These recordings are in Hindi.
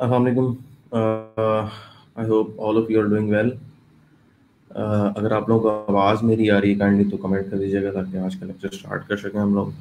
Assalamualaikum. I hope all of you are doing well अगर आप लोगों को आवाज़ मेरी आ रही है काइंडली तो कमेंट कर दीजिएगा ताकि आज का लेक्चर स्टार्ट कर सकें हम लोग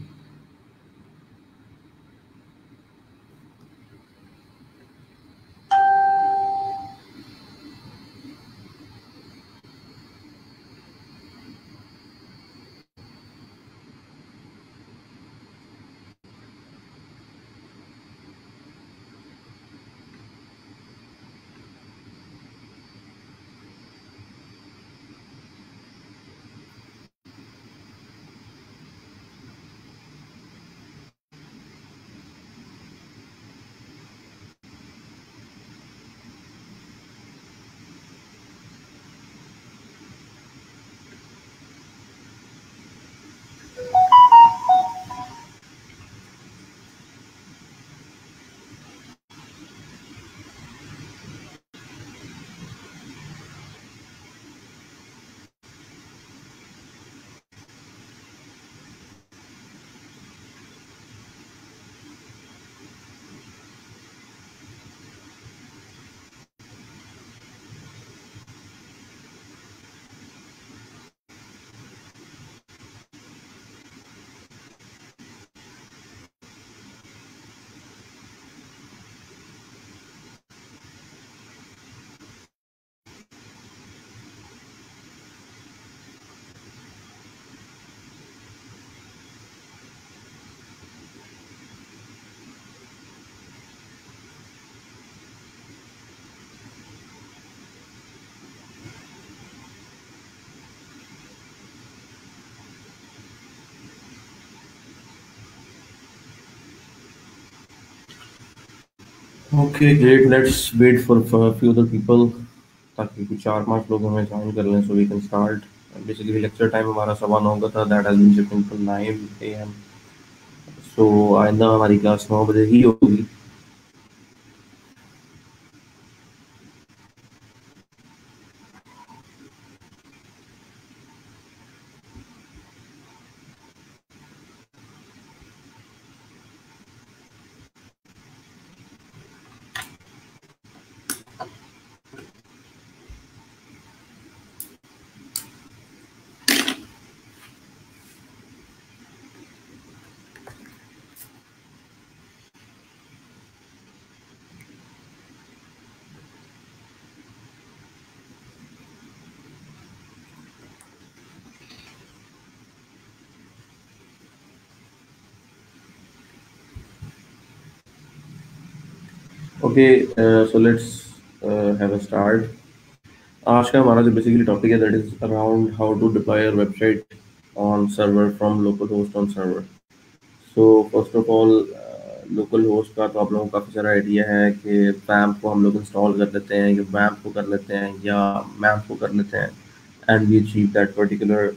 Okay, great. Let's wait for, for a few other people ताकि कुछ चार पाँच लोग हमें ज्वाइन कर लें so we can start. Basically lecture time हमारा सवा नौ का था that has been shifting to 9 am. So आइंदा हमारी क्लास नौ बजे ही होगी okay so let's have a start आज का हमारा जो बेसिकली टॉपिक है that is around how to deploy your website on server from local host on server so first of all local host का तो आप लोगों को काफ़ी सारा आइडिया है कि वैम्प को हम लोग इंस्टॉल कर लेते हैं, या वैम्प को कर लेते हैं, या मैप को कर लेते हैं and we achieve that particular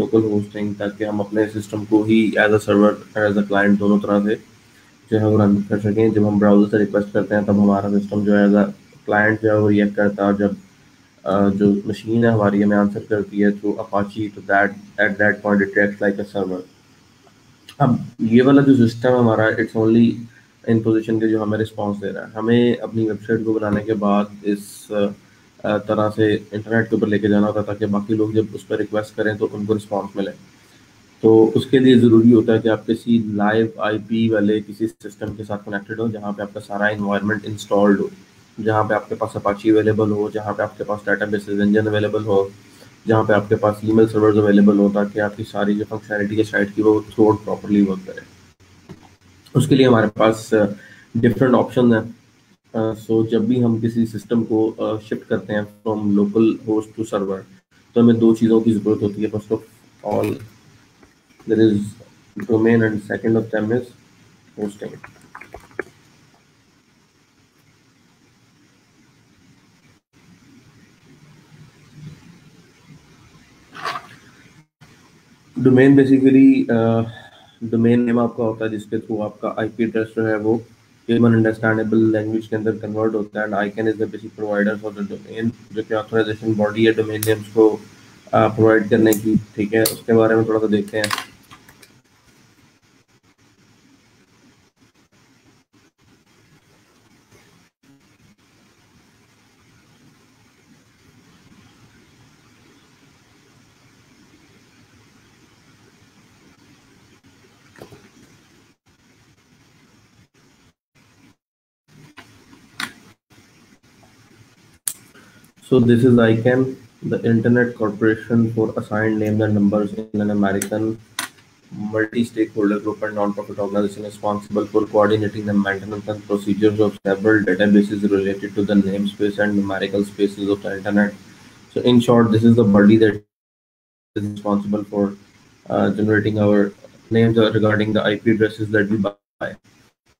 local hosting ताकि हम अपने सिस्टम को ही as a server as a client दोनों तरह से जो है वो रन कर सकें। जब हम ब्राउज़र से रिक्वेस्ट करते हैं, तब हमारा सिस्टम जो है क्लाइंट जो है, वो रिएक्ट करता है। और जब जो मशीन है, हमारी हमें आंसर करती है थ्रू अपाची तो that at that point it act like a server अब ये वाला जो सिस्टम है हमारा इट्स ओनली इन पोजिशन के जो हमें रिस्पॉन्स दे रहा है। हमें अपनी वेबसाइट को बनाने के बाद इस तरह से इंटरनेट के ऊपर लेके जाना होता है, ताकि बाकी लोग जब उस पर रिक्वेस्ट करें तो उनको रिस्पॉन्स मिले। तो उसके लिए ज़रूरी होता है कि आप किसी लाइव आईपी वाले किसी सिस्टम के साथ कनेक्टेड हो जहाँ पे आपका सारा इन्वायरमेंट इंस्टॉल्ड हो जहाँ पे आपके पास अपाची अवेलेबल हो जहाँ पे आपके पास डाटा बेस इंजन अवेलेबल हो जहाँ पे आपके पास ईमेल सर्वर्स अवेलेबल हो ताकि आपकी सारी जो फंक्शनलिटी है साइट की वो थ्रू प्रॉपरली वर्क करे। उसके लिए हमारे पास डिफरेंट ऑप्शन है। सो uh, so, जब भी हम किसी सिस्टम को शिफ्ट uh, करते हैं from local host to server तो हमें दो चीज़ों की ज़रूरत होती है। First of all there is domain and second of them is hosting. Domain basically domain name आपका होता है जिसके थ्रू आपका आईपी एड्रेस जो है वो ह्यूमन अंडरस्टैंडेबल लैंग्वेज के अंदर कन्वर्ट होता है and ICANN is the basic provider for the domain जो कि ऑथराइजेशन बॉडी है डोमेन नेम्स को प्रोवाइड uh, करने की ठीक है? उसके बारे में थोड़ा सा देखते हैं। So this is ICANN, the Internet Corporation for Assigned Names and Numbers in an American multi-stakeholder group and non-profit organization responsible for coordinating the maintenance and procedures of several databases related to the namespace and numerical spaces of the Internet. So in short, this is the body that is responsible for uh, generating our names regarding the IP addresses that we buy.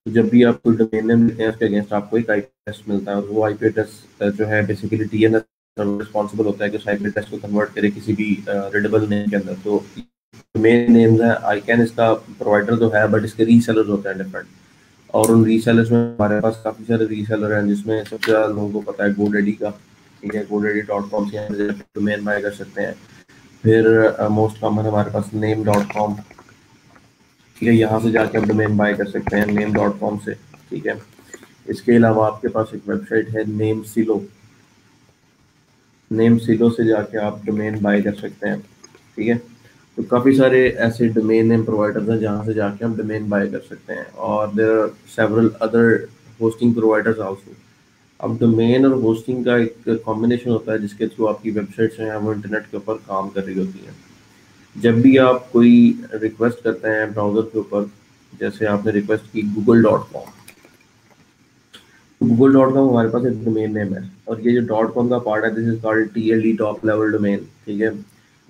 तो जब भी आप कोई डोमेन नेम लेते हैं, उसके अगेंस्ट आपको एक आईपी एड्रेस मिलता है और वो आईपी एड्रेस जो है बेसिकली टीएनएस रिस्पॉन्सिबल होता है कि उस आईपी एड्रेस को कन्वर्ट करे किसी भी रीडेबल नेम के अंदर। तो डोमेन नेम्स है आई कैन इसका प्रोवाइडर तो है बट इसके रीसेलर्स होते हैं डिफरेंट और उन रीसेलर्स में हमारे पास काफ़ी सारे रीसेलर हैं, जिसमें सबसे ज़्यादा लोगों को पता है गोडेडी का ठीक है गोडेडी डॉट कॉम से डोमेन बाय कर सकते हैं। फिर मोस्ट कॉमन हमारे पास नेम डॉट कॉम ठीक है, यहाँ से जाके आप डोमेन बाय कर सकते हैं नेम डॉट कॉम से, ठीक है। इसके अलावा आपके पास एक वेबसाइट है नेम सिलो नेम सिलो से जाके आप डोमेन बाय कर सकते हैं, ठीक है। तो काफ़ी सारे ऐसे डोमेन नेम प्रोवाइडर्स हैं जहाँ से जाके आप डोमेन बाय कर सकते हैं, और there are several other hosting providers also अब डोमेन और होस्टिंग का एक कॉम्बिनेशन होता है, जिसके थ्रू आपकी वेबसाइट्स हैं वो इंटरनेट के ऊपर काम कर रही होती हैं। जब भी आप कोई रिक्वेस्ट करते हैं ब्राउज़र के ऊपर, जैसे आपने रिक्वेस्ट की Google dot com Google dot com हमारे पास एक डोमेन नेम है। और ये जो डॉट कॉम का पार्ट है this is called T L D top level domain ठीक है?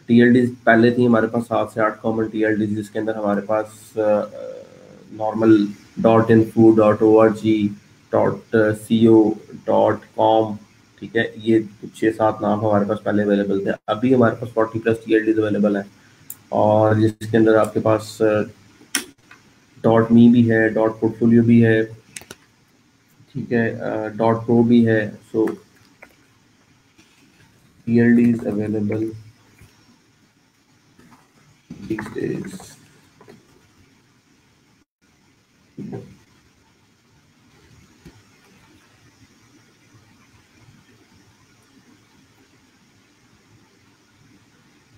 टी एल डी पहले थी हमारे पास सात से आठ कॉमन टी एल डी जिसके अंदर हमारे पास normal dot info dot O R G dot C O dot com ठीक है? ये छः सात नाम हमारे पास पहले अवेलेबल थे। अभी हमारे पास forty plus T L Ds available है। और जिसके अंदर आपके पास डॉट मी भी है डॉट पोर्टफोलियो भी है, ठीक है डॉट प्रो भी है so P L D is available these.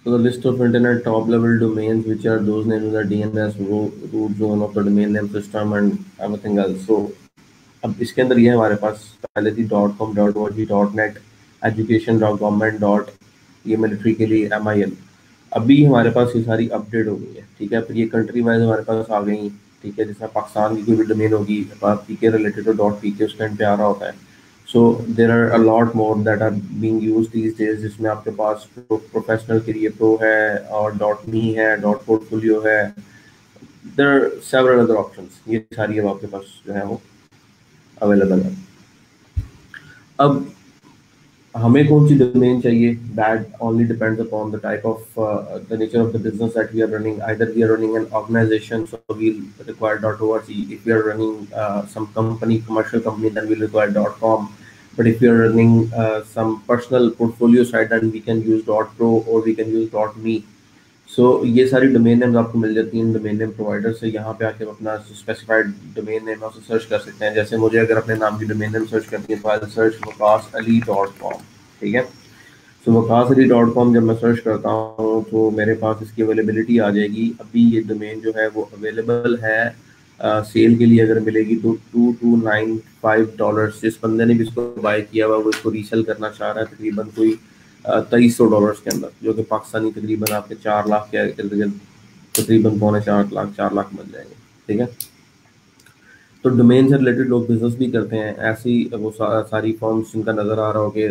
So the list of internet top level domains, which are those names in the DNS root zone of the domain name system and everything else. So अब इसके अंदर ये हमारे पास पहले थी dot com dot O G dot net education dot government dot ये मिलिट्री के लिए एम आई एल अभी हमारे पास ये सारी अपडेट हो गई है ठीक है? फिर ये कंट्री वाइज हमारे पास आ गई ठीक है? जिसमें पाकिस्तान की कोई भी डोमेन होगी पी के रिलेटेड डॉट पी के उसके पे आ रहा होता है। So there are a lot more that are being use these days जिसमें आपके पास प्रोफेशनल के लिए प्रो है और डॉट मी है डॉट पोर्टफोलियो है। देर सेवरल अदर ऑप्शन ये सारी अब आपके पास जो है वो अवेलेबल है। अब हमें कौन सी डोमेन चाहिए? That only depends upon the type of the nature of the business that we are running either we are running an organisation so we require dot O R G if we are running some company commercial company then we require dot com but if you're running uh, some personal portfolio site then we can use. dot pro or we can use. dot me so so, ये सारी डोमेन नेम्स आपको मिल जाती हैं डोमेन नेम प्रोवाइडर से। यहाँ पे आके अपना स्पेसिफाइड डोमेन नेम उसे सर्च कर सकते हैं। जैसे मुझे अगर अपने नाम की डोमेन नेम सर्च करनी है तो search Waqas Ali dot com ठीक है? So Waqas Ali dot com जब मैं सर्च करता हूँ तो मेरे पास इसकी अवेलेबिलिटी आ जाएगी। अभी ये डोमेन जो है वो अवेलेबल है सेल के लिए अगर मिलेगी तो two two nine five dollar जिस बंदे ने भी इसको बाय किया हुआ वो इसको रीसेल करना चाह रहा है तकरीबन कोई तेईस सौ डॉलर के अंदर जो कि पाकिस्तानी तकरीबन आपके चार लाख के इर्द गिर्द तकरीबन पौने चार लाख चार लाख मिल जाएँगे ठीक है? तो डोमेन से रिलेटेड लोग बिज़नेस भी करते हैं ऐसी वो सा, सारी फॉर्म्स जिनका नज़र आ रहा हो कि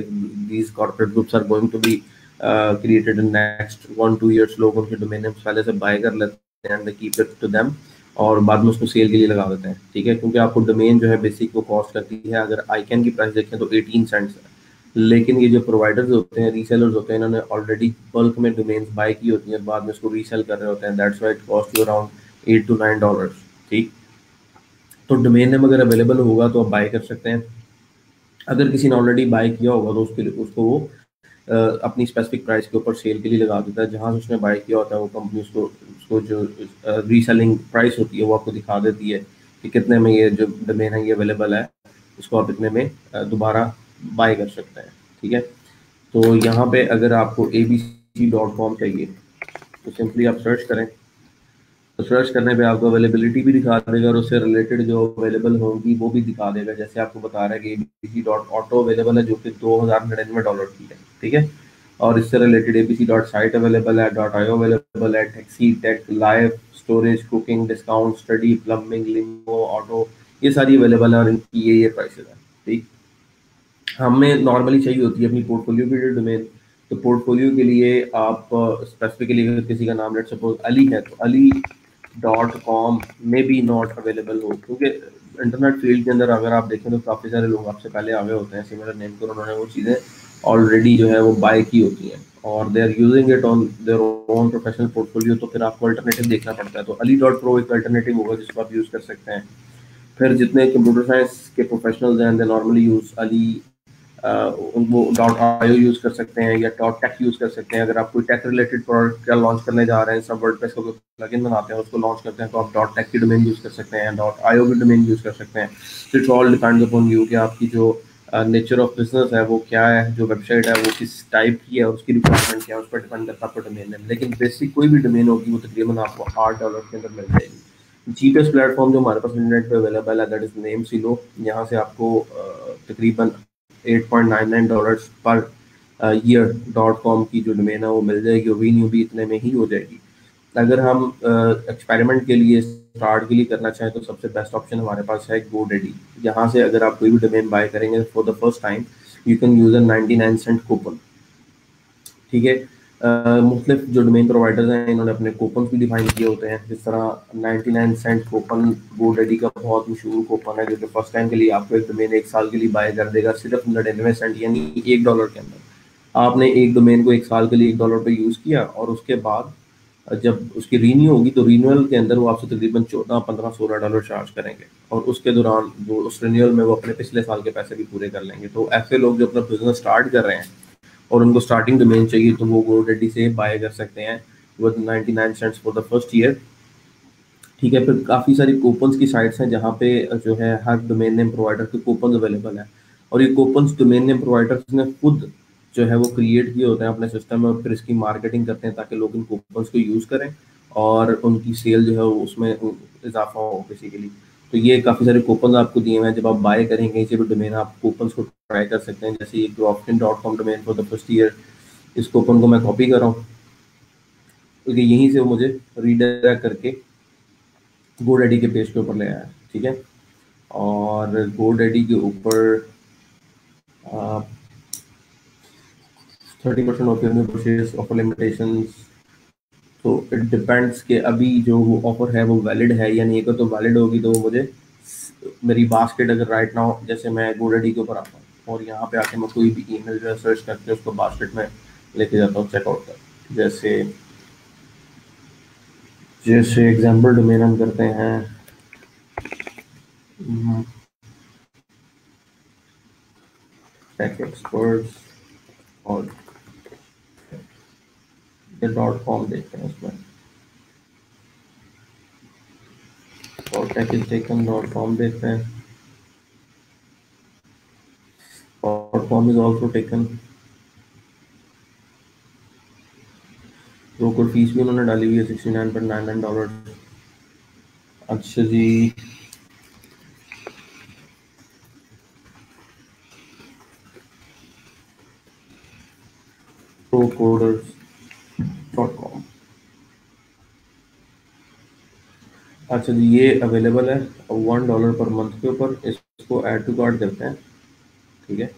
these corporate groups are going to be created in next one to years लोग उनके डोमेन नेम्स पहले से बाय कर लेते हैं कीप इट टू देम और बाद में उसको सेल के लिए लगा देते हैं ठीक है? क्योंकि आपको डोमेन जो है बेसिक वो कॉस्ट करती है अगर आईकैन की प्राइस देखें तो एटीन सेंट्स है। लेकिन ये जो प्रोवाइडर्स होते हैं रीसेलर्स होते हैं, इन्होंने ऑलरेडी बल्क में डोमेन्स बाय की होती हैं, बाद में उसको रीसेल कर रहे होते हैं that's why it cost you around eight to nine dollar ठीक? तो डोमेन नेम अगर अवेलेबल होगा तो आप बाय कर सकते हैं। अगर किसी ने ऑलरेडी बाय किया होगा तो उसके लिए, उसको वो अपनी स्पेसिफिक प्राइस के ऊपर सेल के लिए लगा देता है। जहाँ से उसने बाय किया होता है, वो कंपनी उसको उसको जो रीसेलिंग प्राइस होती है, वो आपको दिखा देती है कि कितने में ये जो डोमेन है, ये अवेलेबल है, इसको आप इतने में दोबारा बाय कर सकते हैं, ठीक है? तो यहाँ पे अगर आपको A B C dot com चाहिए तो सिंपली आप सर्च करें। तो सर्च करने पे आपको अवेलेबिलिटी भी दिखा देगा और उससे रिलेटेड जो अवेलेबल होंगी, वो भी दिखा देगा। जैसे आपको बता रहा है कि एबीसी डॉट ऑटो अवेलेबल है, जो कि दो हज़ार निन्यानवे डॉलर की है, ठीक है? और इससे related ABC dot site available है डॉट आईओ अवेलेबल है taxi tech live storage cooking discount study plumbing lingo auto ये सारी अवेलेबल है और इनकी ये ये प्राइसेस है, ठीक? हमें नॉर्मली चाहिए होती है अपनी पोर्टफोलियो की डोमेन तो पोर्टफोलियो के लिए आप स्पेसिफिकली अगर किसी का नाम लेट सपोज़ अली है तो अली डॉट कॉम में बी नॉट अवेलेबल हो. क्योंकि इंटरनेट फ़ील्ड के अंदर अगर आप देखें तो काफ़ी सारे लोग आपसे पहले आ गए होते हैं सिमिलर नेम पर उन्होंने वो चीज़ें ऑलरेडी जो है वो बाय की होती हैं. और they are using it on their own professional portfolio तो फिर आपको अल्टरनेटिव देखना पड़ता है. तो अली डॉट प्रो एक अल्टरनेटिव होगा जिसको आप यूज़ कर सकते हैं. फिर जितने कंप्यूटर साइंस के प्रोफेशनल्स हैं दे नॉर्मली यूज़ अली वो डॉट आईओ यूज़ कर सकते हैं या डॉट टेक यूज़ कर सकते हैं। अगर आप कोई टेक रिलेटेड प्रोडक्ट का लॉन्च करने जा रहे हैं, सब वर्डप्रेस का प्लगइन बनाते हैं, उसको लॉन्च करते हैं तो आप डॉट टेक की डोमेन यूज़ कर सकते हैं, डॉट आईओ की डोमेन यूज़ कर सकते हैं। तो it's all depends upon you कि आपकी जो नेचर ऑफ़ बिज़नेस है, वो क्या है, जो वेबसाइट है, वो किस टाइप की है उसकी रिक्वायरमेंट क्या है, उस पर डिपेंड करता है आपका डोमेन है लेकिन बेसिक कोई भी डोमेन होगी, वो तकरीबन आपको आठ डॉलर के अंदर मिल जाएगी। जीपीएस प्लेटफॉर्म जो हमारे पास इंटरनेट पे अवेलेबल है दैट इज़ नेम सिलो यहाँ से आपको तकरीबन 8.99 dollars per year dot com की जो डोमेन है वो मिल जाएगी और रीन्यू भी इतने में ही हो जाएगी। अगर हम एक्सपेरिमेंट uh, के लिए स्टार्ट के लिए करना चाहें तो सबसे बेस्ट ऑप्शन हमारे पास है गो डेडी यहाँ से अगर आप कोई भी डोमेन बाय करेंगे for the first time you can use a 99 cent coupon ठीक है? मुख्तलिफ़ जो डोमेन प्रोवाइडर्स हैं, इन्होंने अपने कूपन भी डिफाइन किए होते हैं। जिस तरह 99 सेंट कूपन गोडेडी का बहुत मशहूर कूपन है, जो कि फ़र्स्ट टाइम के लिए आपको एक डोमेन एक साल के लिए बाय कर देगा, सिर्फ़ नड़िनवे सेंट यानी एक डॉलर के अंदर। आपने एक डोमेन को एक साल के लिए एक डॉलर पर यूज़ किया और उसके बाद जब उसकी रीन्यू होगी तो रीन्यूअल के अंदर वो आपसे तकरीबन चौदह, पंद्रह, सोलह डॉलर चार्ज करेंगे। और उसके दौरान वो, उस रीन्यूअल में वो अपने पिछले साल के पैसे भी पूरे कर लेंगे। तो ऐसे लोग जो अपना बिज़नेस स्टार्ट कर रहे हैं और उनको स्टार्टिंग डोमेन चाहिए तो वो गोडेडी से बाय कर सकते हैं with 99 cents for the first year ठीक है, फिर काफ़ी सारी कूपन्स की साइट्स हैं जहाँ पे जो है हर डोमेन नेम प्रोवाइडर के कूपन अवेलेबल है। और ये कूपन्स डोमेन नेम प्रोवाइडर्स ने खुद जो है वो क्रिएट किए होते हैं अपने सिस्टम में और फिर इसकी मार्केटिंग करते हैं ताकि लोग इन कूपन्स को यूज़ करें और उनकी सेल जो है उसमें इजाफा हो बेसिकली तो ये काफ़ी सारे कूपन आपको दिए हुए हैं। जब आप बाय करेंगे कहीं से भी डोमेन आप कूपन को ट्राई कर सकते हैं। जैसे ये ग्रॉफिन dot com domain for the first year इस कूपन को मैं कॉपी कर रहा हूँ। क्योंकि यहीं से वो मुझे रीडायरेक्ट करके गो रेडी के पेज के ऊपर ले आया ठीक है? और गो रेडी के ऊपर thirty percent off your offer limitations तो इट डिपेंड्स कि अभी जो ऑफ़र है वो वैलिड है या नहीं, अगर तो वैलिड होगी तो मुझे मेरी बास्केट अगर राइट नाउ जैसे मैं गोरेडी के ऊपर आता हूँ और यहाँ पे आके मैं कोई भी ईमेल जो है सर्च करके उसको बास्केट में लेके जाता हूँ चेकआउट कर जैसे जैसे एग्ज़ाम्पल डोमेन हम करते हैं। एक्सपर्ट्स और डॉट कॉम देखते हैं उसमें और पैकेज टेकन डॉट कॉम देखते हैं dot com is also taken broker fees भी उन्होंने डाली हुई है sixty nine point nine nine dollar अच्छा जी। प्रो कोडर्स कॉम अच्छा जी ये अवेलेबल है वन डॉलर पर मंथ के ऊपर, इसको ऐड टू कार्ड करते हैं, ठीक है?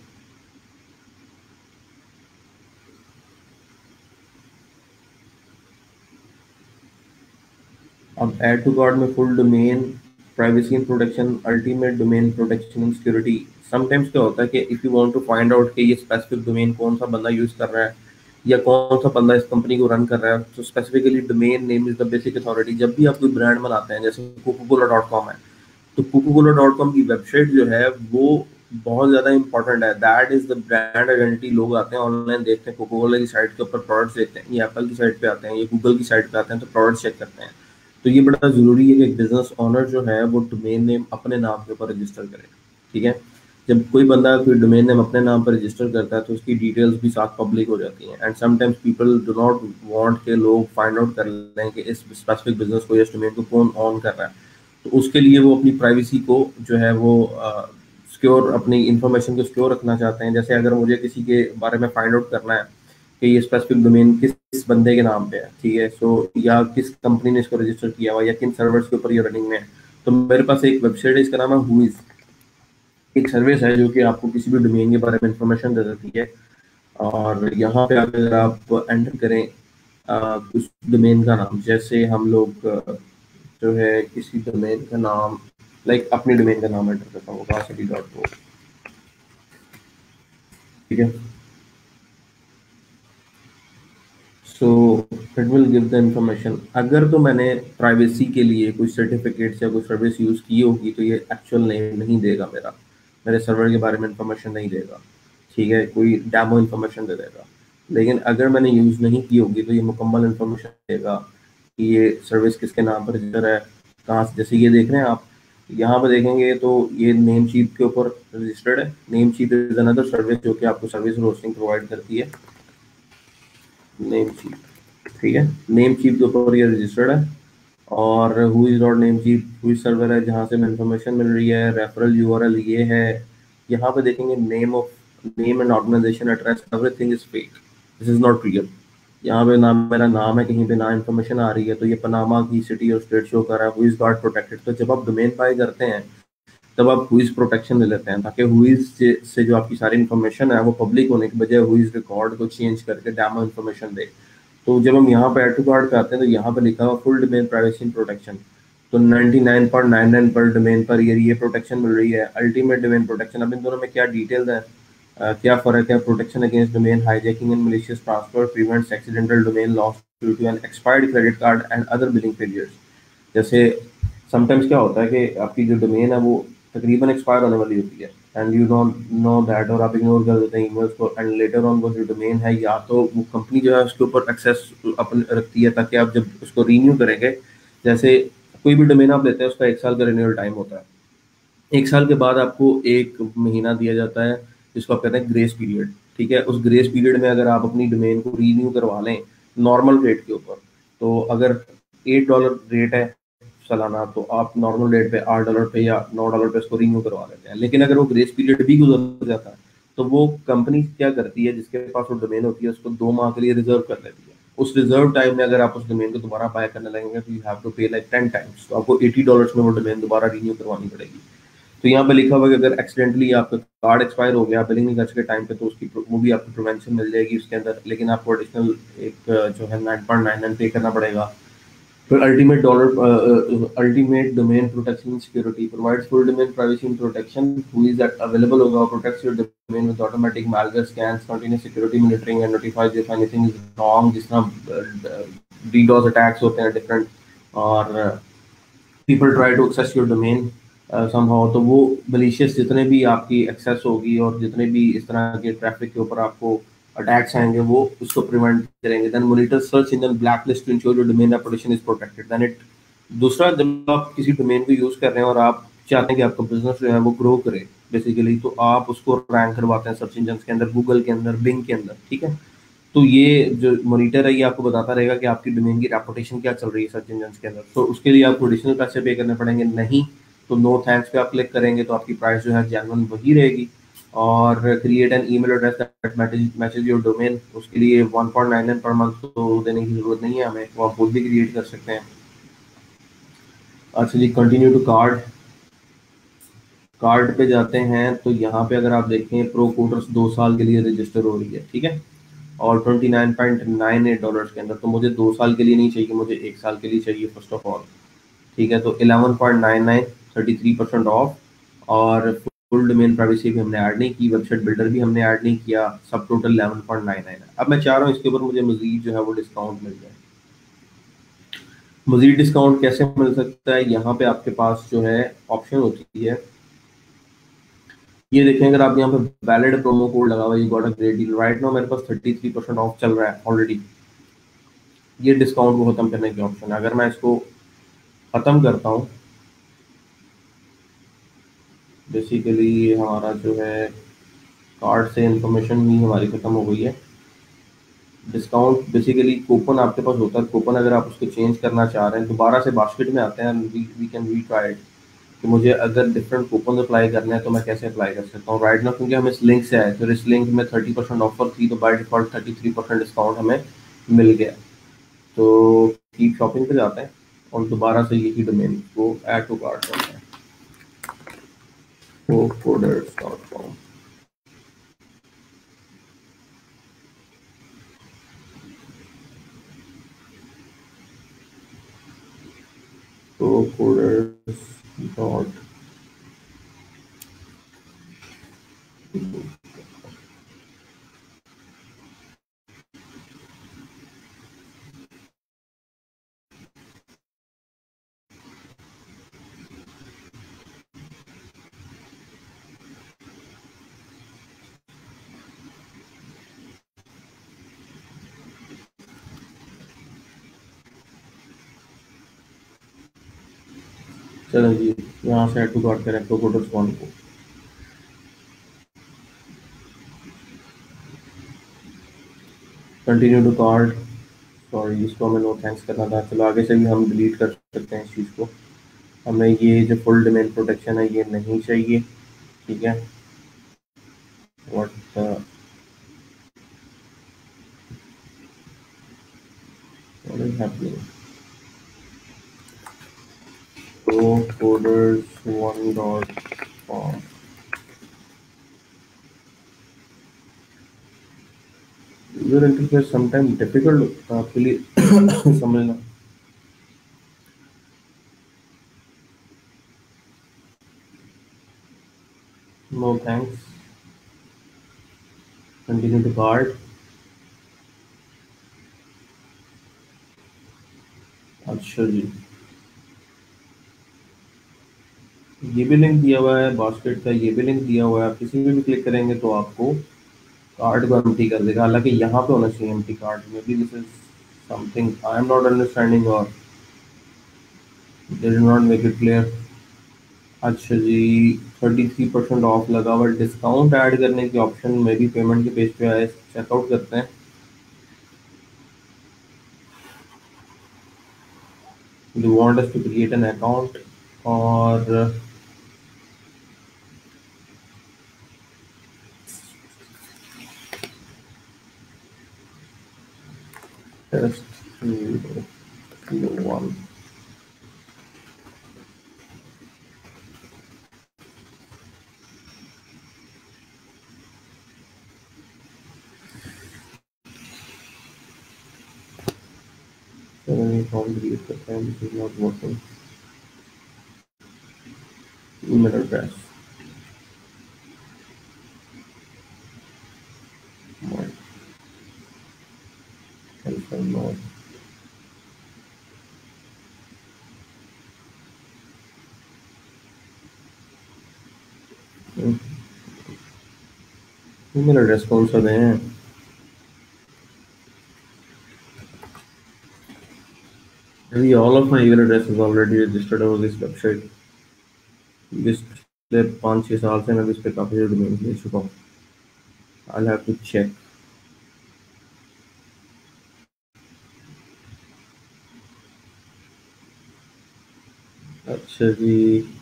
अब ऐड टू कार्ड में full domain privacy and protection ultimate domain protection and security sometimes क्या होता है कि if you want to find out कि ये स्पेसिफिक डोमेन कौन सा बंदा यूज़ कर रहा है या कौन सा बंदा इस कंपनी को रन कर रहा है तो specifically domain name is the basic authority जब भी आप कोई ब्रांड बनाते हैं, जैसे कोकोकोला डॉट कॉम है तो कोकोकोला डॉट कॉम की वेबसाइट जो है, वो बहुत ज़्यादा इंपॉर्टेंट है. That is the brand identity लोग आते हैं ऑनलाइन देखते हैं कोकोकोला की साइट के ऊपर प्रोडक्ट्स देखते हैं, या एप्पल की साइट पे आते हैं, या गूगल की साइट पे आते हैं तो प्रोडक्ट्स चेक करते हैं. तो ये बड़ा ज़रूरी है कि एक बिज़नेस ऑनर जो है, वो डोमेन नेम अपने नाम के ऊपर रजिस्टर करे. ठीक है? जब कोई बंदा कोई डोमेन नेम अपने नाम पर रजिस्टर करता है तो उसकी डिटेल्स भी साथ पब्लिक हो जाती हैं। And sometimes people do not want के लोग फाइंड आउट कर लें कि इस स्पेसिफिक बिज़नेस को या डोमेन को कौन ऑन कर रहा है। तो उसके लिए वो अपनी प्राइवेसी को जो है वो सिक्योर अपनी इंफॉर्मेशन को सिक्योर रखना चाहते हैं। जैसे अगर मुझे किसी के बारे में फाइंड आउट करना है कि ये स्पेसिफिक डोमेन किस बंदे के नाम पे है, ठीक है? सो या किस कंपनी ने इसको रजिस्टर किया हुआ या किन सर्वर्स के ऊपर ये रनिंग में है। तो मेरे पास एक वेबसाइट है, इसका नाम है हुईज एक सर्विस है जो कि आपको किसी भी डोमेन के बारे में इंफॉर्मेशन दे देती है। और यहाँ पे अगर आप एंटर करें उस डोमेन का नाम, जैसे हम लोग जो है किसी डोमेन का नाम लाइक अपनी डोमेन का नाम एंटर करता हूँ सिटी डॉट को ठीक है? So it will give the information अगर तो मैंने प्राइवेसी के लिए कोई सर्टिफिकेट या कोई सर्विस यूज़ की होगी तो ये एक्चुअल नेम नहीं देगा मेरा। मेरे सर्वर के बारे में इंफॉर्मेशन नहीं देगा। ठीक है? कोई डैमो इंफॉर्मेशन दे देगा। लेकिन अगर मैंने यूज़ नहीं की होगी तो ये मुकम्मल इंफॉर्मेशन देगा कि ये सर्विस किसके नाम पर रजिस्टर है, कहाँ से जैसे ये देख रहे हैं आप, यहाँ पर देखेंगे तो ये नेम चीप के ऊपर रजिस्टर्ड है। Name cheap is another service जो कि आपको सर्विस रोस्टिंग प्रोवाइड करती है। नेम चीप ठीक है? नेम चीप के ऊपर ये रजिस्टर्ड है। और हु इज़ dot Namecheap who server है जहाँ से मैं इन्फॉर्मेशन मिल रही है रेफरल यूआरएल ये है। यहाँ पे देखेंगे name of name and organisation address everything is fake this is not real यहाँ पे नाम मेरा नाम है कहीं पे ना इन्फॉर्मेशन आ रही है तो ये पनामा की सिटी और स्टेट शो कर रहा है इज़ गॉट प्रोटेक्टेड तो जब आप डोमेन पाई करते हैं तब आप हुईज प्रोटेक्शन ले लेते हैं ताकि हुईज से, से जो आपकी सारी इन्फॉर्मेशन है वो पब्लिक होने के बजाय हुईज रिकॉर्ड को चेंज करके डैमो इन्फॉर्मेशन दे। तो जब हम यहाँ पर एड टू कार्ड पे आते हैं तो यहाँ पर लिखा हुआ फुल डोमेन प्राइवेसी प्रोटेक्शन तो 99.99 पर डोमेन पर ये ये प्रोटेक्शन मिल रही है। अल्टीमेट डोमेन प्रोटेक्शन अब इन दोनों में क्या डिटेल्स है? uh, क्या फ़र्क है? Protection against domain hijacking and malicious transfer prevents accidental domain loss due to an expired credit card and other billing failures जैसे समटाइम्स क्या होता है कि आपकी जो डोमेन है वो तकरीबन एक्सपायर होने वाली होती है। And you don't know that और आप इग्नोर कर देते हैं ईमेल्स को एंड लेटर ऑन वो जो डोमेन है, या तो वो कंपनी जो है उसके ऊपर एक्सेस अपन रखती है ताकि आप जब उसको रीन्यू करेंगे, जैसे कोई भी डोमेन आप लेते हैं, उसका एक साल का रिन्यूअल टाइम होता है। एक साल के बाद आपको एक महीना दिया जाता है, जिसको आप कहते हैं ग्रेस पीरियड ठीक है? उस ग्रेस पीरियड में अगर आप अपनी डोमेन को रीन्यू करवा लें नॉर्मल रेट के ऊपर तो अगर एट डॉलर रेट है सालाना तो आप नॉर्मल रेट पे आठ डॉलर पे या नौ डॉलर पे उसको रिन्यू करवा लेते हैं। लेकिन अगर वो ग्रेस पीरियड भी गुजर जाता है तो वो कंपनी क्या करती है, जिसके पास वो डोमेन होती है, उसको दो माह के लिए रिज़र्व कर लेती है। उस रिज़र्व टाइम में अगर आप उस डोमेन को दोबारा बाय करने लगेंगे तो you have to pay like ten times तो आपको एटी डॉलर में वो डोमेन दोबारा रिन्यू करवानी पड़ेगी। तो यहाँ पे लिखा हुआ कि अगर एक्सीडेंटली आपका कार्ड एक्सपायर हो गया बिलिंग नहीं कर सके टाइम पे तो उसकी वो भी आपको प्रिवेंशन मिल जाएगी उसके अंदर। लेकिन आपको एडिशनल एक, जो है नाइन पॉइंट नाइन नाइन पे करना पड़ेगा। For ultimate dollar, uh, uh, ultimate domain protection security provides full domain privacy and protection. Who is that available over protects your domain with automatic malware scans, continuous security monitoring, and notifies if anything is wrong. जिस तरह DDoS attacks होते हैं different और uh, people try to access your domain uh, somehow तो वो malicious जितने भी आपकी access होगी और जितने भी इस तरह के ट्रैफ़िक के ऊपर आपको अटैक्स आएँगे, वो उसको प्रिवेंट करेंगे. Then monitor search engine black list to ensure your domain reputation is protected then it दूसरा, जब आप किसी डोमेन को यूज़ कर रहे हैं और आप चाहते हैं कि आपका बिज़नेस जो है वो ग्रो करे बेसिकली तो आप उसको रैंक करवाते हैं सर्च इंजन के अंदर गूगल के अंदर बिंग के अंदर, ठीक है? तो ये जो मॉनिटर है, ये आपको बताता रहेगा कि आपकी डोमेन की रेपुटेशन क्या चल रही है सर्च इंजन के अंदर. तो उसके लिए आपको एडिशनल पैसे पे करने पड़ेंगे. नहीं तो नो थैंक्स पे आप क्लिक करेंगे तो आपकी प्राइस जो है जैनवन वही रहेगी. और create an email address that message your domain उसके लिए 1.99 पर मंथ तो देने की ज़रूरत नहीं है, हमें वो आप भी क्रिएट कर सकते हैं। अच्छा जी कंटिन्यू टू कार्ड कार्ड पे जाते हैं तो यहाँ पे अगर आप देखें प्रो कोटर्स दो साल के लिए रजिस्टर हो रही है, ठीक है? और 29.98 डॉलर्स के अंदर तो मुझे दो साल के लिए नहीं चाहिए, मुझे एक साल के लिए चाहिए फ़र्स्ट ऑफ़ ऑल ठीक है? तो 11.99 33 परसेंट ऑफ़ और फुल डोमेन प्राइवेसी भी हमने ऐड नहीं की वेबसाइट बिल्डर भी हमने ऐड नहीं किया, सब total eleven point nine nine अब मैं चाह रहा हूँ इसके ऊपर मुझे मजीद जो है वो डिस्काउंट मिल जाए। मजीद डिस्काउंट कैसे मिल सकता है? यहाँ पे आपके पास जो है ऑप्शन होती है। ये देखें, अगर आप यहाँ पे वैलिड प्रोमो कोड लगा हुआ you got a great deal right now मेरे पास थर्टी थ्री परसेंट ऑफ़ चल रहा है ऑलरेडी ये डिस्काउंट को खत्म करने की ऑप्शन है। अगर मैं इसको खत्म करता हूँ बेसिकली ये हमारा जो है कार्ड से इंफॉर्मेशन भी हमारी ख़त्म हो गई है। डिस्काउंट बेसिकली कूपन आपके पास होता है। कूपन अगर आप उसको चेंज करना चाह रहे हैं, दोबारा से बास्केट में आते हैं वी कैन वी ट्राई कि मुझे अगर डिफरेंट कूपन अप्लाई करने हैं तो मैं कैसे अप्लाई कर सकता हूँ? राइट ना क्योंकि हम इस लिंक से आए फिर इस लिंक में थर्टी परसेंट ऑफ़र थी तो by default thirty three percent discount हमें मिल गया। तो कीप शॉपिंग पे जाते हैं और दोबारा से यही डोमेन को ऐड टू कार्ड करते हैं portfolders.com. Procoders dot चलो जी, यहाँ से ऐड टू कार्ट करें फ़ोटो स्पॉन को। कंटिन्यू टू कार्ड सॉरी इसको हमें नो थैंक्स करना था। चलो, आगे से भी हम डिलीट कर सकते हैं इस चीज़ को। हमें ये जो फुल डिमेन प्रोटेक्शन है, ये नहीं चाहिए। ठीक है? What what is happening? procoders1.com user interface sometime difficult होता है आपके लिए समझना no thanks continue to card अच्छा जी ये भी लिंक दिया हुआ है बास्केट का ये भी लिंक दिया हुआ है। आप किसी में भी क्लिक करेंगे तो आपको कार्ड को एम्प्टी कर देगा। हालाँकि यहाँ पे होना चाहिए एम्प्टी कार्ड में भी। This is something I am not understanding और did not make it clear अच्छा जी थर्टी थ्री परसेंट ऑफ़ लगा हुआ डिस्काउंट ऐड करने की ऑप्शन में भी पेमेंट के पेज पे आए चेकआउट करते हैं। You want us to create an account or test one. Suddenly found the time this is not working. Email address. Email address कौन सा दें Maybe all of my email address is already registered over this website. This पाँच छः साल से मैं इस पर काफ़ी डोमेन ले चुका हूँ आई हैव टू चेक अच्छा जी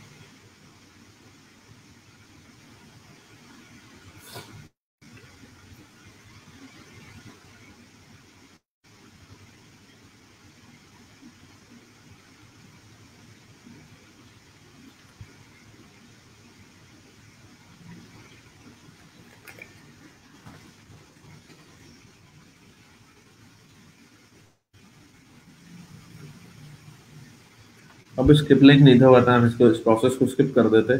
अब स्किप लिंक नहीं था था हम इसको इस प्रोसेस को स्किप कर देते।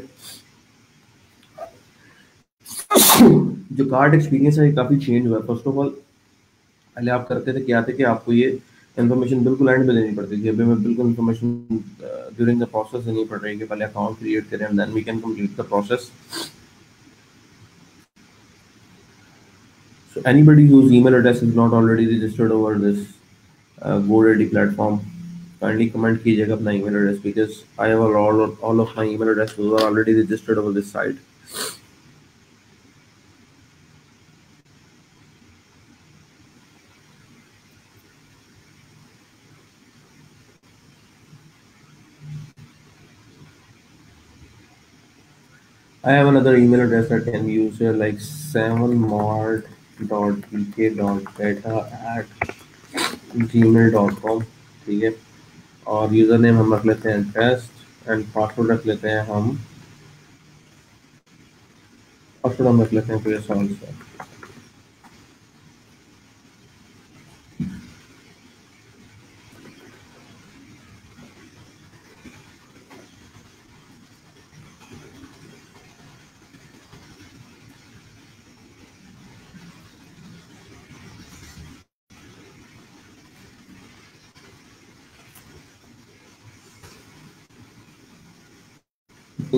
जो कार्ड एक्सपीरियंस है ये काफ़ी चेंज हुआ है। फ़र्स्ट ऑफ़ ऑल पहले आप करते थे क्या थे कि आपको ये इन्फॉर्मेशन बिल्कुल एंड में देनी पड़ती थी। अभी मैं बिल्कुल इन्फॉर्मेशन ड्यूरिंग द प्रोसेस देनी पड़ रही है पहले अकाउंट क्रिएट करें then we can complete the process So anybody whose email address is not already registered over this uh, GoDaddy platform kindly comment कीजिएगा अपना email address because I have all all of my email address are already registered over this site I have another email address that can use here, like 7mart.pk.data at gmail.com ठीक है? और यूज़र नेम हम रख लेते हैं टेस्ट एंड पासवर्ड रख लेते हैं हम। पासवर्ड हम रख लेते हैं कोई आसान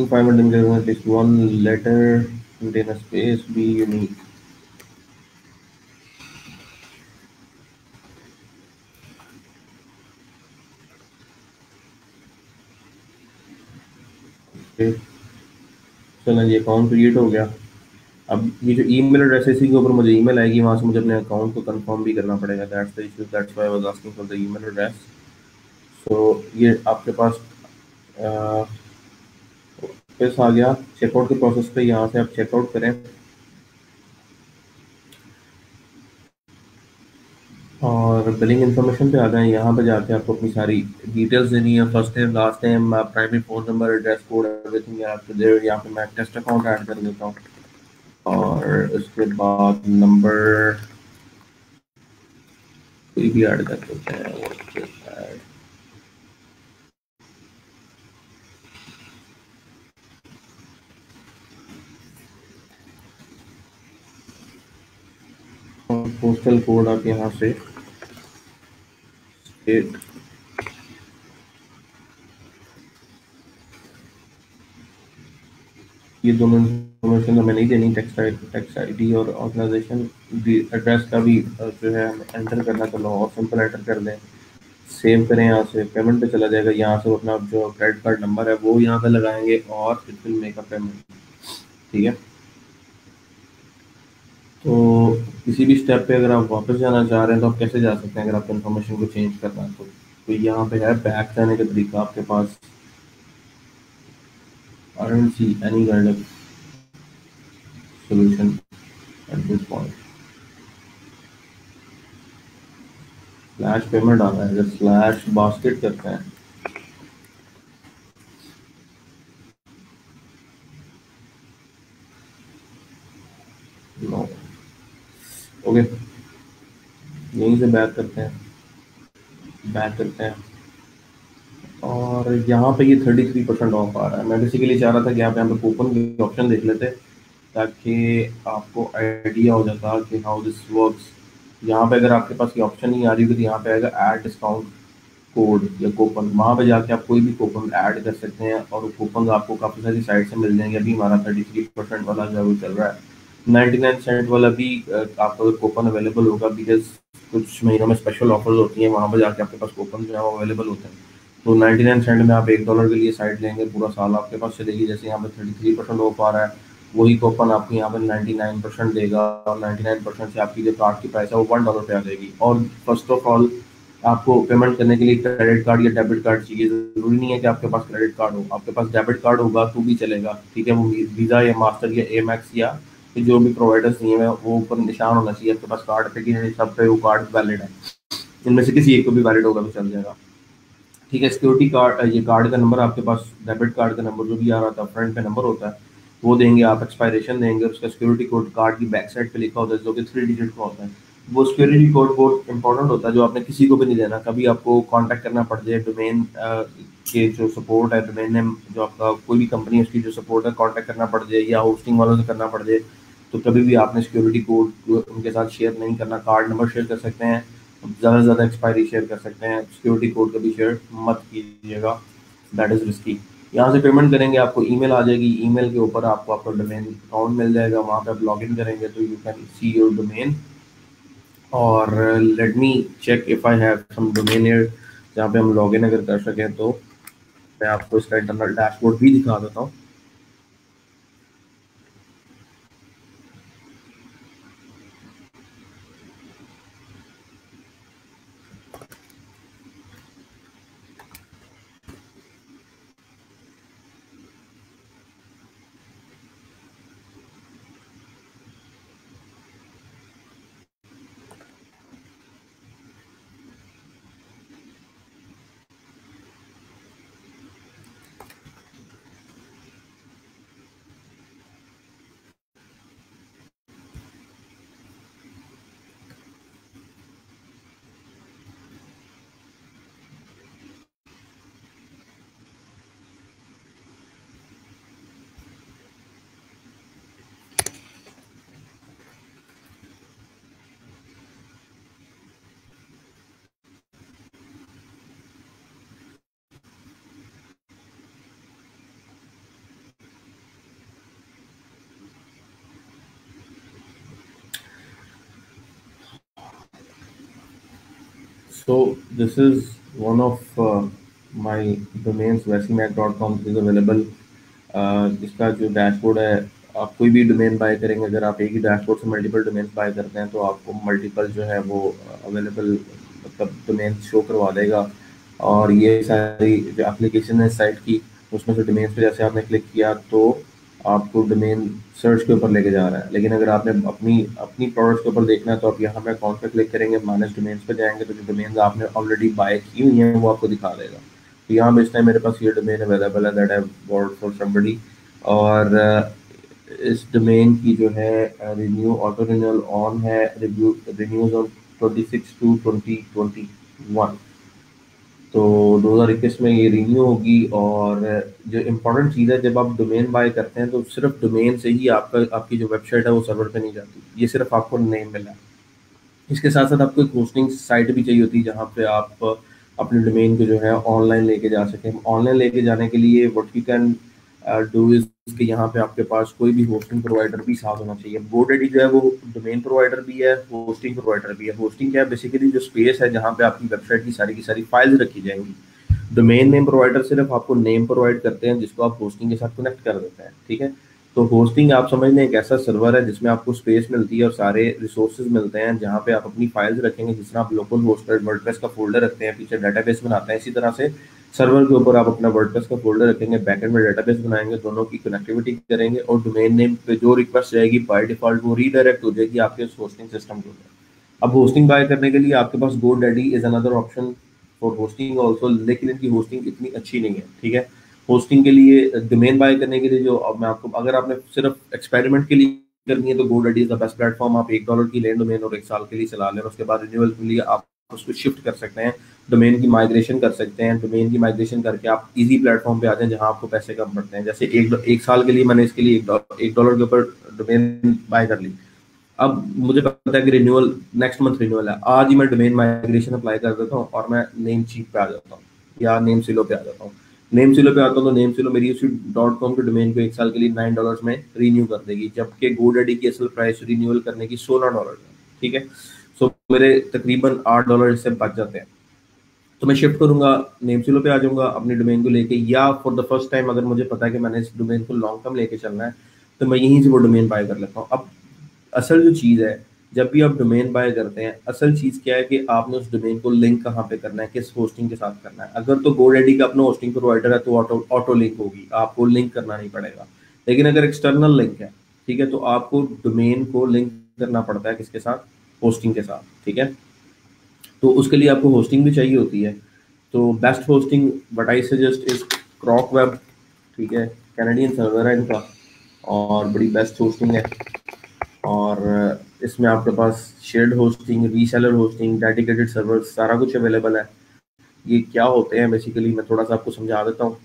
Two five hundred at least one letter contain a space, be unique. Okay. चलो ये अकाउंट क्रिएट हो गया अब ये जो ईमेल एड्रेस है इसी के ऊपर मुझे ईमेल आएगी वहाँ से मुझे अपने अकाउंट को कंफर्म भी करना पड़ेगा that's the issue that's why I was asking for the email address so ये आपके पास वापस आ गया। चेकआउट के प्रोसेस पे यहाँ से आप चेकआउट करें। और बिलिंग इन्फॉर्मेशन पे आ जाए। यहाँ पे जाके आपको अपनी सारी डिटेल्स देनी है। First name last name primary phone number address code everything यहाँ पे मैं टेस्ट अकाउंट ऐड कर देता हूँ। और उसके बाद नंबर कोई भी ऐड कर देते हैं। पोस्टल कोड आप यहाँ से स्टेट ये दोनों इन्फॉर्मेशन हमें नहीं देनी टैक्स टैक्स आईडी और ऑर्गेनाइजेशन एड्रेस का भी जो है हमें एंटर करना चलो लो और सिंपल एंटर कर दें सेव करें यहाँ से पेमेंट पे चला जाएगा, यहाँ से अपना जो क्रेडिट कार्ड नंबर है वो यहाँ पे लगाएँगे और it will make a payment ठीक है? तो किसी भी स्टेप पे अगर आप वापस जाना चाह रहे हैं तो आप कैसे जा सकते हैं अगर आपको इन्फॉर्मेशन को चेंज करना है तो, तो यहाँ पे है बैक जाने का तरीका आपके पास। See any kind of solution at this point. Slash payment आ रहा है अगर स्लैश बास्केट करते हैं। नो ओके यहीं से बैक करते हैं। बैक करते हैं। और यहाँ पे ये थर्टी थ्री परसेंट ऑफ़ आ रहा है। मैं बेसिकली चाह रहा था कि आप यहाँ पे कूपन के ऑप्शन देख लेते, ताकि आपको आइडिया हो जाता कि हाउ दिस वर्क्स यहाँ पे अगर आपके पास ये ऑप्शन नहीं आ रही होगी तो यहाँ पे आएगा ऐड डिस्काउंट कोड या कूपन वहाँ पे जाके आप कोई भी कूपन ऐड कर सकते हैं, और कूपन आपको काफ़ी सारी साइट से मिल जाएँगे। अभी हमारा थर्टी थ्री परसेंट वाला जो चल रहा है। नाइन्टी नाइन सेंट वाला भी आपका अगर कूपन अवेलेबल होगा बिकॉज़ कुछ महीनों में स्पेशल ऑफर्स होती हैं, वहाँ पर जाके आपके पास कूपन जो है वो अवेलेबल होते हैं। तो नाइन्टी नाइन सेंट में आप एक डॉलर के लिए साइड लेंगे, पूरा साल आपके पास चलेगी, जैसे यहाँ पे थर्टी थ्री परसेंट ऑफ़ आ रहा है, वही कूपन आपको यहाँ पे नाइन्टी नाइन परसेंट देगा, और नाइन्टी नाइन परसेंट से आपकी जो कार्ड की प्राइस है, वो वन डॉलर पे आ जाएगी। और फ़र्स्ट ऑफ़ ऑल आपको पेमेंट करने के लिए क्रेडिट कार्ड या डेबिट कार्ड चाहिए, ज़रूरी नहीं है कि आपके पास क्रेडिट कार्ड हो। आपके पास डेबिट कार्ड होगा तो भी चलेगा, ठीक है? वो वीज़ा या मास्टर या ए या जो भी प्रोवाइडर्स नहीं है, वो ऊपर निशान होना चाहिए, आपके पास कार्ड पे कि सब पे वो कार्ड वैलिड है। इनमें से किसी एक को भी वैलिड होगा तो चल जाएगा। ठीक है सिक्योरिटी कार्ड ये कार्ड का नंबर आपके पास डेबिट कार्ड का नंबर जो भी आ रहा था फ्रंट पे नंबर होता है, वो देंगे आप एक्सपायरेशन देंगे, उसका सिक्योरिटी कोड कार्ड की बैक साइड पे लिखा होता है, जो कि थ्री डिजिट का होता है। वो सिक्योरिटी कोड बहुत इंपॉर्टेंट होता है, जो आपने किसी को भी नहीं देना। कभी आपको कांटेक्ट करना पड़ जाए डोमेन के जो सपोर्ट है डोमेन नेम जो आपका कोई भी कंपनी उसकी जो सपोर्ट है कांटेक्ट करना पड़ जाए, या होस्टिंग वालों से करना पड़ जाए तो कभी भी आपने सिक्योरिटी कोड उनके साथ शेयर नहीं करना कार्ड नंबर शेयर कर सकते हैं, ज़्यादा से ज़्यादा एक्सपायरी शेयर कर सकते हैं सिक्योरिटी कोड कभी शेयर मत कीजिएगा दैट इज़ रिस्की यहाँ से पेमेंट करेंगे, आपको ईमेल आ जाएगी ईमेल के ऊपर आपको आपका डोमेन अकाउंट मिल जाएगा, वहाँ पे आप लॉगिन करेंगे तो you can see your domain और let me check if I have some domain जहाँ पे हम लॉगिन अगर कर सकें तो मैं आपको इसका इंटरनल डैशबोर्ड भी दिखा देता हूँ। So this is one of uh, my domains vesimac.com is available. Uh, इसका जो डैशबोर्ड है आप कोई भी डोमेन बाय करेंगे अगर आप एक ही डैशबोर्ड से मल्टीपल डोमेन बाय करते हैं तो आपको मल्टीपल जो है वो अवेलेबल मतलब डोमेन शो करवा देगा। और ये सारी जो एप्लीकेशन है साइट की उसमें से डोमेन पे जैसे आपने क्लिक किया तो आपको डोमेन सर्च के ऊपर लेके जा रहा है। लेकिन अगर आपने अपनी अपनी प्रोडक्ट्स के ऊपर देखना है तो आप यहाँ पे अकाउंट पे क्लिक करेंगे माइनस डोमेन्स पे जाएँगे तो जो डोमेन्स आपने ऑलरेडी बाय की हुई हैं, वो आपको दिखा देगा। तो यहाँ पे इस टाइम मेरे पास ये डोमेन अवेलेबल है that I bought for somebody और इस डोमेन की जो है रिन्यू ऑटो रिन्यूअल ऑन है review renews on twenty six two twenty twenty one तो 2021 में ये रिन्यू होगी और जो इम्पोर्टेंट चीज़ है, जब आप डोमेन बाय करते हैं तो सिर्फ़ डोमेन से ही आपका, आपकी जो वेबसाइट है, वो सर्वर पे नहीं जाती। ये सिर्फ़ आपको नेम मिला इसके साथ साथ आपको एक होस्टिंग साइट भी चाहिए होती है, जहाँ पे आप अपने डोमेन को जो है ऑनलाइन लेके जा सकें। ऑनलाइन लेके जाने के लिए what you can do is कि यहाँ पे आपके पास कोई भी होस्टिंग प्रोवाइडर भी साथ होना चाहिए। गोडेडी जो है वो डोमेन प्रोवाइडर भी है होस्टिंग प्रोवाइडर भी है। होस्टिंग क्या है? बेसिकली जो स्पेस है जहाँ पे आपकी वेबसाइट की सारी की सारी फाइल्स रखी जाएँगी। डोमेन नेम प्रोवाइडर सिर्फ़ आपको नेम प्रोवाइड करते हैं, जिसको आप होस्टिंग के साथ कनेक्ट कर देते हैं, ठीक है? तो होस्टिंग आप समझ लें एक ऐसा सर्वर है जिसमें आपको स्पेस मिलती है और सारे रिसोर्सेज मिलते हैं, जहाँ पे आप अपनी फाइल्स रखेंगे, जिस तरह आप लोकल होस्टेड वर्डप्रेस का फोल्डर रखते हैं, पीछे डाटाबेस बनाते हैं, इसी तरह से सर्वर के ऊपर आप अपना वर्डप्रेस का फोल्डर रखेंगे बैकएंड में डाटाबेस बनाएँगे, दोनों की कनेक्टिविटी करेंगे और डोमेन नेम पे जो रिक्वेस्ट जाएगी बाय डिफ़ॉल्ट वो रीडायरेक्ट हो जाएगी आपके होस्टिंग सिस्टम के ऊपर। अब होस्टिंग बाय करने के लिए आपके पास GoDaddy is another option for hosting also लेकिन इनकी होस्टिंग इतनी अच्छी नहीं है, ठीक है? होस्टिंग के लिए डोमेन बाय करने के लिए जो मैं आपको, अगर आपने सिर्फ़ एक्सपेरिमेंट के लिए करनी है तो GoDaddy is the best platform आप एक डॉलर की लेन डोमेन और एक साल के लिए चला लें उसके बाद रिन्यूअल के लिए आप उसको शिफ्ट कर सकते हैं। डोमेन की माइग्रेशन कर सकते हैं डोमेन की माइग्रेशन करके आप इजी प्लेटफॉर्म पे आ जाए जहाँ आपको पैसे कम पड़ते हैं। जैसे एक एक साल के लिए मैंने इसके लिए एक डॉलर के ऊपर डोमेन बाय कर ली। अब मुझे पता है कि रिन्यूअल नेक्स्ट मंथ रिन्यूअल है। आज ही मैं डोमेन माइग्रेशन अप्लाई कर देता हूँ और मैं नेम चीप पे आ जाता हूँ, या नेम सिलो पे आ जाता हूँ। नेम सिलो पे आता हूँ तो नेम सिलो मेरी उसी डॉट कॉम के डोमेन को एक साल के लिए नाइन डॉलर में रीन्यू कर देगी, जबकि गोडेडी की असल प्राइस रिन्यूअल करने की सोलह डॉलर ठीक है? सो मेरे तकरीबन आठ डॉलर इससे बच जाते हैं। तो मैं शिफ्ट करूँगा नेम सिलो पे आ जाऊँगा अपनी डोमेन को लेके, या फॉर द फ़र्स्ट टाइम अगर मुझे पता है कि मैंने इस डोमेन को लॉन्ग टर्म लेके चलना है तो मैं यहीं से वो डोमेन बाय कर लेता हूँ। अब असल जो चीज़ है, जब भी आप डोमेन बाय करते हैं, असल चीज़ क्या है कि आपने उस डोमेन को लिंक कहाँ पे करना है, किस होस्टिंग के साथ करना है। अगर तो गोडेडी का अपना होस्टिंग प्रोवाइडर है तो ऑटो ऑटो लिंक होगी, आपको लिंक करना नहीं पड़ेगा। लेकिन अगर एक्सटर्नल लिंक है, ठीक है तो आपको डोमेन को लिंक करना पड़ता है किसके साथ? होस्टिंग के साथ, ठीक है? तो उसके लिए आपको होस्टिंग भी चाहिए होती है। तो best hosting but I suggest is crock web ठीक है कैनेडियन सर्वर है इनका, और बड़ी बेस्ट होस्टिंग है। और इसमें आपके पास shared hosting reseller hosting dedicated server सारा कुछ अवेलेबल है। ये क्या होते हैं बेसिकली मैं थोड़ा सा आपको समझा देता हूँ।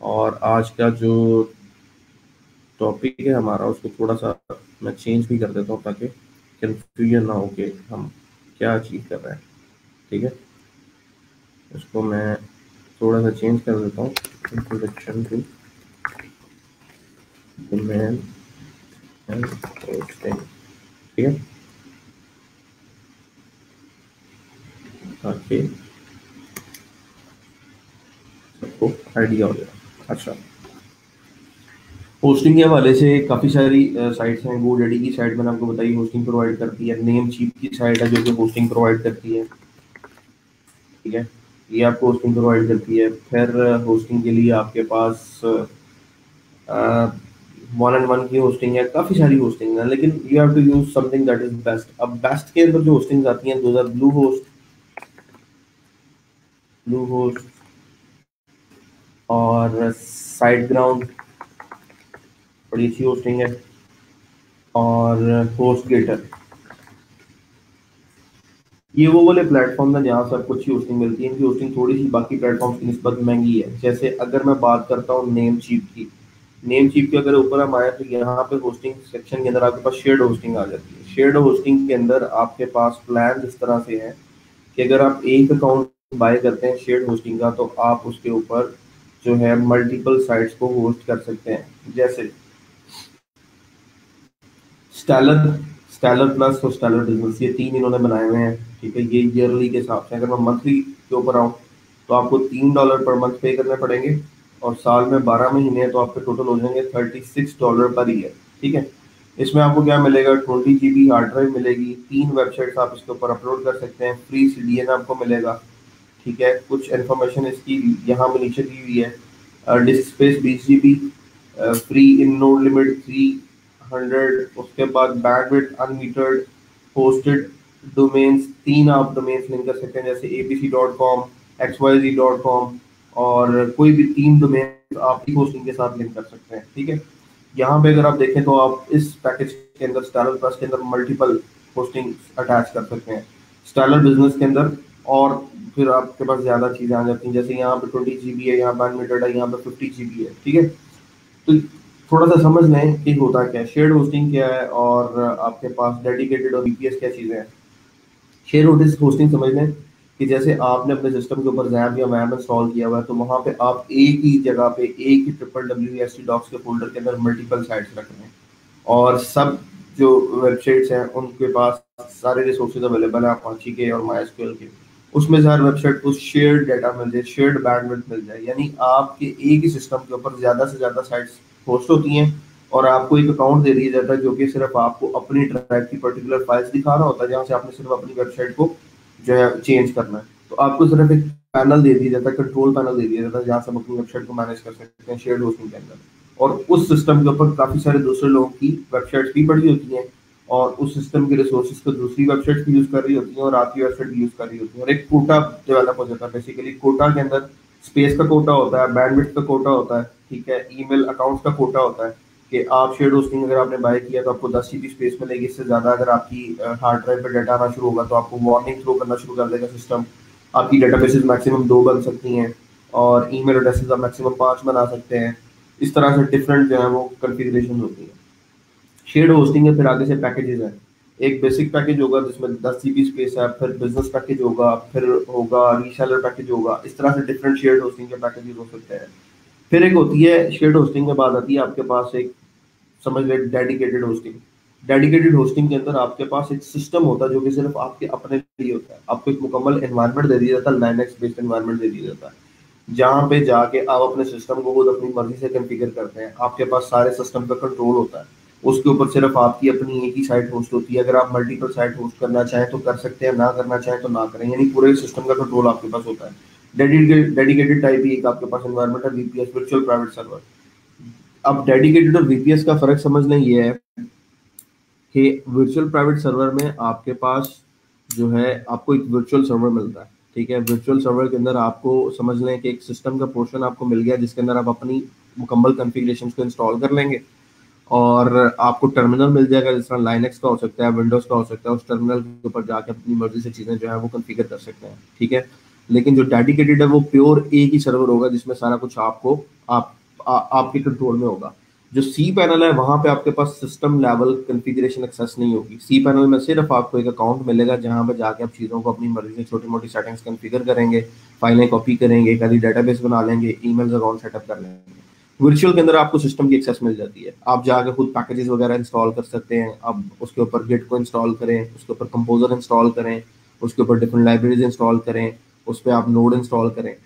और आज का जो टॉपिक है हमारा, उसको थोड़ा सा मैं चेंज भी कर देता हूँ ताकि कन्फ्यूज़न ना हो कि हम क्या अचीव कर रहे हैं। ठीक है? इसको मैं थोड़ा सा चेंज कर देता हूँ इंट्रोडक्शन टू मैन ठीक है? ताकि आपको आइडिया हो गया। अच्छा। होस्टिंग के हवाले से काफ़ी सारी साइट्स हैं गो डेडी की साइट मैंने आपको बताई होस्टिंग प्रोवाइड करती है नेम चीप की साइट है जो कि होस्टिंग प्रोवाइड करती है। ठीक है? ये आपको होस्टिंग प्रोवाइड करती है। फिर होस्टिंग के लिए आपके पास वन एंड वन की होस्टिंग है। काफ़ी सारी होस्टिंग है, लेकिन you have to use something that is best अब बेस्ट के अंदर जो होस्टिंग आती हैं दो आर ब्लू होस्ट ब्लू होस्ट और साइड ग्राउंड बड़ी अच्छी होस्टिंग है। और होस्ट गेटर ये वो वाले प्लेटफॉर्म है जहाँ से आपको अच्छी होस्टिंग मिलती है। इनकी होस्टिंग थोड़ी सी बाकी प्लेटफॉर्म की नस्बत महँगी है। जैसे अगर मैं बात करता हूँ नेम चीप की। नेम चीप के अगर ऊपर हम आए तो यहाँ पे होस्टिंग सेक्शन के अंदर आपके पास शेयर्ड होस्टिंग आ जाती है। शेयर्ड होस्टिंग के अंदर आपके पास प्लान इस तरह से है कि अगर आप एक अकाउंट बाय करते हैं शेयर्ड होस्टिंग का तो आप उसके ऊपर जो है मल्टीपल साइट्स को होस्ट कर सकते हैं। जैसे स्टैलर स्टैलर प्लस और स्टैलर बिज़नेस ये तीन इन्होंने बनाए हुए हैं। ठीक है, ये ईयरली के हिसाब से अगर मैं मंथली के ऊपर आऊँ तो आपको तीन डॉलर पर मंथ पे करने पड़ेंगे और साल में बारह महीने तो आपके टोटल हो जाएँगे thirty six dollar per year ठीक है? इसमें आपको क्या मिलेगा? Twenty G B hard drive मिलेगी, तीन वेबसाइट्स आप इसके ऊपर अपलोड कर सकते हैं फ्री सी डी एन आपको मिलेगा, ठीक है? कुछ इन्फॉर्मेशन इसकी यहाँ में नीचे दी हुई है डिस्क स्पेस बीस G B free in no limit three hundred उसके बाद बैंडविड्थ अनमीटर्ड होस्टेड डोमेन्स तीन आप डोमेन्स लिंक कर सकते हैं, जैसे A B C dot com X Y Z dot com और कोई भी तीन डोमेन आप ई होस्टिंग के साथ लिंक कर सकते हैं, ठीक है? यहाँ पे अगर आप देखें तो आप इस पैकेज के अंदर स्टाइलर प्लस के अंदर मल्टीपल होस्टिंग अटैच कर सकते हैं। स्टाइलर बिज़नेस के अंदर और फिर आपके पास ज़्यादा चीज़ें आ जाती हैं, जैसे यहाँ पे ट्वेंटी जी बी है, यहाँ पे अनलिमिटेड है यहाँ पे फिफ्टी जी बी है, ठीक है? तो थोड़ा सा समझ लें कि होता क्या है शेयर होस्टिंग क्या है और आपके पास डेडिकेटेड और बीपीएस क्या चीज़ें हैं। शेयर होल्डर्स होस्टिंग समझ लें कि जैसे आपने अपने सिस्टम के ऊपर जैप या मैप इंस्टॉल किया हुआ है तो वहाँ पे आप एक ही जगह पे एक ही triple W S T docs के फोल्डर के अंदर मल्टीपल साइट्स रख रहे हैं और सब जो वेबसाइट्स हैं, उनके पास सारे रिसोर्सेज अवेलेबल है अपाची के और माई के। उसमें से हर वेबसाइट को शेयर डाटा मिल जाए शेयर्ड बैंडविड्थ मिल जाए। यानी आपके एक ही सिस्टम के ऊपर ज़्यादा से ज़्यादा साइट्स होस्ट होती हैं और आपको एक अकाउंट दे दिया जाता है जो कि सिर्फ़ आपको अपनी ट्रैक की पर्टिकुलर फाइल्स दिखा रहा होता है, जहाँ से आपने सिर्फ़ अपनी वेबसाइट को जो है चेंज करना है। तो आपको सिर्फ़ एक पैनल दे दिया जाता है कंट्रोल पैनल दे दिया जाता है, जहाँ से हम अपनी वेबसाइट को मैनेज कर सकते हैं शेयर होस्टिंग के अंदर। और उस सिस्टम के ऊपर काफ़ी सारे दूसरे लोगों की वेबसाइट्स भी पड़ी होती हैं और उस सिस्टम के रिसोर्सेज को दूसरी वेबसाइट भी यूज़ कर रही होती हैं और आपकी वेबसाइट भी यूज़ कर रही होती है। और एक कोटा डेवलप हो जाता है बेसिकली कोटा के अंदर स्पेस का कोटा होता है बैंडविड्थ का कोटा होता है, ठीक है ईमेल अकाउंट्स का कोटा होता है। कि आप शेयर होस्टिंग अगर आपने बाय किया तो आपको दस जी बी स्पेस मिलेगी। इससे ज़्यादा अगर आपकी हार्ड ड्राइव पर डाटा आना शुरू होगा तो आपको वार्निंग थ्रो करना शुरू कर देगा सिस्टम आपकी डाटा बेसिस मैक्सिमम दो बन सकती हैं और ई मेल एड्रेसेज आप मैक्सिमम पाँच बना सकते हैं। इस तरह से डिफरेंट जो है वो कन्फिग्रेशन होती है। शेयर होस्टिंग है फिर आगे से पैकेजेस हैं। एक बेसिक पैकेज होगा जिसमें दस जी बी स्पेस है, फिर बिज़नेस पैकेज होगा, फिर होगा रीसेलर पैकेज होगा। इस तरह से डिफरेंट शेयर होस्टिंग के पैकेजेस हो सकते हैं। फिर एक होती है शेयर होस्टिंग के बाद आती है आपके पास एक समझ ले डेडिकेटेड होस्टिंग डेडिकेटेड होस्टिंग के अंदर आपके पास एक सिस्टम होता है जो कि सिर्फ़ आपके अपने लिए होता है। आपको एक मुकम्मल एनवायरनमेंट दे दिया जाता है लाइनेक्स बेस्ड एनवायरनमेंट दे दिया जाता है। जहाँ पे जाके आप अपने सिस्टम को खुद अपनी मर्ज़ी से कन्फिगर करते हैं, आपके पास सारे सिस्टम का कंट्रोल होता है। उसके ऊपर सिर्फ़ आपकी अपनी एक ही साइट होस्ट होती है। अगर आप मल्टीपल साइट होस्ट करना चाहें तो कर सकते हैं, ना करना चाहें तो ना करें। यानी पूरे सिस्टम का कंट्रोल आपके पास होता है। डेडिकेटेड टाइप ही एक आपके पास एनवायरमेंट है वीपीएस वर्चुअल प्राइवेट सर्वर अब डेडिकेटेड और वीपीएस का फ़र्क समझना ये है कि वर्चुअल प्राइवेट सर्वर में आपके पास जो है, आपको एक वर्चुअल सर्वर मिलता है, ठीक है? वर्चुअल सर्वर के अंदर आपको समझ लें कि एक सिस्टम का पोर्शन आपको मिल गया, जिसके अंदर आप अपनी मुकम्मल कन्फिग्रेशन को इंस्टॉल कर लेंगे और आपको टर्मिनल मिल जाएगा, जिस तरह लाइनक्स का हो सकता है विंडोज़ का हो सकता है, उस टर्मिनल के ऊपर जाके अपनी मर्ज़ी से चीज़ें जो है वो कन्फिगर कर सकते हैं, ठीक है? लेकिन जो डेडिकेटेड है, वो प्योर एक ही सर्वर होगा जिसमें सारा कुछ आपको, आप आपके कंट्रोल में होगा। जो सी पैनल है, वहाँ पे आपके पास सिस्टम लेवल कॉन्फ़िगरेशन एक्सेस नहीं होगी। सी पैनल में सिर्फ़ आपको एक अकाउंट मिलेगा, जहाँ पे जाके आप चीज़ों को अपनी मर्ज़ी से छोटी मोटी सेटिंग्स कॉन्फ़िगर करेंगे, फाइलें कॉपी करेंगे, एक आधी डेटाबेस बना लेंगे ईमेल्स अकाउंट सेटअप कर लेंगे। वर्चुअल के अंदर आपको सिस्टम की एक्सेस मिल जाती है। आप जाकर खुद पैकेजेस वगैरह इंस्टॉल कर सकते हैं। आप उसके ऊपर गिट को इंस्टॉल करें, उसके ऊपर कंपोजर इंस्टॉल करें, उसके ऊपर डिफरेंट लाइब्रेरीज इंस्टॉल करें, उस पर आप नोड इंस्टॉल करें।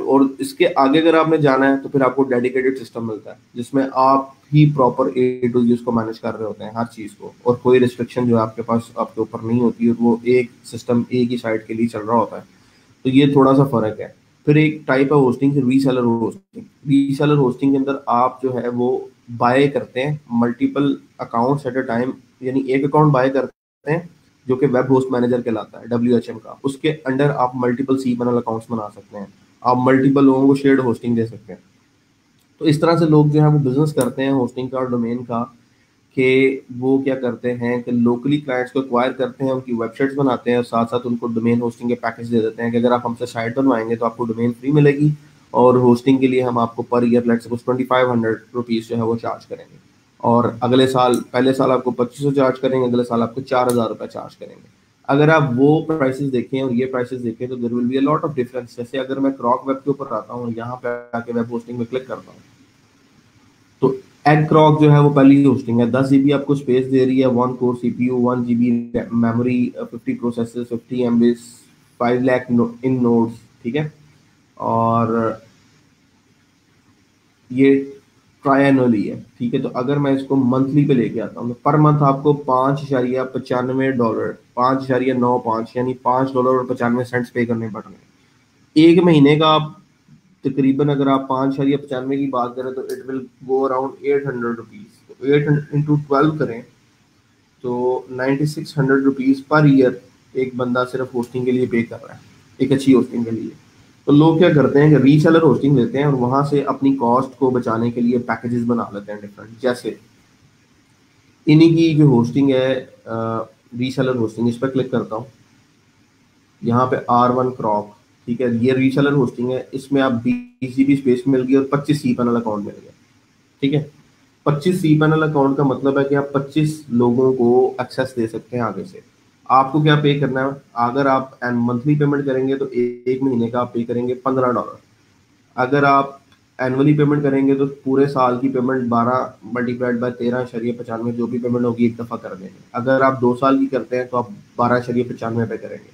और इसके आगे अगर आपने जाना है तो फिर आपको डेडिकेटेड सिस्टम मिलता है, जिसमें आप ही प्रॉपर ए टू जी उसको मैनेज कर रहे होते हैं, हर चीज़ को। और कोई रिस्ट्रिक्शन जो है आपके पास, आपके ऊपर नहीं होती, और वो एक सिस्टम एक ही साइड के लिए चल रहा होता है। तो ये थोड़ा सा फ़र्क है। फिर एक टाइप है होस्टिंग फिर रीसेलर होस्टिंग रीसेलर होस्टिंग के अंदर आप जो है, वो बाय करते हैं multiple accounts at a time यानी एक अकाउंट बाय करते हैं, जो कि वेब होस्ट मैनेजर कहलाता है एम का। उसके अंडर आप मल्टीपल सी पैनल अकाउंट्स बना सकते हैं। आप मल्टीपल लोगों को शेयर्ड होस्टिंग दे सकते हैं। तो इस तरह से लोग जो है, वो बिज़नेस करते हैं होस्टिंग का और डोमेन का कि वो क्या करते हैं कि लोकली क्लाइंट्स को एक्वायर करते हैं, उनकी वेबसाइट्स बनाते हैं और साथ साथ उनको डोमेन होस्टिंग के पैकेज दे देते हैं कि अगर आप हमसे साइट बनवाएँगे तो आपको डोमेन फ्री मिलेगी और होस्टिंग के लिए हम आपको per year let suppose twenty five hundred rupees जो है वो चार्ज करेंगे। और अगले साल, पहले साल आपको पच्चीस सौ चार्ज करेंगे, अगले साल आपको चार हज़ार रुपये चार्ज करेंगे। अगर आप वो प्राइसेस देखें और ये प्राइसेस देखें तो there will be a lot of difference जैसे अगर मैं क्रॉक वेब के ऊपर आता हूँ, यहाँ पे आके वेब होस्टिंग में क्लिक करता हूँ तो एग क्रॉक जो है वो पहली होस्टिंग है। दस जीबी आपको स्पेस दे रही है one core C P U one G B memory fifty processor fifty M B five lakh inodes ठीक है? और ये ट्रायनली है, ठीक है? तो अगर मैं इसको मंथली पे लेके आता हूँ तो पर मंथ आपको पाँच इशारिया पचानवे डॉलर पाँच इशारिया नौ पाँच, यानी पाँच डॉलर और पचानवे सेंट्स पे करने पड़ रहे हैं। एक महीने का आप तकरीबन अगर आप पाँच इशारिया पचानवे की बात करें तो it will go around eight hundred rupees तो एट इंटू ट्वेल्व करें तो ninety six hundred rupees per year एक बंदा सिर्फ़ होस्टिंग के लिए पे कर रहा है, एक अच्छी होस्टिंग के लिए। तो लोग क्या करते हैं कि रीसेलर होस्टिंग लेते हैं और वहाँ से अपनी कॉस्ट को बचाने के लिए पैकेजेस बना लेते हैं डिफरेंट जैसे इन्हीं की जो होस्टिंग है रीसेलर होस्टिंग इस पर क्लिक करता हूँ। यहाँ पे आर वन क्रॉप ठीक है, ये रीसेलर होस्टिंग है, इसमें आप बीस जी बी स्पेस मिल गई और पच्चीस सी पैनल अकाउंट मिल गया, ठीक है। पच्चीस सी पैनल अकाउंट का मतलब है कि आप पच्चीस लोगों को एक्सेस दे सकते हैं आगे से। आपको क्या पे करना है? अगर आप मंथली पेमेंट करेंगे तो एक महीने का आप पे करेंगे पंद्रह डॉलर अगर आप एनुअली पेमेंट करेंगे तो पूरे साल की पेमेंट बारह मल्टीप्लाइड बाय तेरह शरीय पचानवे जो भी पेमेंट होगी एक दफ़ा कर देंगे. अगर आप दो साल की करते हैं तो आप बारह शरीय पचानवे पे करेंगे.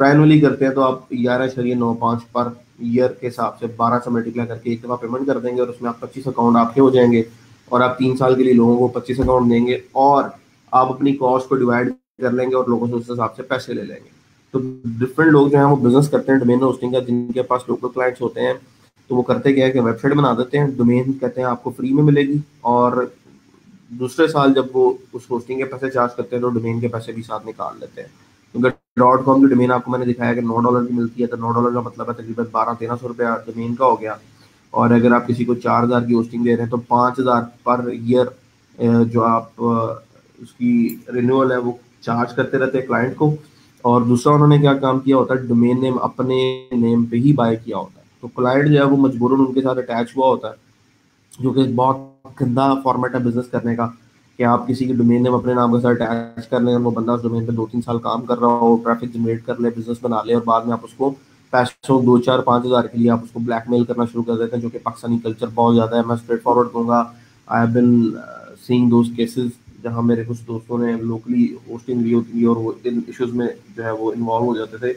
प्राइनली करते हैं तो आप ग्यारह शरीय नौ पाँच पर ईयर के हिसाब से बारह से मल्टीप्लाई करके एक दफ़ा पेमेंट कर देंगे और उसमें आप पच्चीस अकाउंट आपके हो जाएँगे और आप तीन साल के लिए लोगों को पच्चीस अकाउंट देंगे और आप अपनी कॉस्ट को डिवाइड कर लेंगे और लोगों से उस हिसाब से पैसे ले लेंगे। तो डिफरेंट लोग जो है, वो बिज़नेस करते हैं डोमेन होस्टिंग का, जिनके पास लोकल क्लाइंट्स होते हैं तो वो करते क्या है कि वेबसाइट बना देते हैं डोमेन कहते हैं आपको फ्री में मिलेगी और दूसरे साल जब वो उस होस्टिंग के पैसे चार्ज करते हैं तो डोमेन के पैसे भी साथ निकाल लेते हैं। क्योंकि डॉट कॉम की डोमेन आपको मैंने दिखाया कि नौ डॉलर की मिलती है तो नौ डॉलर का मतलब है तकरीबन बारह, तेरह सौ रुपया डोमेन का हो गया। और अगर आप किसी को चार हज़ार की होस्टिंग दे रहे हैं तो पाँच हज़ार पर ईयर जो आप उसकी रिन्यूअल है, वो चार्ज करते रहते हैं क्लाइंट को। और दूसरा उन्होंने क्या काम किया होता है डोमेन नेम अपने नेम पे ही बाय किया होता है। तो क्लाइंट जो है वो मजबूरन उनके साथ अटैच हुआ होता है, जो कि बहुत गंदा फॉर्मेट है बिज़नेस करने का, कि आप किसी के डोमेन नेम अपने नाम के साथ अटैच कर लें और वो बंदा उस डोमेन पे दो तीन साल काम कर रहा हो ट्रैफ़िक जनरेट कर ले बिज़नेस बना ले और बाद में आप उसको पैसों दो चार पाँच हज़ार के लिए आप उसको ब्लैकमेल करना शुरू कर देते हैं, जो कि पाकिस्तानी कल्चर बहुत ज़्यादा है। मैं स्ट्रेट फॉरवर्ड दूँगा I have been seeing those cases जहाँ मेरे कुछ दोस्तों ने लोकली होस्टिंग ली होती और वो इन इश्यूज़ में जो है वो इन्वॉल्व हो जाते थे।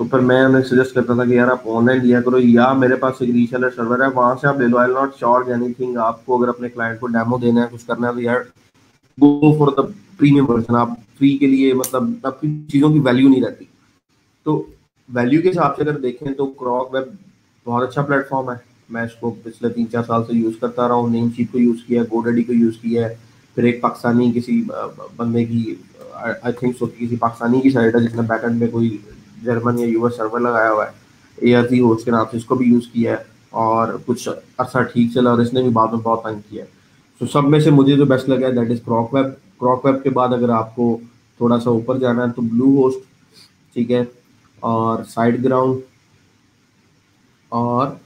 तो फिर मैं उन्हें सजेस्ट करता था कि यार आप ऑनलाइन लिया करो या मेरे पास एक रीसेलर सर्वर है, वहाँ से आप ले लो। आई नॉट चार्ज एनीथिंग आपको अगर अपने क्लाइंट को डेमो देना है, कुछ करना है तो यार go for the premium version आप फ्री के लिए मतलब आपकी चीज़ों की वैल्यू नहीं रहती। तो वैल्यू के हिसाब से अगर देखें तो क्रॉक वेब बहुत अच्छा प्लेटफॉर्म है। मैं इसको पिछले तीन चार साल से यूज़ करता रहा हूँ। नेम शीट को यूज़ किया है गोडेडी को यूज़ किया है। फिर एक पाकिस्तानी किसी बंदे की आई थिंक सो किसी पाकिस्तानी की साइड है जिसने बैकएंड में कोई जर्मन या यूएस सर्वर लगाया हुआ है। ए आर सी होस्ट के नाम से इसको भी यूज़ किया है और कुछ अर्सा ठीक चला और इसने भी बाद में बहुत तंग किया है। तो सब में से मुझे जो बेस्ट लगा है that is crock web crock web के बाद अगर आपको थोड़ा सा ऊपर जाना है तो ब्लू होस्ट ठीक है, और साइड ग्राउंड और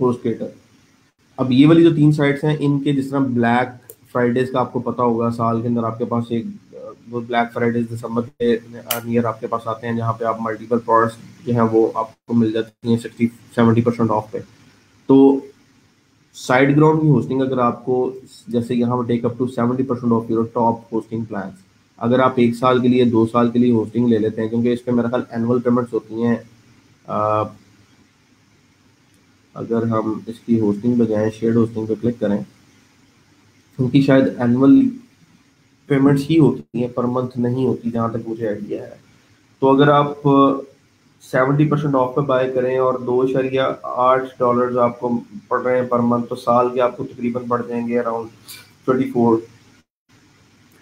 होस्टेटर अब ये वाली जो तीन साइट्स हैं, इनके जिस तरह ब्लैक फ्राइडेज का आपको पता होगा, साल के अंदर आपके पास एक, वो ब्लैक फ्राइडेज दिसंबर के नियर आपके पास आते हैं, जहाँ पे आप मल्टीपल प्रोडक्ट्स जो हैं वो आपको मिल जाती हैं सिक्सटी सेवेंटी परसेंट ऑफ़ पे। तो साइड ग्राउंड की होस्टिंग अगर आपको, जैसे यहाँ पर take up to seventy percent off your top hosting plan अगर आप एक साल के लिए, दो साल के लिए होस्टिंग ले लेते हैं, क्योंकि इस पर मेरा ख्याल एनुअल पेमेंट्स होती हैं अगर हम इसकी होस्टिंग पे जाएँ शेयर होस्टिंग पे क्लिक करें उनकी शायद एनुअल पेमेंट्स ही होती हैं पर मंथ नहीं होती जहाँ तक मुझे आइडिया है। तो अगर आप सेवेंटी परसेंट ऑफ़ पे बाय करें और दो शरिया आठ डॉलर आपको पड़ रहे हैं पर मंथ तो साल के आपको तकरीबन पड़ जाएँगे अराउंड ट्वेंटी फोर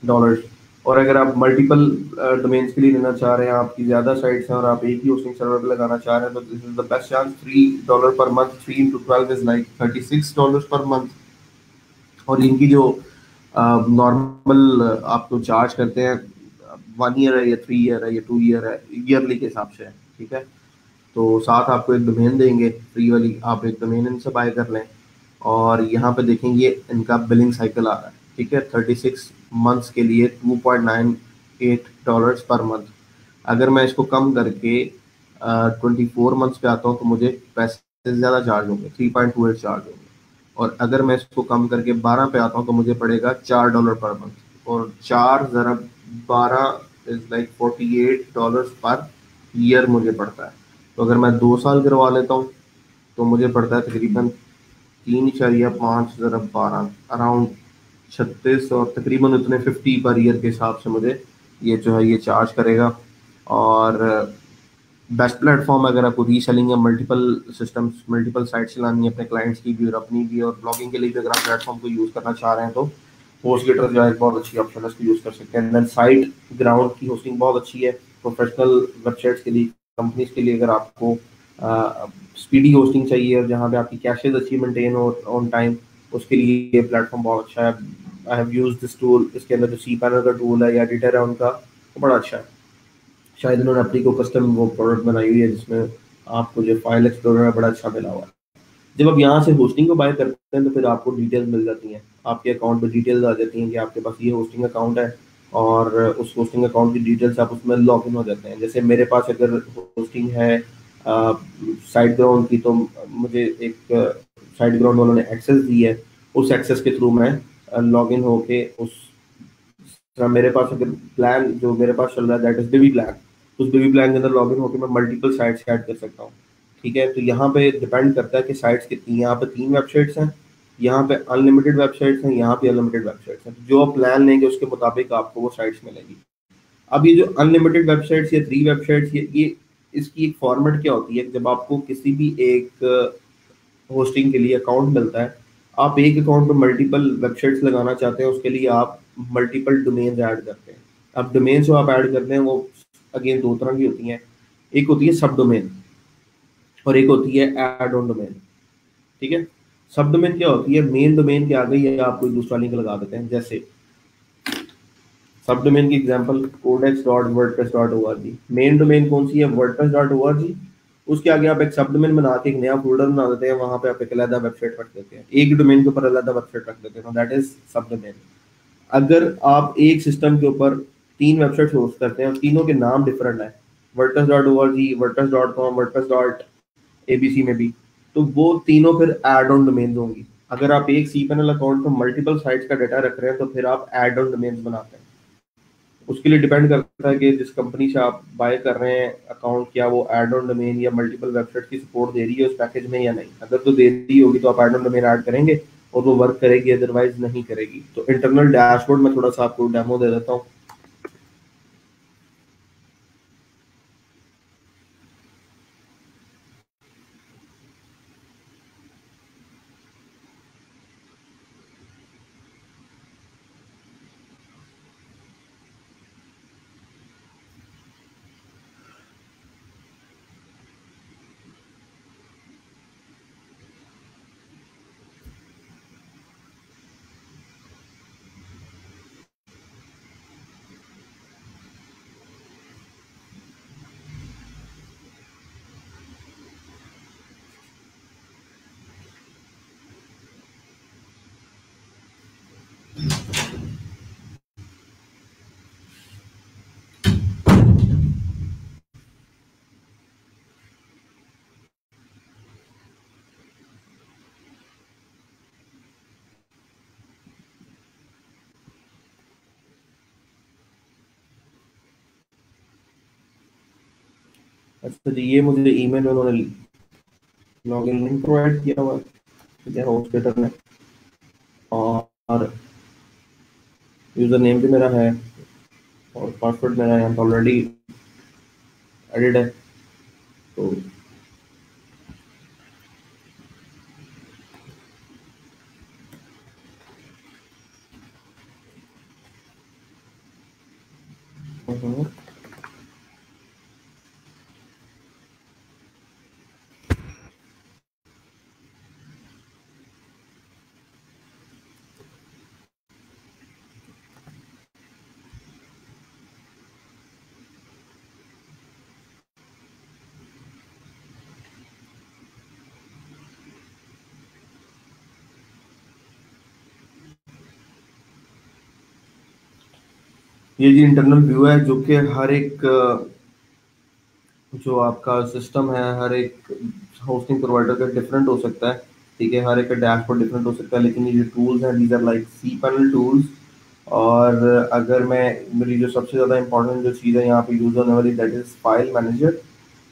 डॉलर्स और अगर आप मल्टीपल डोमेन्स के लिए लेना चाह रहे हैं, आपकी ज़्यादा साइट्स हैं और आप एक ही होस्टिंग सर्वर पे लगाना चाह रहे हैं तो this is the best chance three dollar per month three into twelve is like thirty six dollar per month और इनकी जो नॉर्मल आप तो चार्ज करते हैं वन ईयर है या थ्री ईयर है या टू ईयर है ईयरली के हिसाब से है, ठीक है? तो साथ आपको एक डोमेन देंगे फ्री वाली, आप एक डोमेन इनसे बाय कर लें। और यहाँ पे देखेंगे इनका बिलिंग साइकिल आ रहा है, ठीक है? थर्टी सिक्स मंथ्स के लिए two point nine eight dollars per month अगर मैं इसको कम करके ट्वेंटी फोर मंथ्स पे आता हूँ तो मुझे पैसे ज़्यादा चार्ज होंगे three point two eight charge होंगे। और अगर मैं इसको कम करके बारह पे आता हूँ तो मुझे पड़ेगा चार डॉलर पर मंथ। और चार ज़रा बारह is like forty eight dollar per year मुझे पड़ता है। तो अगर मैं दो साल करवा लेता हूँ तो मुझे पड़ता है तकरीबन तीन इशारिया पाँच ज़रा बारह अराउंड छत्तीस और तकरीबन उतने फिफ्टी पर ईयर के हिसाब से मुझे ये जो है ये चार्ज करेगा। और बेस्ट प्लेटफॉर्म अगर आपको रीसेलिंग या मल्टीपल सिस्टम्स मल्टीपल साइट चलानी है अपने क्लाइंट्स की भी और अपनी भी और ब्लॉगिंग के लिए भी अगर आप प्लेटफॉर्म को यूज़ करना चाह रहे हैं तो होस्ट गेटर जो है बहुत अच्छी ऑप्शन है इसको यूज़ कर सकते हैं। देन साइट ग्राउंड की होस्टिंग बहुत अच्छी है। प्रोफेशनल वेबसाइट्स के लिए कंपनीज़ के लिए अगर आपको स्पीडी होस्टिंग चाहिए और जहाँ पे आपकी कैशेज अच्छी मेंटेन हो ऑन टाइम उसके लिए ये प्लेटफॉर्म बहुत अच्छा है। I have use this tool इसके अंदर जो सी पैनल का टूल है या एडिटर है उनका, वो बड़ा अच्छा है। शायद उन्होंने अपनी को कस्टम वो प्रोडक्ट बनाई हुई है जिसमें आपको जो फ़ाइल एक्सप्लोरर है, बड़ा अच्छा मिला हुआ है। जब आप यहाँ से होस्टिंग को बाय करते हैं तो फिर आपको डिटेल्स मिल जाती हैं। आपके अकाउंट पर डिटेल्स आ जाती हैं कि आपके पास ये होस्टिंग अकाउंट है और उस होस्टिंग अकाउंट की डिटेल्स आप उसमें लॉग इन हो जाते हैं। जैसे मेरे पास अगर होस्टिंग है साइड ग्राउंड की तो मुझे एक साइड ग्राउंड वालों ने एक्सेस दी है। उस एक्सेस के थ्रू मैं लॉग इन होके उस मेरे पास अगर प्लान जो मेरे पास चल रहा है दैट इज़ बेबी प्लान उस बेबी प्लान के अंदर लॉग इन होकर मैं मल्टीपल साइट्स ऐड कर सकता हूँ। ठीक है? तो यहाँ पे डिपेंड करता है कि साइट्स कितनी यहाँ पे तीन वेबसाइट्स हैं, यहाँ पे अनलिमिटेड वेबसाइट्स हैं, यहाँ पे अनलिमिटेड वेबसाइट्स हैं। जो आप प्लान लेंगे, उसके मुताबिक आपको वो साइट्स मिलेगी। अब ये जो अनलिमिटेड वेबसाइट्स या थ्री वेबसाइट्स ये ये, इसकी एक फॉर्मेट क्या होती है? जब आपको किसी भी एक होस्टिंग के लिए अकाउंट मिलता है, आप एक अकाउंट पर मल्टीपल वेबसाइट्स लगाना चाहते हैं, उसके लिए आप मल्टीपल डोमेन ऐड करते हैं। अब डोमेन जो आप ऐड करते हैं, वो अगेन दो तरह की होती हैं। एक होती है सब डोमेन और एक होती है एड ऑन डोमेन ठीक है? सब डोमेन क्या होती है? मेन डोमेन के आगे ये आप कोई दूसरा लिंक लगा देते हैं। जैसे सब डोमेन की example codex dot WordPress dot O R G main domain कौन सी है? WordPress dot O R G उसके आगे आप एक सब डोमेन बना के एक नया फोल्डर बना देते हैं। वहाँ पे आप एक अलग वेबसाइट रख देते हैं। एक डोमेन के ऊपर अलग वेबसाइट रख देते हैं। दैट इज़ सब डोमेन अगर आप एक सिस्टम के ऊपर तीन वेबसाइट होस्ट करते हैं, और तीनों के नाम डिफरेंट है। Vertus dot O R G vertus dot com vertus dot A B C में भी। तो वो तीनों फिर एड ऑन डोमेन होंगी। अगर आप एक सी पैनल अकाउंट पर मल्टीपल साइट्स का डाटा रख रहे हैं तो फिर आप एड ऑन डोमेन बनाते हैं। उसके लिए डिपेंड करता है कि जिस कंपनी से आप बाय कर रहे हैं अकाउंट क्या वो एड ऑन डोमेन या मल्टीपल वेबसाइट की सपोर्ट दे रही है उस पैकेज में या नहीं। अगर तो दे रही होगी तो आप एड ऑन डोमेन ऐड करेंगे, और वो वर्क करेगी अदरवाइज़ नहीं करेगी। तो इंटरनल डैशबोर्ड में थोड़ा सा आपको डेमो दे देता हूँ। अच्छा जी, ये मुझे ईमेल में उन्होंने लॉगिन लिंक प्रोवाइड किया हुआ है होस्टेटर ने और यूज़र नेम भी मेरा है और पासवर्ड मेरा यहाँ ऑलरेडी एडिड है तो ये जी इंटरनल व्यू है, जो कि हर एक, जो आपका सिस्टम है, हर एक होस्टिंग प्रोवाइडर का डिफरेंट हो सकता है, ठीक है? हर एक डैशबोर्ड डिफरेंट हो सकता है, लेकिन ये जो टूल्स हैं these are like cPanel tools और अगर मैं, मेरी जो सबसे ज़्यादा इंपॉर्टेंट जो चीज़ है यहाँ पे यूज़ होने वाली दैट इज़ फ़ाइल मैनेजर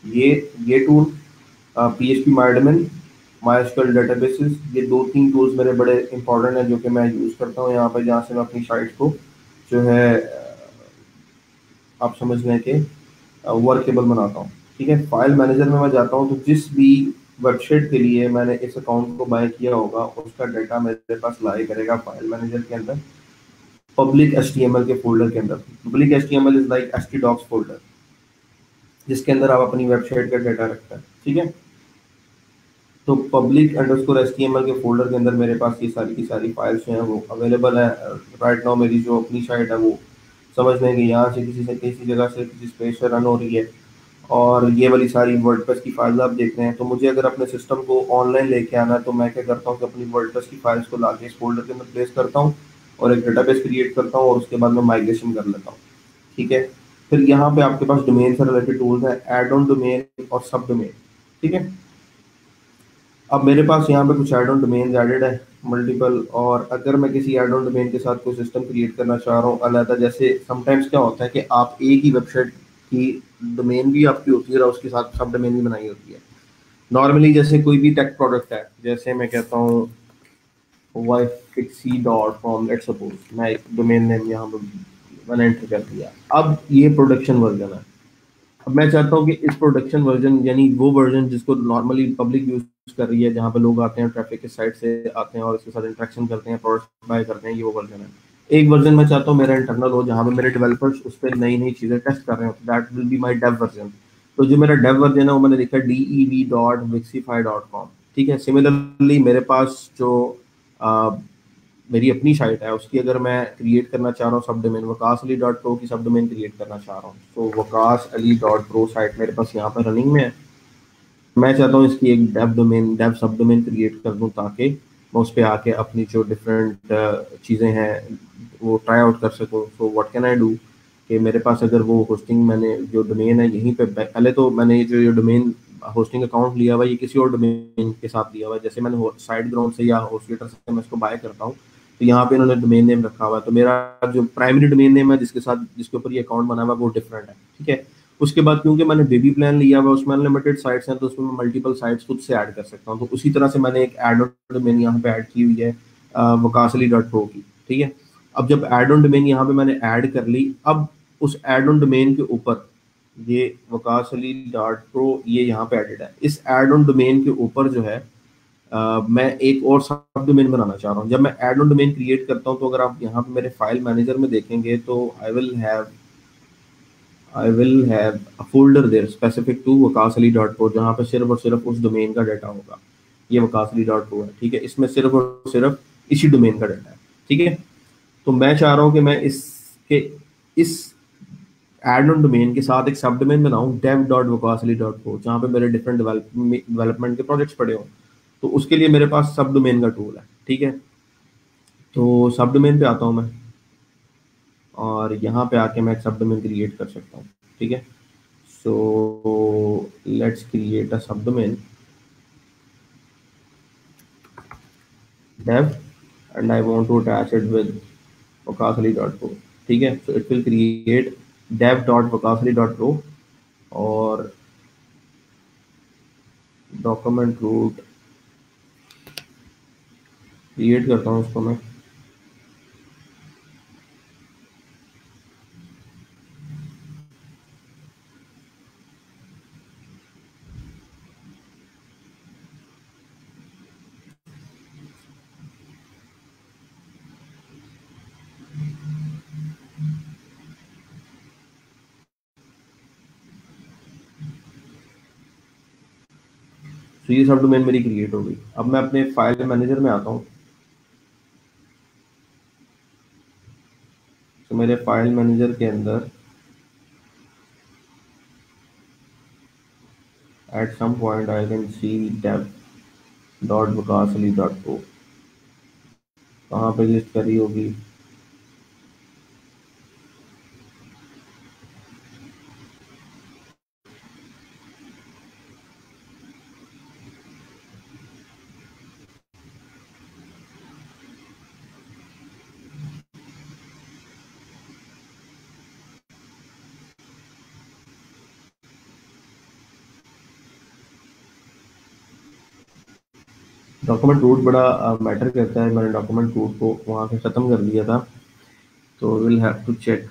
ये ये tool P H P my admin MySQL databases ये दो तीन टूल्स मेरे बड़े इंपॉर्टेंट हैं, जो कि मैं यूज़ करता हूँ यहाँ पर जहाँ से मैं अपनी साइट को, जो है आप समझ लें कि वर्केबल बनाता हूँ। ठीक है? फ़ाइल मैनेजर में मैं जाता हूँ तो जिस भी वेबसाइट के लिए मैंने इस अकाउंट को बाय किया होगा, उसका डाटा मेरे पास लाई करेगा फ़ाइल मैनेजर के अंदर पब्लिक एस के फोल्डर के अंदर। Public S T is like S T docs folder जिसके अंदर आप अपनी वेबसाइट का डाटा रखते हैं। ठीक है? तो पब्लिक अंडरस्कोर एस के फोल्डर के अंदर मेरे पास ये सारी की सारी फाइल्स हैं वो अवेलेबल है। राइट नाउ मेरी जो अपनी साइट है वो समझ लें कि, यहाँ से किसी से, किसी जगह से किसी स्पेस से रन हो रही है। और ये वाली सारी वर्डप्रेस की फाइल्स आप देख रहे हैं तो मुझे अगर अपने सिस्टम को ऑनलाइन लेके आना है तो मैं क्या करता हूँ कि अपनी वर्डप्रेस की फाइल्स को लाके इस फोल्डर के अंदर प्लेस करता हूँ और एक डेटाबेस क्रिएट करता हूँ और उसके बाद मैं माइग्रेशन कर लेता हूँ। ठीक है? फिर यहाँ पे आपके पास डोमेन से रिलेटेड टूल्स हैं एड ऑन डोमेन और सब डोमेन ठीक है? अब मेरे पास यहाँ पे कुछ एड ऑन डोमेन एडेड है। मल्टीपल और अगर मैं किसी एड ऑन डोमेन के साथ कोई सिस्टम क्रिएट करना चाह रहा हूँ, अलहदा जैसे समटाइम्स क्या होता है कि आप एक ही वेबसाइट की डोमेन भी आपकी होती है और उसके साथ सब डोमेन भी बनाई होती है। नॉर्मली जैसे कोई भी टेक प्रोडक्ट है, जैसे मैं कहता हूँ Y fixie dot com let suppose मैं एक डोमेन नेम यहाँ पर मैंने एंटर कर दिया। अब ये प्रोडक्शन वर्जन है। अब मैं चाहता हूँ कि इस प्रोडक्शन वर्जन यानी वो वर्जन जिसको नॉर्मली पब्लिक यूज़ कर रही है, जहाँ पे लोग आते हैं ट्रैफ़िक के साइड से आते हैं और इसके साथ इंट्रैक्शन करते हैं प्रोडक्ट बाय करते हैं, ये वो वर्जन है। एक वर्जन मैं चाहता हूँ मेरा इंटरनल हो, जहाँ पे मेरे डेवलपर्स उस पर नई नई चीज़ें टेस्ट कर रहे हो। That will be my dev version तो जो मेरा डेव वर्जन है, वो मैंने लिखा D E V dot vixify dot com ठीक है? सिमिलरली मेरे पास जो मेरी अपनी साइट है, उसकी अगर मैं क्रिएट करना चाह रहा हूँ subdomain Waqas Ali dot pro की सब डोमेन क्रिएट करना चाह रहा हूँ। तो Waqas Ali dot pro site मेरे पास यहाँ पर रनिंग में है। मैं चाहता हूँ इसकी एक dev domain dev subdomain create कर दूँ ताकि मैं उस पर आके अपनी जो डिफरेंट चीज़ें हैं, वो ट्राई आउट कर सकूँ। So what can I do कि मेरे पास अगर वो होस्टिंग मैंने जो डोमेन है यहीं पे, पहले तो मैंने जो, ये डोमेन होस्टिंग अकाउंट लिया हुआ ये किसी और डोमेन के साथ लिया हुआ है। जैसे मैंने साइड ग्राउंड से या होस्टेटर से मैं इसको बाय करता हूँ तो यहाँ पे इन्होंने डोमेन नेम रखा हुआ है। तो मेरा जो प्राइमरी डोमेन नेम है, जिसके साथ, जिसके ऊपर ये अकाउंट बना हुआ है, वो डिफरेंट है, ठीक है? उसके बाद क्योंकि मैंने बेबी प्लान लिया हुआ उसमें अनलिमिटेड साइट्स हैं तो उसमें मैं मल्टीपल साइट्स खुद से ऐड कर सकता हूँ। तो उसी तरह से मैंने एक एड ऑन डोमेन यहाँ पे ऐड की हुई है वकासली डॉट प्रो की, ठीक है? अब जब एड ऑन डोमेन यहाँ पे मैंने ऐड कर ली, अब उस एड ऑन डोमेन के ऊपर, ये वकासली डॉट प्रो ये यहाँ पे एडेड है। इस एड ऑन डोमेन के ऊपर जो है मैं एक और सब डोमेन बनाना चाह रहा हूँ। जब मैं एड ऑन डोमेन क्रिएट करता हूँ तो अगर आप यहाँ पे मेरे फ़ाइल मैनेजर में देखेंगे तो I will have I will have a folder there specific to wakasali.pro जहाँ पे सिर्फ़ और सिर्फ़ उस डोमेन का डाटा होगा। ये wakasali.pro है, ठीक है? इसमें सिर्फ़ और सिर्फ़ इसी डोमेन का डाटा है, ठीक है? तो मैं चाह रहा हूँ कि मैं इसके, इस एड ऑन डोमेन के साथ एक सब डोमेन बनाऊँ dev dot Waqas Ali dot pro जहाँ पे मेरे डिफरेंट डेवलपमेंट के प्रोजेक्ट्स पड़े हों। तो उसके लिए मेरे पास सब डोमेन का टूल है, ठीक है? तो सब डोमेन पे आता हूँ मैं, और यहाँ पे आके मैं सब डोमेन क्रिएट कर सकता हूँ, ठीक है? सो let's create a subdomain dev, and I want to attach it with vocasally.pro ठीक है? So, it will create dev.vocasally.pro और डॉक्यूमेंट रूट क्रिएट करता हूँ उसको मैं। तो ये सब डोमेन मेरी क्रिएट हो गई। अब मैं अपने फ़ाइल मैनेजर में आता हूँ। मेरे फ़ाइल मैनेजर के अंदर at some point I can see dev dot Vikas dot co कहाँ पर लिस्ट करी होगी? डॉक्यूमेंट रूट बड़ा मैटर करता है। मैंने डॉक्यूमेंट रूट को वहाँ से ख़त्म कर दिया था। तो विल हैव टू चेक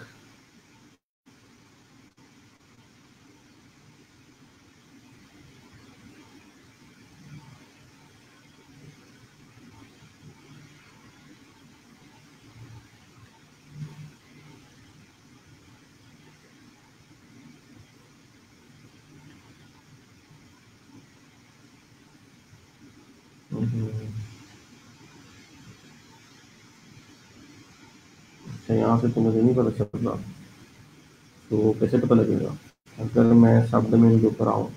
अच्छा यहाँ से तो मुझे नहीं पता चल रहा तो कैसे पता लगेगा? अगर मैं सब डोमेन के ऊपर आऊँ।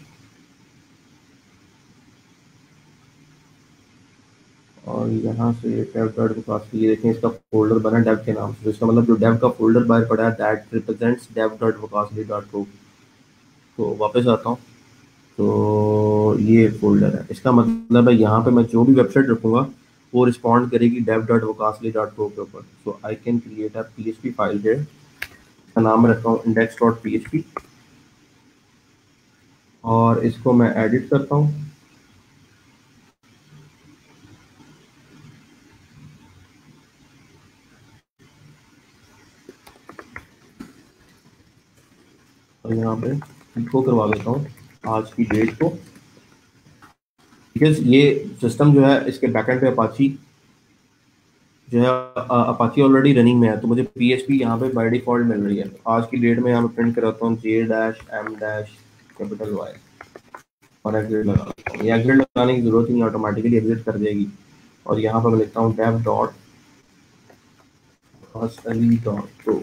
और यहाँ से डेव डॉट विकास ये देखें, इसका फोल्डर बना डेव के नाम से। तो इसका मतलब जो डेव का फोल्डर बाहर पड़ा है that represents dev dot Vikas dot co तो वापस आता हूँ। तो ये फोल्डर है। इसका मतलब है यहाँ पे मैं जो भी वेबसाइट रखूँगा वो रिस्पॉन्ड करेगी dev dot Waqas Ali dot pro के ऊपर। So I can create a P H P file है इसका नाम रखता हूँ index dot P H P और इसको मैं एडिट करता हूँ। यहाँ पे इनको करवा देता हूँ आज की डेट को। बिकॉज़ ये सिस्टम जो है, इसके बैकएंड पे अपाची जो है अपाची ऑलरेडी रनिंग में है। तो मुझे पी एच पी यहाँ पे बाई डिफ़ॉल्ट मिल रही है। आज की डेट में यहाँ पे प्रिंट कराता हूँ J dash M dash capital Y और एग्जिट लगा ये एग्जिट लगाने की ज़रूरत नहीं ऑटोमेटिकली एग्जिट कर देगी। और यहाँ पर मैं लिखता हूँ टैब डॉट डॉट प्रो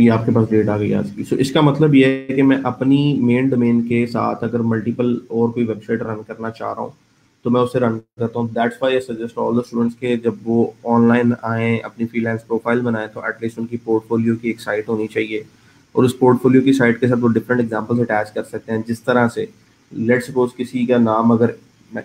ये आपके पास डेट आ गई आज की। सो इसका मतलब ये है कि मैं अपनी मेन डोमेन के साथ अगर मल्टीपल और कोई वेबसाइट रन करना चाह रहा हूँ तो मैं उसे रन करता हूँ। That's why I suggest all the students के जब वो ऑनलाइन आए, अपनी फ्रीलांस प्रोफ़ाइल बनाए तो एटलीस्ट उनकी पोर्टफोलियो की एक साइट होनी चाहिए। और उस पोर्टफोलियो की साइट के साथ वो डिफरेंट एग्जाम्पल्स अटैच कर सकते हैं, जिस तरह से लेट सपोज़ किसी का नाम अगर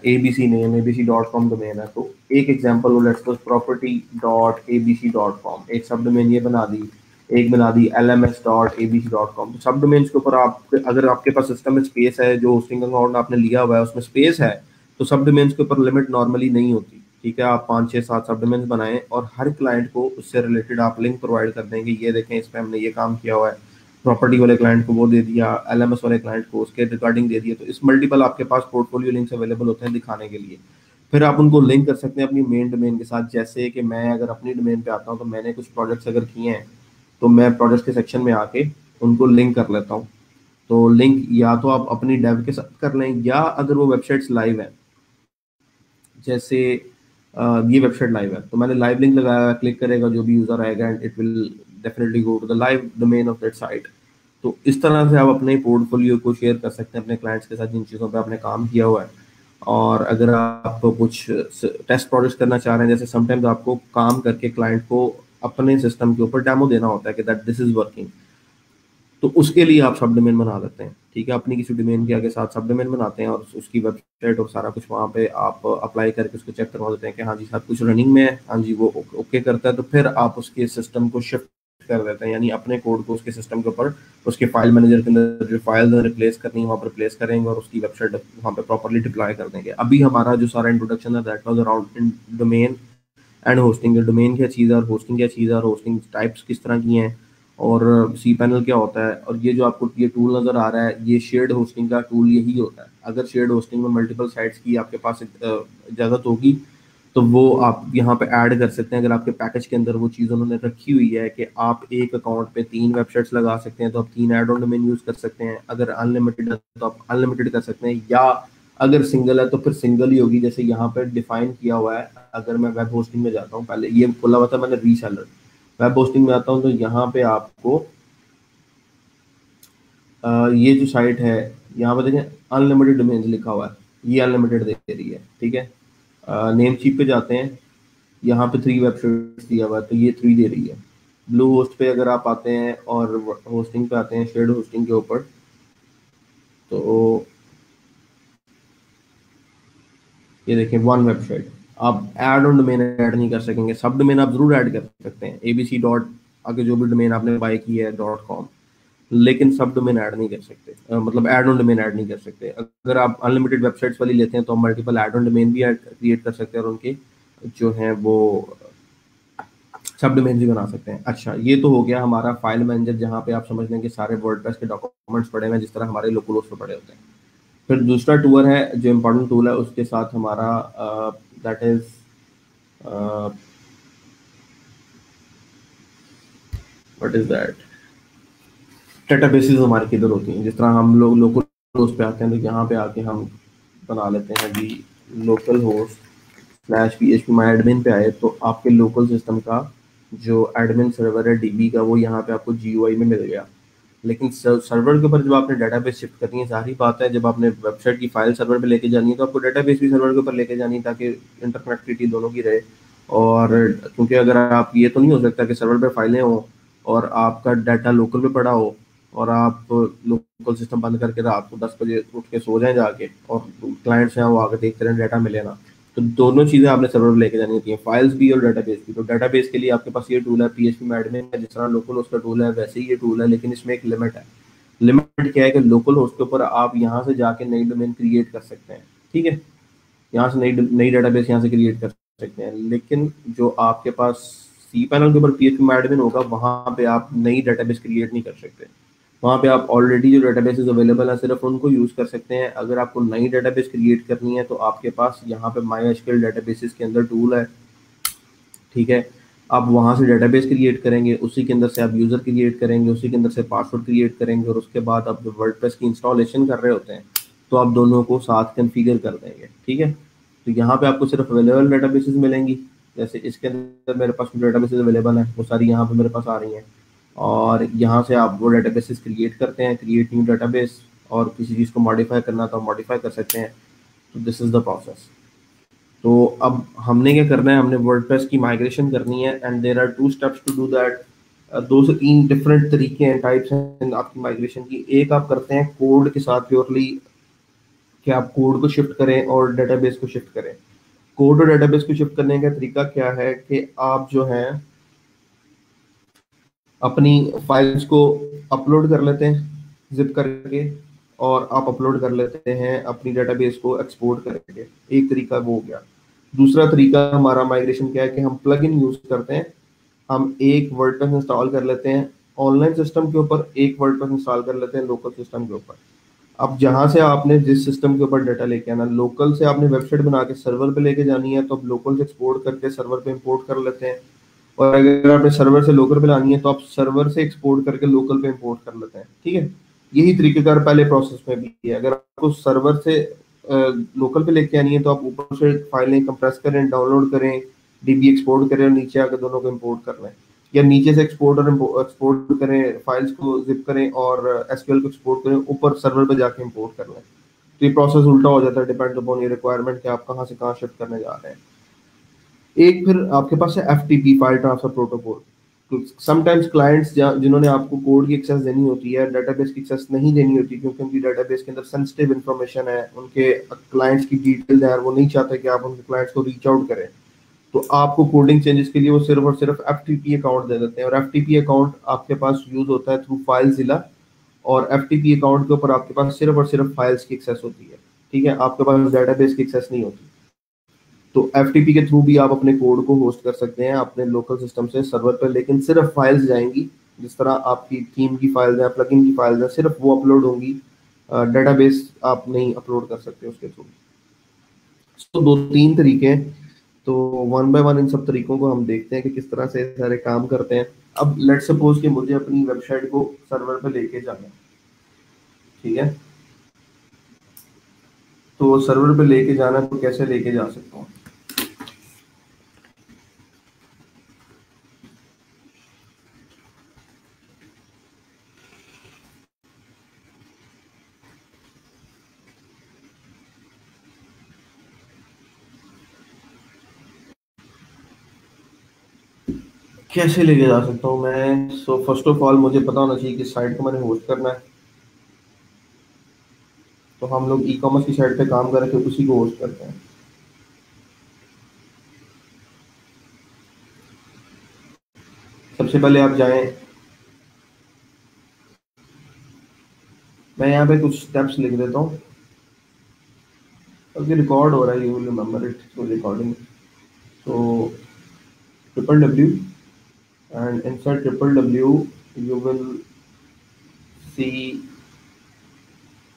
A B C name A B C dot com domain है तो एक एग्ज़ाम्पल वो let suppose property dot A B C dot com एक सब डोमेन ये बना दी। एक बना दी L M S dot A B C dot com subdomains के ऊपर आप, अगर आपके पास सिस्टम में स्पेस है, जो होस्टिंग अकाउंट आपने लिया हुआ है, उसमें स्पेस है तो सब डोमेन्स के ऊपर लिमिट नॉर्मली नहीं होती। ठीक है, आप पाँच छः सात सब डोमेन्स बनाएँ और हर क्लाइंट को उससे रिलेटेड आप लिंक प्रोवाइड कर देंगे ये देखें, इस पर हमने ये काम किया हुआ है। प्रॉपर्टी वाले क्लाइंट को वो दे दिया एल एम एस वाले क्लाइंट को उसके रिगार्डिंग दे दिया। तो इस मल्टीपल आपके पास पोर्टफोलियो लिंक्स अवेलेबल होते हैं दिखाने के लिए। फिर आप उनको लिंक कर सकते हैं अपनी मेन डोमेन के साथ। जैसे कि मैं अगर अपनी डोमेन पे आता हूँ तो मैंने कुछ प्रोजेक्ट्स अगर किए हैं तो मैं प्रोजेक्ट के सेक्शन में आके उनको लिंक कर लेता हूँ। तो लिंक या तो आप अपनी डेव के साथ कर लें या अगर वो वेबसाइट्स लाइव है। जैसे ये वेबसाइट लाइव है। तो मैंने लाइव लिंक लगाया क्लिक करेगा, जो भी यूज़र आएगा and it will definitely go to the live domain of that site तो इस तरह से आप अपने पोर्टफोलियो को शेयर कर सकते हैं, अपने क्लाइंट्स के साथ जिन चीज़ों पर आपने काम किया हुआ है। और अगर आप कुछ टेस्ट प्रोजेक्ट करना चाह रहे हैं, जैसे समटाइम्स आपको काम करके क्लाइंट को अपने सिस्टम के ऊपर डेमो देना होता है कि दैट दिस इज़ वर्किंग तो उसके लिए आप सब डोमेन बना देते हैं, ठीक है? अपनी किसी डोमेन के आगे साथ सब डोमेन बनाते हैं और उसकी वेबसाइट और सारा कुछ वहाँ पे आप अप्लाई करके उसको चेक करवा देते हैं कि हाँ जी सब कुछ रनिंग में है हाँ जी, वो ओके करता है तो फिर आप उसके सिस्टम को शिफ्ट कर देते हैं। यानी अपने कोड को उसके सिस्टम के ऊपर, उसके फ़ाइल मैनेजर के अंदर जो फ़ाइल रिप्लेस करनी है, वहाँ पर रिप्लेस करेंगे और उसकी वेबसाइट वहाँ पर प्रॉपरली डिप्लॉय कर देंगे। अभी हमारा जो सारा इंट्रोडक्शन है that was around domain and hosting domain क्या चीज़ है और होस्टिंग क्या चीज़ है और होस्टिंग टाइप्स किस तरह की हैं, और सी पैनल क्या होता है, और ये जो आपको, ये टूल नज़र आ रहा है, ये शेयर्ड होस्टिंग का टूल यही होता है। अगर शेयर्ड होस्टिंग में मल्टीपल साइट्स की आपके पास इजाज़त होगी तो वो आप यहाँ पे ऐड कर सकते हैं। अगर आपके पैकेज के अंदर वो चीज़ उन्होंने रखी हुई है कि आप एक अकाउंट पे तीन वेबसाइट्स लगा सकते हैं तो आप तीन एड ऑन डोमेन यूज़ कर सकते हैं। अगर अनलिमिटेड है तो आप अनलिमिटेड कर सकते हैं, या अगर सिंगल है तो फिर सिंगल ही होगी जैसे यहाँ पे डिफाइन किया हुआ है। अगर मैं वेब होस्टिंग में जाता हूँ पहले ये खोला हुआ था मैंने रीसेलर वेब होस्टिंग में आता हूँ तो यहाँ पे आपको आ, ये जो साइट है यहाँ पे देखें अनलिमिटेड डोमेन लिखा हुआ है। ये अनलिमिटेड दे रही है ठीक है? नेम चीप पे जाते हैं। यहाँ पे थ्री वेबसाइट दिया हुआ है तो ये थ्री दे रही है। ब्लू होस्ट पे अगर आप आते हैं और होस्टिंग पे आते हैं शेड होस्टिंग के ऊपर तो ये देखें वन वेबसाइट आप ऐड ऑन डोमेन ऐड नहीं कर सकेंगे। सब डोमेन आप ज़रूर ऐड कर सकते हैं। ए बी सी डॉट आगे जो भी डोमेन आपने बाई की है डॉट कॉम लेकिन सब डोमेन ऐड नहीं कर सकते। आ, मतलब एड ऑन डोमेन ऐड नहीं कर सकते। अगर आप अनलिमिटेड वेबसाइट्स वाली लेते हैं तो मल्टीपल एड ऑन डोमेन भी क्रिएट कर सकते हैं और उनके जो हैं वो सब डोमेन भी बना सकते हैं। अच्छा ये तो हो गया हमारा फ़ाइल मैनेजर जहाँ पे आप समझ लें कि सारे वर्ड के डॉक्यूमेंट्स पड़े हुए हैं जिस तरह हमारे लोकल होस्ट पर पड़े होते हैं। फिर दूसरा टूर है, जो इम्पोर्टेंट टूल है, उसके साथ हमारा that is what is that databases हमारे किधर होती हैं? जिस तरह हम लोग लोकल होस्ट पे आते हैं तो यहाँ पे आके हम बना लेते हैं जी local host slash P H P my admin पे आए तो आपके लोकल सिस्टम का जो एडमिन सर्वर है डीबी का, वो यहाँ पे आपको जी में मिल गया। लेकिन सर्वर के ऊपर जब आपने डाटाबेस शिफ्ट करनी है सारी बात है, जब आपने वेबसाइट की फ़ाइल सर्वर पे लेके जानी है तो आपको डाटाबेस भी सर्वर के ऊपर लेके जानी है ताकि इंटरकनेक्टिविटी दोनों की रहे। और क्योंकि अगर आप, ये तो नहीं हो सकता कि सर्वर पे फाइलें हों और आपका डाटा लोकल पे पड़ा हो और आप लोकल सिस्टम बंद करके रात को दस बजे उठ के सो जाए जाके और क्लाइंट्स हैं, वो आगे देखते रहें डाटा मिले ना। तो दोनों चीज़ें आपने सर्वर लेके जानी होती हैं फाइल्स भी और डाटाबेस भी। तो डाटाबेस के लिए आपके पास ये टूल है पी एच पी एडमिन जिस तरह लोकल उसका टूल है, वैसे ही ये टूल है, लेकिन इसमें एक लिमिट है। लिमिट क्या है कि लोकल होस्ट के ऊपर आप यहाँ से जाके नई डोमेन क्रिएट कर सकते हैं, ठीक है? यहाँ से नई नई डाटाबेस यहाँ से क्रिएट कर सकते हैं। लेकिन जो आपके पास सी पैनल के ऊपर पी एच होगा, वहाँ पे आप नई डाटाबेस क्रिएट नहीं कर सकते। वहाँ पे आप ऑलरेडी जो डेटाबेसेस अवेलेबल है, सिर्फ़ उनको यूज़ कर सकते हैं। अगर आपको नई डेटाबेस क्रिएट करनी है तो आपके पास यहाँ पे माई एचकेल डेटाबेसेस के अंदर टूल है। ठीक है? आप वहाँ से डेटाबेस क्रिएट करेंगे, उसी के अंदर से आप यूज़र क्रिएट करेंगे, उसी के अंदर से पासवर्ड क्रिएट करेंगे, और उसके बाद आप वर्ड की इंस्टॉलेशन कर रहे होते हैं तो आप दोनों को साथ कन्फिगर कर देंगे। ठीक है? तो यहाँ पे आपको सिर्फ़ अवेलेबल डेटाबेसेस मिलेंगी। जैसे इसके अंदर मेरे पास डेटाबेसेस अवेलेबल हैं, वो सारी यहाँ पे मेरे पास आ रही हैं। और यहाँ से आप वो डेटाबेसेस क्रिएट करते हैं क्रिएट न्यू डेटाबेस और किसी चीज़ को मॉडिफाई करना तो मॉडिफाई कर सकते हैं। तो दिस इज़ द प्रोसेस तो अब हमने क्या करना है? हमने वर्ड की माइग्रेशन करनी है and there are two steps to do that दो से तीन डिफरेंट तरीके हैं टाइप्स हैं आपकी माइग्रेशन की। एक आप करते हैं कोड के साथ प्योरली कि आप कोड को शिफ्ट करें और डेटाबेस को शिफ्ट करें। कोड और डेटाबेस को शिफ्ट करने का तरीका क्या है कि आप जो है अपनी फाइल्स को अपलोड कर लेते हैं जिप करके, और आप अपलोड कर लेते हैं अपनी डेटाबेस को एक्सपोर्ट करके। एक तरीका वो हो गया। दूसरा तरीका हमारा माइग्रेशन क्या है कि हम प्लग इन यूज़ करते हैं। हम एक वर्ड इंस्टॉल कर लेते हैं। ऑनलाइन सिस्टम के ऊपर एक वर्ड इंस्टॉल कर लेते हैं लोकल सिस्टम के ऊपर। अब जहाँ से आपने जिस सिस्टम के ऊपर डाटा लेके आना लोकल से आपने वेबसाइट बना के सर्वर पे लेके जानी है तो अब लोकल से एक्सपोर्ट करके सर्वर पे इंपोर्ट कर लेते हैं। और अगर आपने सर्वर से लोकल पे लानी है तो आप सर्वर से एक्सपोर्ट करके लोकल पे इंपोर्ट कर लेते हैं, ठीक है? यही तरीकेकार पहले प्रोसेस में भी है। अगर आपको सर्वर से लोकल पे लेके आनी है तो आप ऊपर से फाइलें कंप्रेस करें डाउनलोड करें डीबी एक्सपोर्ट करें और नीचे आकर दोनों को इम्पोर्ट कर लें। या नीचे से एक्सपोर्ट और एक्सपोर्ट करें फाइल्स को जिप करें और एसक्यूएल को एक्सपोर्ट करें, ऊपर सर्वर पे जाके इम्पोर्ट कर लें। तो ये प्रोसेस उल्टा हो जाता है डिपेंड अपॉन ये रिक्वायरमेंट कि आप कहाँ से कहाँ शिफ्ट करने जा रहे हैं। एक फिर आपके पास है F T P file transfer protocol sometimes clients जिन्होंने आपको कोड की एक्सेस देनी होती है डेटाबेस की एक्सेस नहीं देनी होती, क्योंकि उनकी डेटाबेस के अंदर सेंसिटिव इन्फॉर्मेशन है, उनके क्लाइंट्स की डिटेल है, वो नहीं चाहते कि आप उनके क्लाइंट्स को रीच आउट करें. तो आपको कोडिंग चेंजेस के लिए वो सिर्फ़ और सिर्फ़ एफ़ टी पी अकाउंट दे देते हैं और एफ़ टी पी अकाउंट आपके पास यूज़ होता है थ्रू फ़ाइल जिला और एफ़ टी पी अकाउंट के ऊपर आपके पास सिर्फ़ और सिर्फ़ फाइल्स की एक्सेस होती है. ठीक है? आपके पास डेटाबेस की एक्सेस नहीं होती. तो एफटीपी के थ्रू भी आप अपने कोड को होस्ट कर सकते हैं, अपने लोकल सिस्टम से सर्वर पर, लेकिन सिर्फ़ फाइल्स जाएँगी। जिस तरह आपकी थीम की फाइल्स हैं प्लगइन की फाइल्स हैं, सिर्फ़ वो अपलोड होंगी। डेटाबेस आप नहीं अपलोड कर सकते उसके थ्रू तो दो तीन तरीके हैं। तो वन बाय वन इन सब तरीकों को हम देखते हैं कि किस तरह से सारे काम करते हैं। अब लेट सपोज़ कि मुझे अपनी वेबसाइट को सर्वर पे लेके जाना ठीक है? तो सर्वर पे लेके जाना तो कैसे लेके जा सकता हूँ? कैसे लेके जा सकता हूँ मैं? सो फ़र्स्ट ऑफ़ ऑल मुझे पता होना चाहिए कि साइट को मैंने होस्ट करना है। तो हम लोग ई कॉमर्स की साइट पे काम करके उसी को होस्ट करते हैं। सबसे पहले आप जाएँ। मैं यहाँ पे कुछ स्टेप्स लिख देता हूँ। अगर रिकॉर्ड हो रहा है यू विल इट रिकॉर्डिंग तो triple W and inside triple W, you will see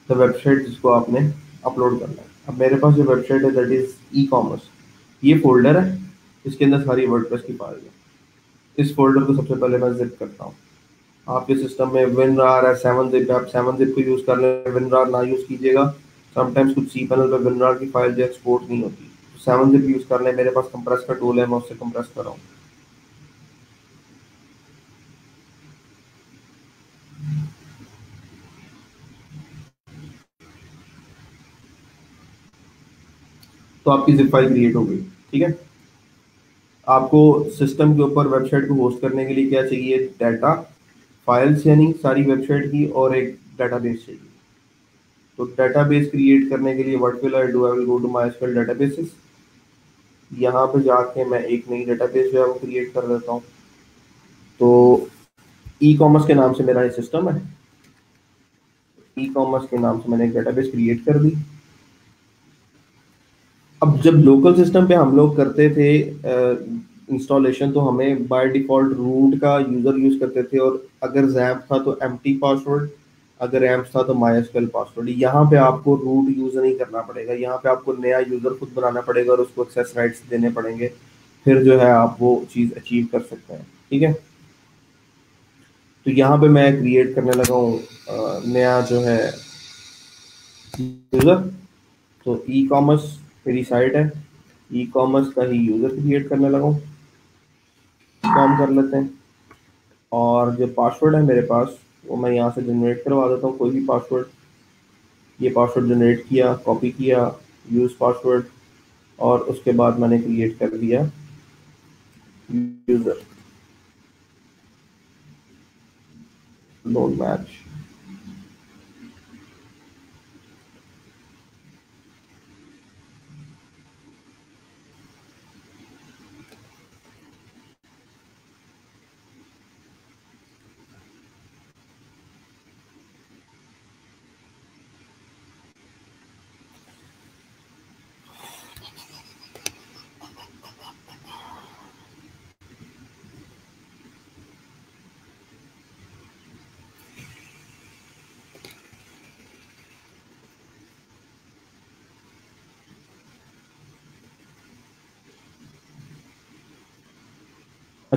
the website जिसको आपने अपलोड करना है। अब मेरे पास जो वेबसाइट है दैट इज़ ई कॉमर्स ये फोल्डर है, इसके अंदर सारी वर्डप्रेस की फ़ाइल है। इस फोल्डर को सबसे पहले मैं जिप करता हूँ। आपके सिस्टम में विन रार है सेवन जिप आप सेवन जिप को यूज़ कर लें विन रार ना यूज़ कीजिएगा। समटाइम्स कुछ सी पैनल पर विन रार की फ़ाइल जो एक्सपोर्ट नहीं होती। सेवन जिप यूज़ कर लें। मेरे पास कंप्रेस का टूल है, मैं उससे कंप्रेस कर रहा हूँ। तो आपकी जिप फ़ाइल क्रिएट हो गई, ठीक है? आपको सिस्टम के ऊपर वेबसाइट को होस्ट करने के लिए क्या चाहिए? डाटा फाइल्स यानी सारी वेबसाइट की और एक डाटाबेस चाहिए। तो डाटाबेस क्रिएट करने के लिए what will I do I will go to my databases यहाँ पे जाके मैं एक नई डाटाबेस जो है वो क्रिएट कर देता हूँ। तो ई कॉमर्स के नाम से मेरा ये सिस्टम है। ई कॉमर्स के नाम से मैंने एक डाटाबेस क्रिएट कर दी। अब जब लोकल सिस्टम पे हम लोग करते थे इंस्टॉलेशन तो हमें बाय डिफ़ॉल्ट रूट का यूज़र यूज़ करते थे और अगर जैम्प था तो एम पासवर्ड अगर एम्प था तो माई पासवर्ड यहाँ पे आपको रूट यूज़ नहीं करना पड़ेगा, यहाँ पे आपको नया यूज़र खुद बनाना पड़ेगा और उसको एक्सेस राइट्स देने पड़ेंगे। फिर जो है आप वो चीज़ अचीव कर सकते हैं, ठीक है? तो यहाँ पे मैं क्रिएट करने लगा हूँ नया जो है यूज़र तो ई कॉमर्स मेरी साइट है। ई कॉमर्स का ही यूज़र क्रिएट करने लगा। काम कर लेते हैं। और जो पासवर्ड है मेरे पास, वो मैं यहाँ से जनरेट करवा देता हूँ, कोई भी पासवर्ड ये पासवर्ड जनरेट किया कॉपी किया यूज़ पासवर्ड और उसके बाद मैंने क्रिएट कर दिया यूज़र लोन मैच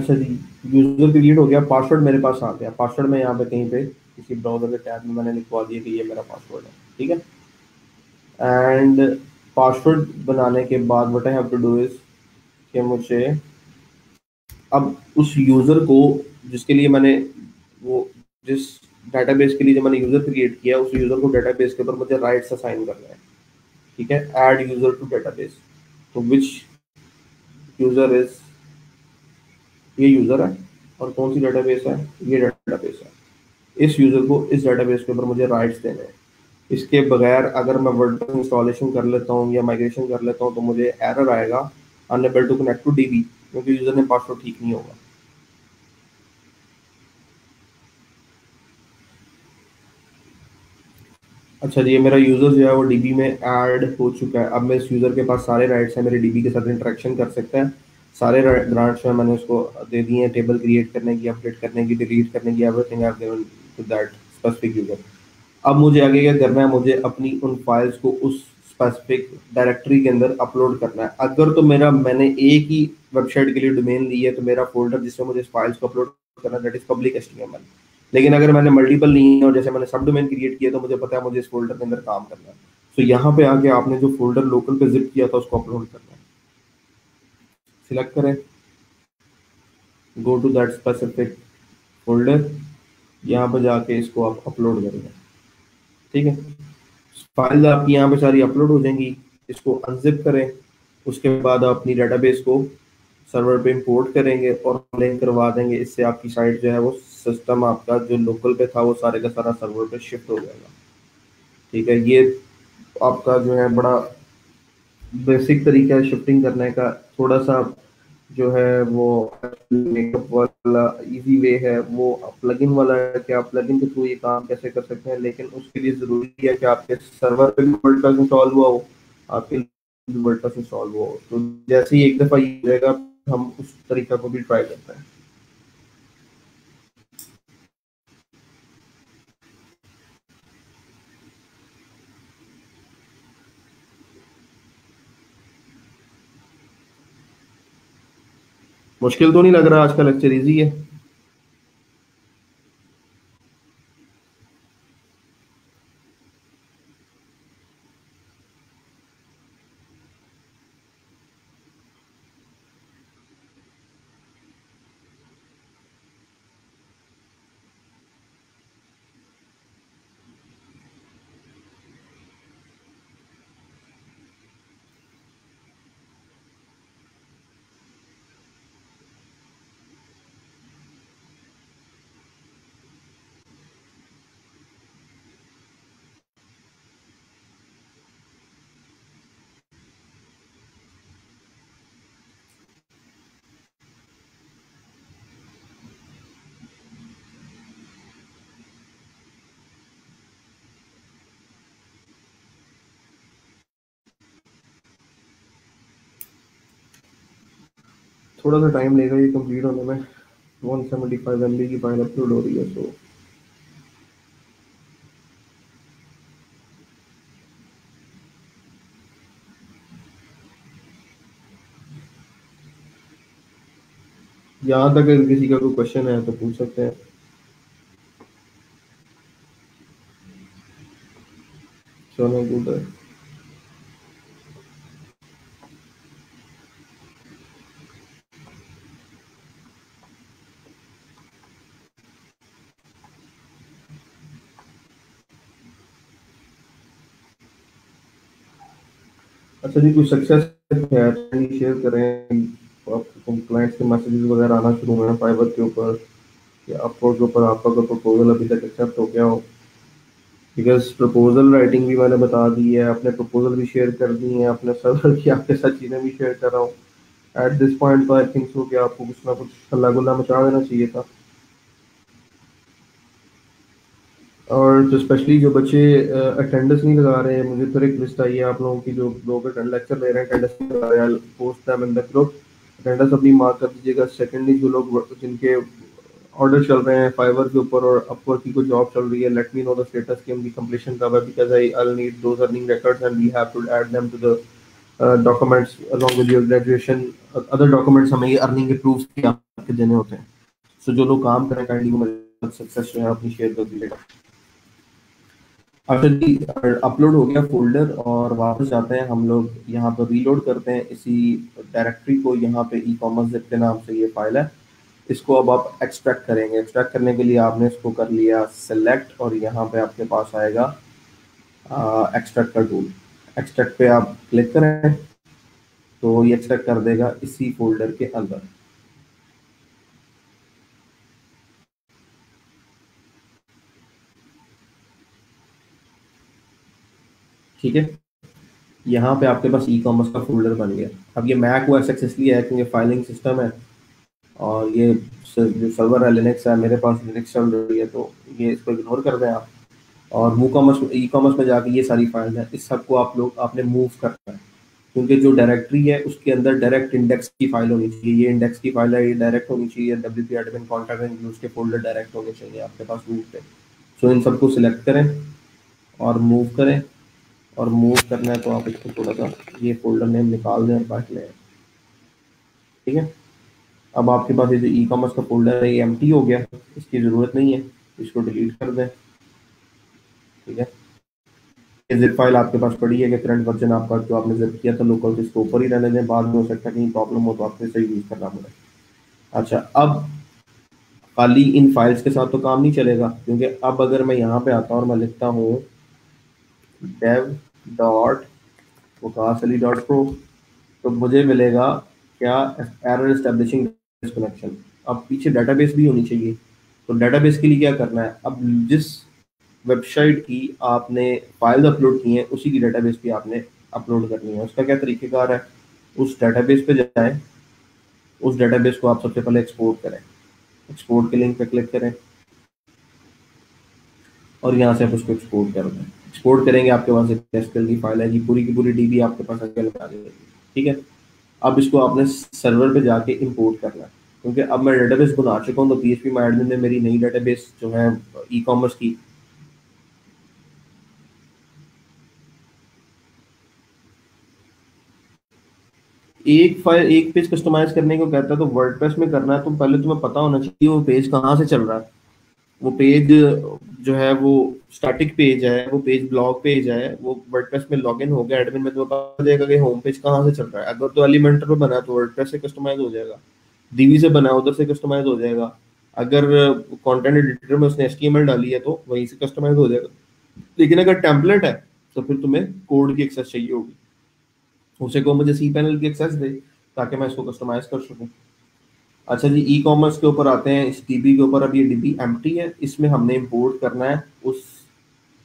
अच्छा जी। यूज़र क्रिएट हो गया पासवर्ड मेरे पास आ गया। पासवर्ड मैं यहाँ पे कहीं पे किसी ब्राउज़र के टैब में मैंने लिखवा दिया कि ये मेरा पासवर्ड है, ठीक है? एंड पासवर्ड बनाने के बाद what I have to do is कि मुझे अब उस यूज़र को जिसके लिए मैंने वो जिस डाटाबेस के लिए जो मैंने यूज़र क्रिएट किया, उस यूज़र को डाटाबेस के ऊपर मुझे राइट्स असाइन करना है, ठीक है? ऐड यूज़र टू डाटाबेस तो विच यूज़र इज़ ये यूज़र है और कौन सी डेटाबेस है? ये डेटाबेस है। इस यूज़र को इस डेटाबेस के ऊपर मुझे राइट्स देने हैं। इसके बगैर अगर मैं वर्ड इंस्टॉलेशन कर लेता हूँ या माइग्रेशन कर लेता हूँ तो मुझे एरर आएगा unable to connect to DB क्योंकि यूज़र ने पासवर्ड ठीक नहीं होगा। अच्छा जी मेरा यूज़र जो है वो डीबी में ऐड हो चुका है। अब मैं इस यूज़र के पास सारे राइट्स हैं, मेरे डीबी के साथ इंटरेक्शन कर सकता है। सारे ग्रांट्स में मैंने उसको दे दिए हैं टेबल क्रिएट करने की अपडेट करने की डिलीट करने की everything I given to that specific user अब मुझे आगे क्या करना है? मुझे अपनी उन फाइल्स को उस स्पेसिफिक डायरेक्टरी के अंदर अपलोड करना है। अगर तो मेरा, मैंने एक ही वेबसाइट के लिए डोमेन ली है तो मेरा फोल्डर जिसमें मुझे फाइल्स को अपलोड करना दैट इज़ पब्लिक एच लेकिन अगर मैंने मल्टीपल नहीं है, और जैसे मैंने सब डोमेन क्रिएट किया तो मुझे पता है मुझे इस फोल्डर के अंदर काम करना है। तो यहाँ पे आके आपने जो फोल्डर लोकल पे जिप किया था, उसको अपलोड करना सिलेक्ट करें। Go to that specific folder यहाँ पर जाके इसको आप अपलोड करेंगे। ठीक है? फ़ाइल आपकी यहाँ पर सारी अपलोड हो जाएँगी। इसको अनजिप करें। उसके बाद आप अपनी डेटाबेस को सर्वर पे इंपोर्ट करेंगे और लिंक करवा देंगे। इससे आपकी साइट जो है वो सिस्टम आपका जो लोकल पे था वो सारे का सारा सर्वर पे शिफ्ट हो जाएगा। ठीक है? ये आपका जो है बड़ा बेसिक तरीका है शिफ्टिंग करने का थोड़ा सा जो है वो मेकअप वाला इजी वे है, वो प्लगइन वाला है कि आप प्लगइन के थ्रू ये काम कैसे कर सकते हैं, लेकिन उसके लिए ज़रूरी है कि आपके सर्वर पे भी वर्ड इंस्टॉल हुआ हो, आपके वर्ड इंस्टॉल हुआ हो। तो जैसे ही एक दफ़ा ये हम उस तरीका को भी ट्राई करते हैं। मुश्किल तो नहीं लग रहा आज का लेक्चर इजी है। थोड़ा सा टाइम लेगा ये कंप्लीट होने में। वन सेवेंटी फाइव एम की फ़ाइल अपलोड हो रही है तो यहाँ तक अगर किसी का कोई क्वेश्चन है तो पूछ सकते हैं। चलो गुड है अच्छा जी, कुछ सक्सेस है? शेयर करें? आपको क्लाइंट्स के मैसेजेस वगैरह आना शुरू हुए हैं फाइबर के ऊपर या अपवर्ड के ऊपर? आपका कोई प्रपोजल अभी तक एक्सेप्ट हो गया हो? बिकॉज़ प्रपोजल राइटिंग भी मैंने बता दी है अपने प्रपोजल भी शेयर कर दी है अपने सर्वर की, आपके साथ चीज़ें भी शेयर कर रहा हूँ। एट दिस पॉइंट तो आई थिंक सो कि आपको कुछ ना कुछ हल्ला गुल्ला मचा देना चाहिए था। और जो स्पेशली जो बच्चे अटेंडेंस नहीं लगा रहे हैं मुझे फिर एक लिस्ट आई है आप लोगों की जो लोग लेक्चर ले रहे हैं अटेंडेंस नहीं लगा रहे हैं post them in group attendance अपनी मार्क कर दीजिएगा। सेकेंडली जो लोग जिनके ऑर्डर चल रहे हैं फाइवर के ऊपर और अपवर की कोई जॉब चल रही है let me know the status की उनकी कंप्लीशन कब है because I I need those earning records and we have to add them to the documents along with your graduation other documents हमें ये अर्निंग के प्रूफ्स के आपके देने होते हैं। सो so, जो लोग काम करें काइंडली सक्सेस जो है अपनी शेयर कर दीजिएगा। आफ्टर अपलोड हो गया फोल्डर और वापस जाते हैं, हम लोग यहाँ पर रीलोड करते हैं इसी डायरेक्टरी को। यहाँ पे ई कॉमर्स के नाम से ये फ़ाइल है। इसको अब आप एक्सट्रैक्ट करेंगे। एक्सट्रैक्ट करने के लिए आपने इसको कर लिया सेलेक्ट और यहाँ पे आपके पास आएगा एक्सट्रैक्ट का टूल एक्सट्रैक्ट पे आप क्लिक करें तो ये एक्सट्रैक्ट कर देगा इसी फोल्डर के अंदर। ठीक है? यहाँ पे आपके पास ई कॉमर्स का फोल्डर बन गया। अब ये मैक वो एस इसलिए है क्योंकि फाइलिंग सिस्टम है और ये जो सर्वर है लिनक्स है, मेरे पास लिनक्स चल रही है तो ये इसको इग्नोर कर दें आप। और वो कॉमर्स ई कॉमर्स में जाके ये सारी फ़ाइल है। इस सबको आप लोग, आपने मूव करना है। क्योंकि जो डायरेक्टरी है, उसके अंदर डायरेक्ट इंडेक्स की फ़ाइल होनी चाहिए। ये इंडेक्स की फ़ाइल है, ये डायरेक्ट होनी चाहिए। W P admin contact and उसके फोल्डर डायरेक्ट होने चाहिए आपके पास मूव पे। सो इन सबको सिलेक्ट करें और मूव करें। और मूव करना है तो आप इसको थोड़ा सा ये फोल्डर नेम निकाल दें और बांट लें ठीक है? अब आपके पास ये जो ई कॉमर्स का फोल्डर है, ये एमटी हो गया। इसकी ज़रूरत नहीं है। इसको डिलीट कर दें। ठीक है? ये जिप फ़ाइल आपके पास पड़ी है कि करंट वर्जन आपका जो आपने जिप किया था लोकल इसको ऊपर ही रहने दें। बाद में हो सकता है कहीं प्रॉब्लम हो तो आपको इसे यूज़ करना पड़े। अच्छा अब खाली इन फाइल्स के साथ तो काम नहीं चलेगा, क्योंकि अब अगर मैं यहाँ पे आता हूँ और मैं लिखता हूँ dev dot Waqas Ali dot pro तो मुझे मिलेगा क्या एरर एस्टेब्लिशिंग कनेक्शन अब पीछे डेटाबेस भी होनी चाहिए। तो डेटाबेस के लिए क्या करना है? अब जिस वेबसाइट की आपने फाइल्स अपलोड की हैं, उसी की डेटाबेस भी आपने अपलोड करनी है। उसका क्या तरीकेकार है? उस डेटाबेस पे जाएँ। उस डेटाबेस को आप सबसे पहले एक्सपोर्ट करें। एक्सपोर्ट के लिंक पे क्लिक करें। और यहाँ से आप उसको एक्सपोर्ट कर दें। एक्सपोर्ट करेंगे आपके पास एक एसक्यूएल की फ़ाइल आएगी। पूरी की पूरी डीबी आपके पास एसक्यूएल में आ जाएगी ठीक है? अब इसको आपने सर्वर पे जाके इंपोर्ट करना है। क्योंकि अब मैं डेटाबेस बना चुका हूँ तो पी एच पी एडमिन में मेरी नई डेटाबेस जो है ई कॉमर्स की। एक फ़ाइल एक पेज कस्टमाइज करने को कहता है तो वर्डप्रेस में करना है तो पहले तुम्हें पता होना चाहिए, वो पेज कहाँ से चल रहा है? वो पेज जो है वो स्टैटिक पेज है, वो पेज ब्लॉग पेज है, वो वर्डप्रेस में लॉगिन हो गया एडमिन में तो पता जाएगा कि होम पेज कहाँ से चल रहा है। अगर तो एलिमेंटर पे बना तो वर्डप्रेस से कस्टमाइज हो जाएगा। डीवी से बना उधर से कस्टमाइज हो जाएगा। अगर कंटेंट एडिटर में उसने एचटीएमएल डाली है तो वहीं से कस्टमाइज हो जाएगा। लेकिन अगर टेम्पलेट है तो फिर तुम्हें कोड की एक्सेस चाहिए होगी। उसे को मुझे सी पैनल की एक्सेस दे, ताकि मैं इसको कस्टमाइज कर सकूँ। अच्छा जी ई कॉमर्स के ऊपर आते हैं, इस डीबी के ऊपर अब ये डीबी एम है, इसमें हमने इम्पोर्ट करना है, उस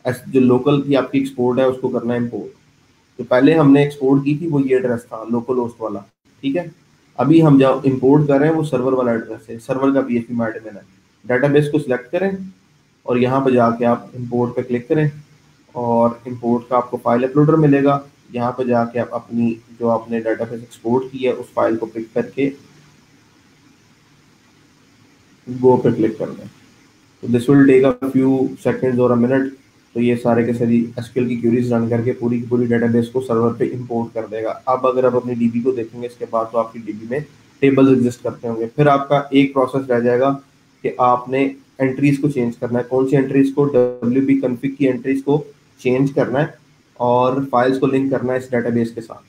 जो लोकल की आपकी एक्सपोर्ट है, उसको करना है इम्पोर्ट तो पहले हमने एक्सपोर्ट की थी, वो ये एड्रेस था लोकल होस्ट वाला, ठीक है? अभी हम जब इम्पोर्ट कर रहे हैं, वो सर्वर वाला एड्रेस है सर्वर का पी एच पी है। डाटाबेस को सिलेक्ट करें और यहाँ पर जाके आप इम्पोर्ट पर क्लिक करें और इम्पोर्ट का आपको फ़ाइल अपलोडर मिलेगा। यहाँ पर जाके आप अपनी, जो आपने डाटाबेस एक्सपोर्ट की है, उस फ़ाइल को पिक करके गो पे क्लिक कर दें तो this will take a few seconds और अ मिनट तो ये सारे के सारी एसक्यूएल की क्यूरीज रन करके पूरी की पूरी डेटाबेस को सर्वर पे इंपोर्ट कर देगा। अब अगर आप अपनी डीबी को देखेंगे, इसके बाद तो आपकी डीबी में टेबल्स एग्जिस्ट करते होंगे। फिर आपका एक प्रोसेस रह जाएगा कि आपने एंट्रीज को चेंज करना है। कौन सी एंट्रीज को? डब्ल्यू बी कन्फिक की एंट्रीज को चेंज करना है और फाइल्स को लिंक करना है इस डेटाबेस के साथ।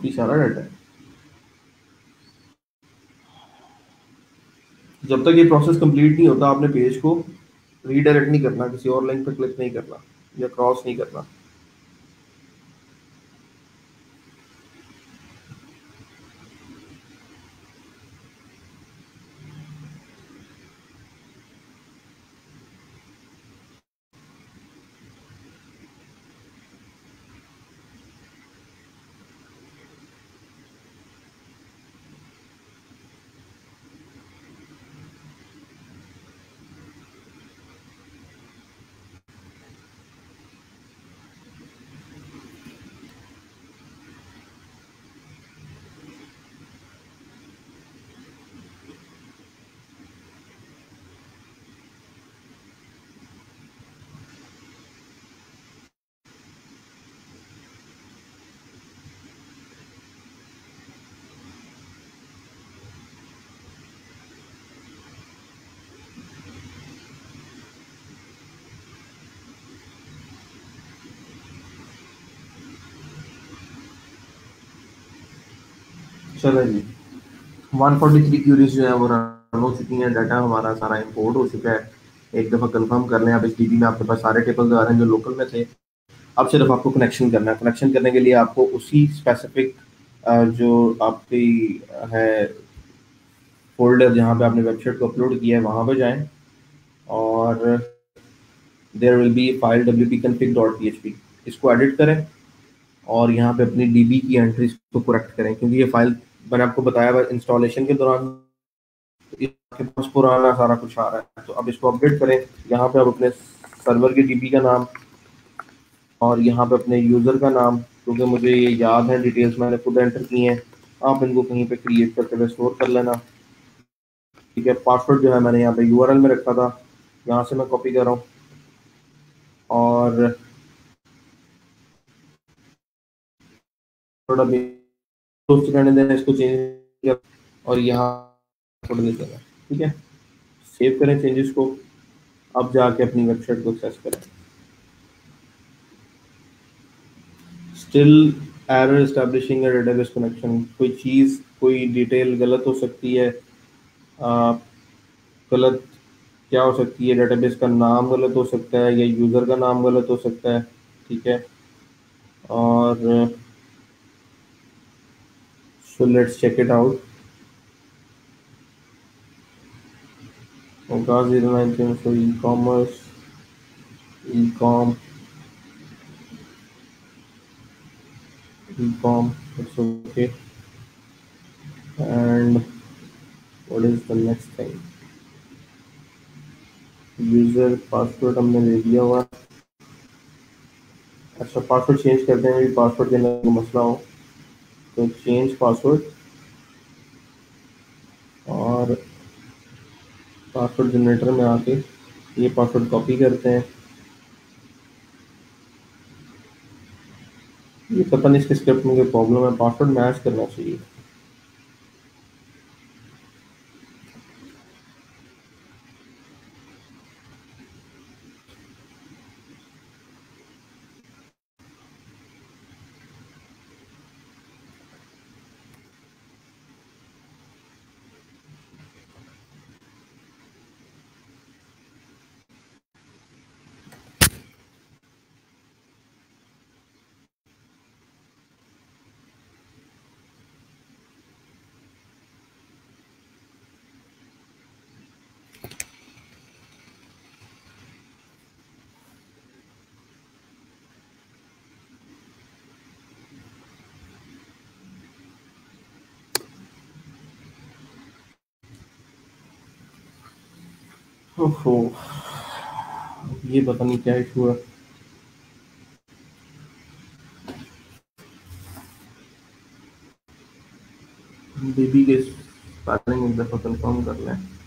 काफ़ी सारा डाटा है। जब तक ये प्रोसेस कंप्लीट नहीं होता, आपने पेज को रीडायरेक्ट नहीं करना, किसी और लिंक पर क्लिक नहीं करना, या क्रॉस नहीं करना। चलो जी। 143 क्यूरीज जो है वो रन हो चुकी हैं। डाटा हमारा सारा इंपोर्ट हो चुका है। एक दफ़ा कंफर्म कर लें। आप इस डीबी में आपके पास सारे टेबल्स आ रहे हैं जो लोकल में थे। अब सिर्फ़ आपको कनेक्शन करना है। कनेक्शन करने के लिए आपको उसी स्पेसिफिक जो आपकी है फोल्डर जहाँ पे आपने वेबसाइट को अपलोड किया है, वहाँ पे जाएँ। और there will be file W P config dot P H P इसको एडिट करें और यहाँ पे अपनी डी बी की एंट्रीज को करेक्ट करें। क्योंकि ये फ़ाइल मैंने आपको बताया इंस्टॉलेशन के दौरान आपके पास पुराना सारा कुछ आ रहा है। तो अब इसको अपडेट करें। यहाँ पे आप अपने सर्वर के डी का नाम और यहाँ पे अपने यूज़र का नाम, क्योंकि मुझे ये याद है डिटेल्स मैंने खुद एंटर की हैं। आप इनको कहीं पे क्रिएट करके हुए स्टोर कर लेना। ठीक है पासवर्ड जो है मैंने यहाँ पे यूआरएल में रखा था। यहाँ से मैं कॉपी कर रहा हूँ। और दोस्त रहने देना इसको चेंज कर और यहाँ थोड़ा दे देना ठीक है? सेव करें चेंजेस को। अब जाके अपनी वेबसाइट को एक्सेस करें। Still error establishing database connection कोई चीज़ कोई डिटेल गलत हो सकती है। आ, गलत क्या हो सकती है? डेटाबेस का नाम गलत हो सकता है या यूज़र का नाम गलत हो सकता है। ठीक है? और so let's check it out Oga 019 for e-commerce, e-com, e-com, it's okay. And what is the next thing? User password हमने ले दिया हुआ अच्छा पासवर्ड चेंज करते हैं पासवर्ड के अंदर मसला हो तो चेंज पासवर्ड और पासवर्ड जनरेटर में आके ये पासवर्ड कॉपी करते हैं। ये पता नहीं इसके स्क्रिप्ट में कोई प्रॉब्लम है पासवर्ड मैच करना चाहिए। ओहो। ये पता नहीं क्या इशू है। बेबी के स्पेलिंग एक दफ़ा कंफर्म कर लें।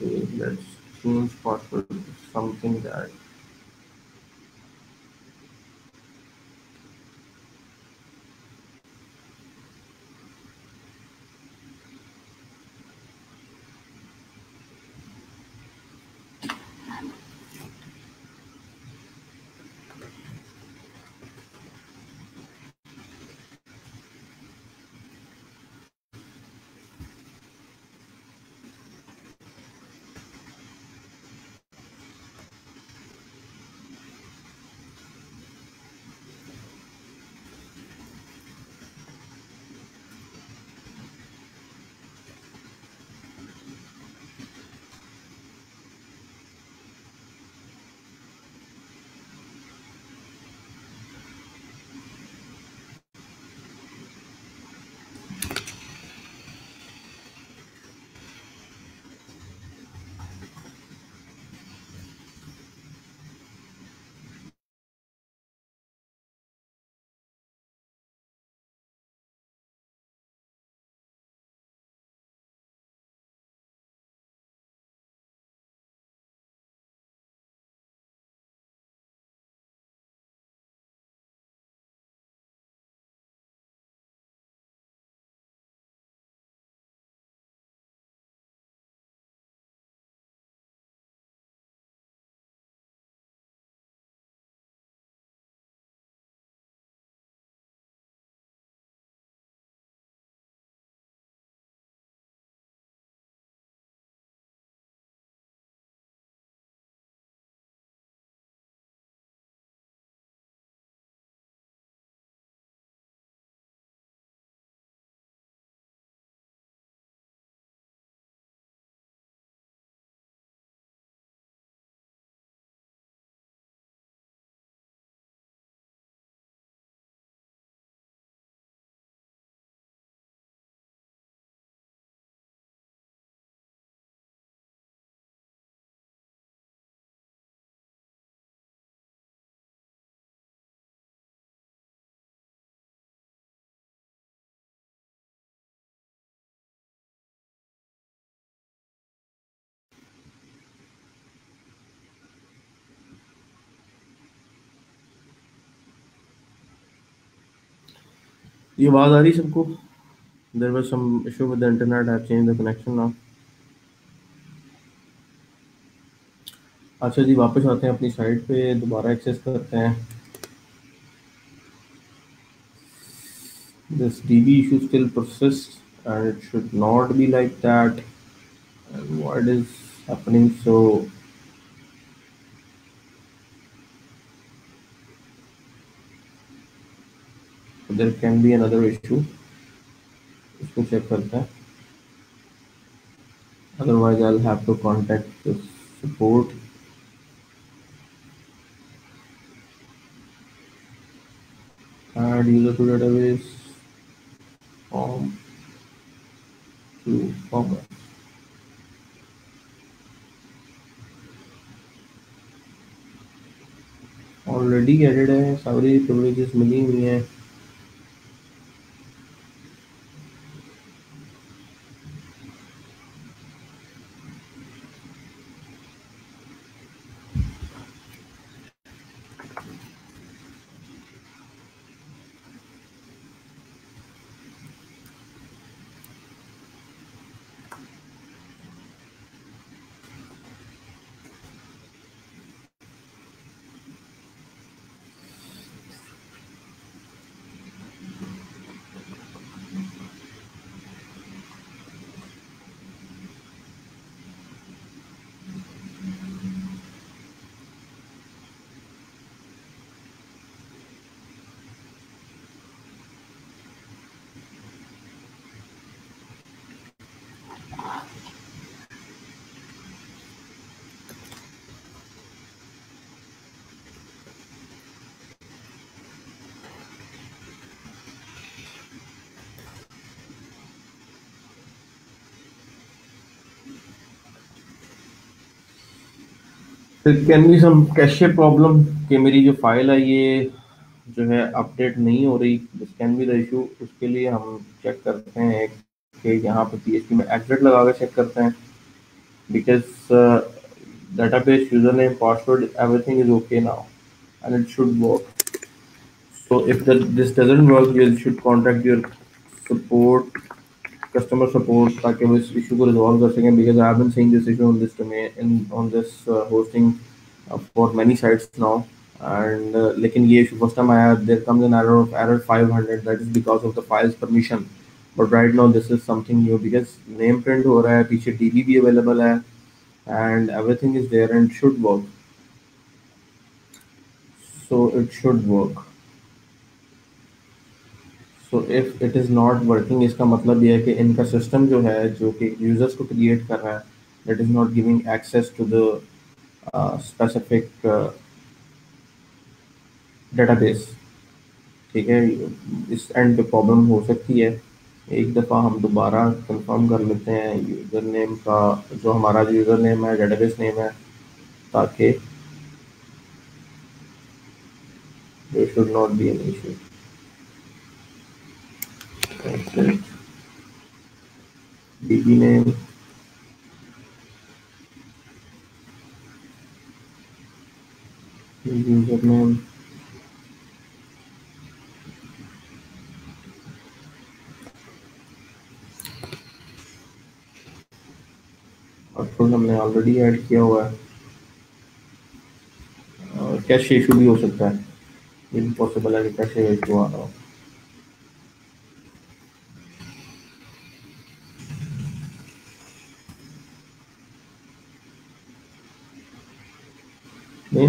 Let's change possible something that ये आवाज़ आ रही सबको? There was some issue with internet have change the connection now अच्छा जी, वापस आते हैं अपनी साइट पे, दोबारा एक्सेस करते हैं। This DB issue still process and it should not be like that what is happening so there can be another issue इसको चेक करते हैं otherwise I'll have to contact the support add user to database form to format already added है सारी प्रिविलेजेस मिली हुई हैं फिर can be some cashier problem कि मेरी जो फ़ाइल है, ये जो है अपडेट नहीं हो रही. This can be the issue उसके लिए हम चेक करते हैं कि यहाँ पर पी में एड्रेट लगा कर चेक करते हैं. Because data base user name password everything is okay now and it should work so if this doesn't work you should contact your support customer support ताकि वो इस इशू को रिजॉल्व कर सकें। Because I been seeing this issue on this too in on this hosting for many sites now and लेकिन ये इशू फ़र्स्ट टाइम आया there comes an error of error 500 that is because of the files permission but right now this is something new because name print हो रहा है, पीछे डी भी अवेलेबल है and everything is there and should work so it should work so if it is not working इसका मतलब ये है कि इनका सिस्टम जो है, जो कि यूज़र्स को क्रिएट कर रहा है that is not giving access to the specific database ठीक है? इस एंड पे प्रॉब्लम हो सकती है। एक दफ़ा हम दोबारा कंफर्म कर लेते हैं यूज़र नेम का, जो हमारा यूज़र नेम है डेटाबेस नेम है, ताकि there should not be an issue. DB name. हमने ऑलरेडी ऐड किया हुआ है। कैश इशू भी हो सकता है। भी है कि कैश इशू आ रहा हो।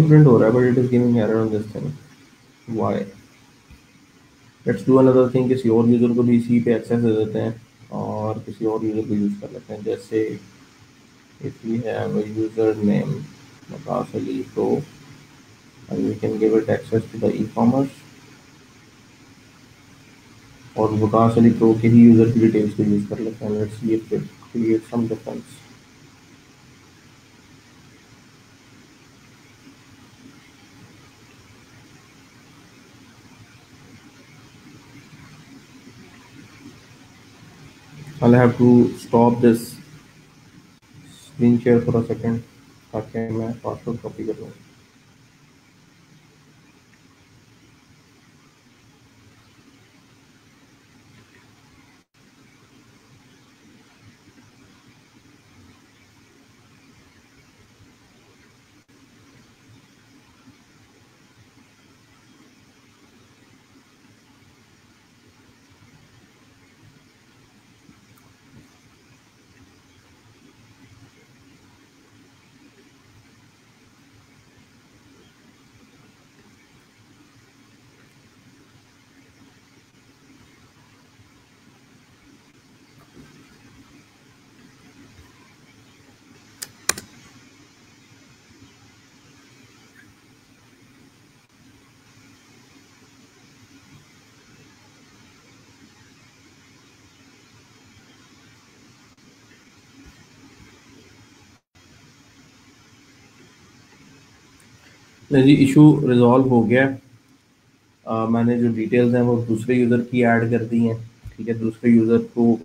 Main print हो रहा है but it is giving error on this thing. Why? Let's do another thing किसी और यूज़र को भी इसी पे एक्सेस दे देते हैं और किसी और यूज़र को यूज़ कर लेते हैं जैसे if we have a user name Makas Ali Pro and we can give it access to the e-commerce और वकास अली प्रो के ही यूज़र की डिटेल्स को यूज़ कर लेते हैं let's if it create some difference I'll have to stop this screen share for a second ताकि मैं पासवर्ड कॉपी कर लूँ जी इशू रिजॉल्व हो गया। आ, मैंने जो डिटेल्स हैं वो दूसरे यूज़र की ऐड कर दी हैं ठीक है? दूसरे यूज़र को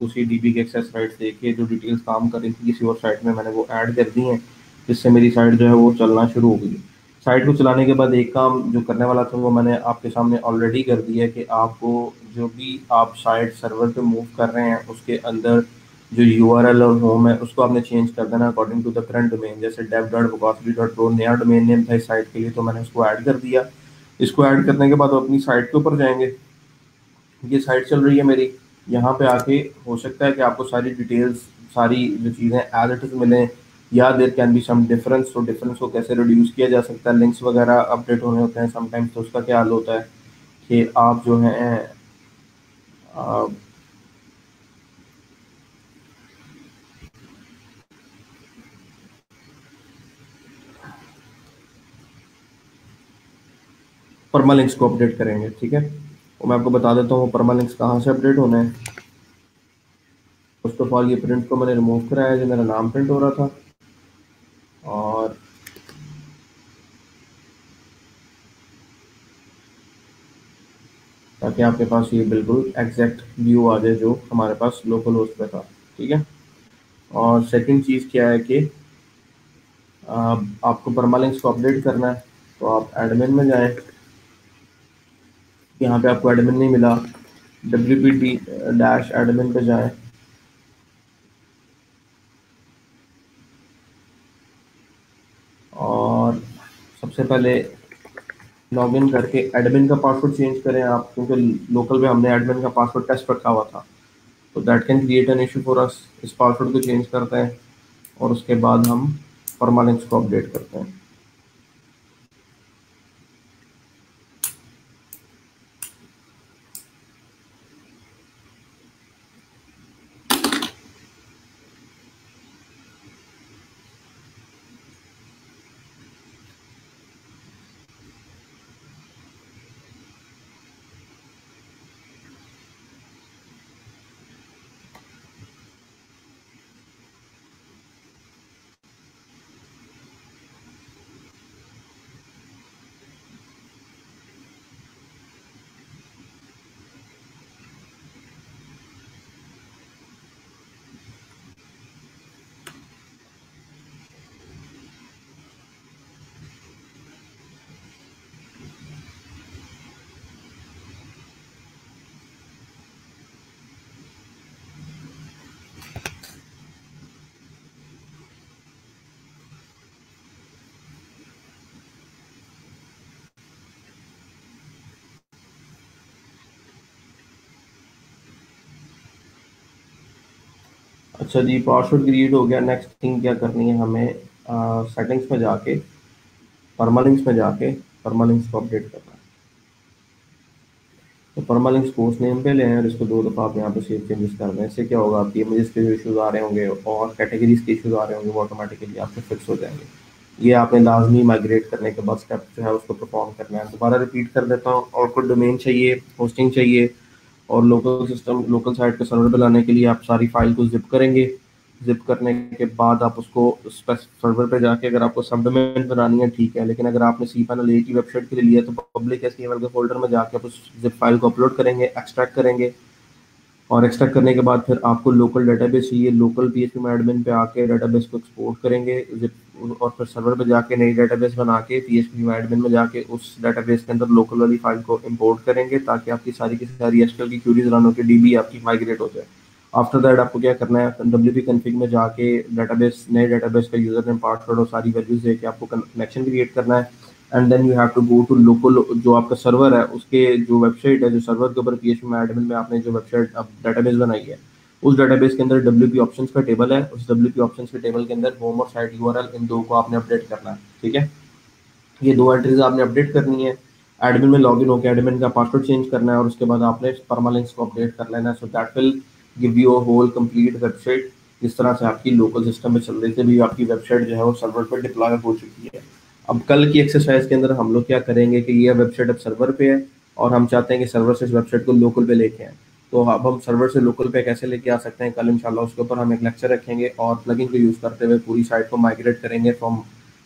उसी डी के एक्सेस राइट दे के जो डिटेल्स काम कर रही थी किसी और साइट में मैंने वो ऐड कर दी हैं जिससे मेरी साइट जो है वो चलना शुरू हो गई। साइट को चलाने के बाद एक काम जो करने वाला था वो मैंने आपके सामने ऑलरेडी कर दिया है कि आपको जो भी आप साइट सर्वर पे मूव कर रहे हैं उसके अंदर जो यू आर एल और होम है, उसको आपने चेंज कर देना according to the current domain जैसे dev dot Waqasali dot pro नया डोमेन नेम था इस साइट के लिए तो मैंने उसको ऐड कर दिया। इसको ऐड करने के बाद वो अपनी साइट के ऊपर जाएँगे। ये साइट चल रही है मेरी। यहाँ पे आके हो सकता है कि आपको सारी डिटेल्स सारी जो चीज़ें एज इट इज़ मिलें। या there can be some difference तो डिफरेंस को कैसे रिड्यूस किया जा सकता है? लिंक्स वगैरह अपडेट होने होते हैं समटाइम्स तो उसका क्या हाल होता है कि आप जो हैं परमा लिंक्स को अपडेट करेंगे, ठीक है? तो मैं आपको बता देता हूँ परमा लिंक्स कहाँ से अपडेट होना है। फ़र्स्ट ऑफ़ ऑल ये प्रिंट को मैंने रिमूव कराया, जो मेरा नाम प्रिंट हो रहा था। और ताकि आपके पास ये बिल्कुल एग्जैक्ट व्यू आ जाए, जो हमारे पास लोकल होस्ट पे था, ठीक है? और सेकंड चीज़ क्या है कि आपको परमालिंक्स को अपडेट करना है तो आप एडमिन में जाएँ। यहाँ पे आपको एडमिन नहीं मिला। W P T dash admin पे जाएँ। और सबसे पहले लॉगिन करके एडमिन का पासवर्ड चेंज करें आप, क्योंकि लोकल में हमने एडमिन का पासवर्ड टेस्ट रखा हुआ था। तो that can create an issue for us इस पासवर्ड को चेंज करते हैं और उसके बाद हम परमानेंस को अपडेट करते हैं। अच्छा जी पासवर्ड क्रिएट हो गया नेक्स्ट थिंग क्या करनी है हमें? सेटिंग्स में जाके परमालिंक्स में जाके परमालिंक्स को अपडेट करना है। तो परमालिंक्स कोर्स नेम पे ले और इसको दो दफ़ा आप यहाँ पे सेव चेंजेस कर दें। इससे क्या होगा आपकी इमेजेस के जो इशूज़ आ रहे होंगे और कैटेगरीज के इशूज़ आ रहे होंगे, वो ऑटोमेटिकली आपके फिक्स हो जाएँगे। ये आपने लाजमी माइग्रेट करने के बाद स्टेप जो है उसको परफॉर्म करना है। दोबारा रिपीट कर देता हूँ, और कुछ डोमेन चाहिए होस्टिंग चाहिए और लोकल सिस्टम लोकल साइट पे सर्वर बनाने के लिए आप सारी फ़ाइल को जिप करेंगे। जिप करने के बाद आप उसको सर्वर पे जाके अगर आपको सब डोमेन बनानी है, ठीक है, लेकिन अगर आपने सी पैनल ए की वेबसाइट के लिए लिया तो पब्लिक एस के फोल्डर में जाके आप उस जिप फ़ाइल को अपलोड करेंगे एक्सट्रैक्ट करेंगे। और एक्सट्रैक्ट करने के बाद फिर आपको लोकल डाटाबेस चाहिए लोकल पी एच एडमिन पे आके डाटाबेस को एक्सपोर्ट करेंगे और फिर सर्वर पर जाके नई डाटाबेस बना के पी एच एडमिन में जाके उस डाटाबेस के अंदर लोकल वाली फ़ाइल को इम्पोर्ट करेंगे ताकि आपकी सारी की सारी एस की क्यूरीज रन होकर डी बी आपकी माइग्रेट हो जाए। आफ्टर दैट आपको क्या करना है? डब्ल्यू पी कन्फिग में जाके डाटाबेस नए डाटाबेस का यूज़र नेम पासवर्ड और सारी वैल्यूज़ दे के आपको कनेक्शन क्रिएट करना है। And then you have to go to local जो आपका सर्वर है, उसके जो वेबसाइट है, जो सर्वर के ऊपर पी में एडमिन में आपने जो वेबसाइट डाटाबेस बनाई है उस डाटाबेस के अंदर डब्ल्यू पी ऑप्शन का टेबल है। उस डब्ल्यू पी ऑप्शन के टेबल के अंदर होम और साइट यूआरएल इन दो को आपने अपडेट करना है, ठीक है? ये दो एंट्रीज आपने अपडेट करनी है। एडमिन में लॉग इन होकर एडमिन का पासवर्ड चेंज करना है और उसके बाद आपने परमालिंक्स को अपडेट कर लेना है। So that will give you whole complete website जिस तरह से आपकी लोकल सिस्टम में चल रही थी भी आपकी वेबसाइट जो है वो सर्वर पर डिप्लॉय हो चुकी है। अब कल की एक्सरसाइज के अंदर हम लोग क्या करेंगे कि ये वेबसाइट अब सर्वर पे है और हम चाहते हैं कि सर्वर से इस वेबसाइट को लोकल पे लेके आए। तो अब हम सर्वर से लोकल पे कैसे लेके आ सकते हैं? कल इंशाल्लाह उसके ऊपर हम एक लेक्चर रखेंगे और प्लगइन को यूज़ करते हुए पूरी साइट को माइग्रेट करेंगे फ्रॉम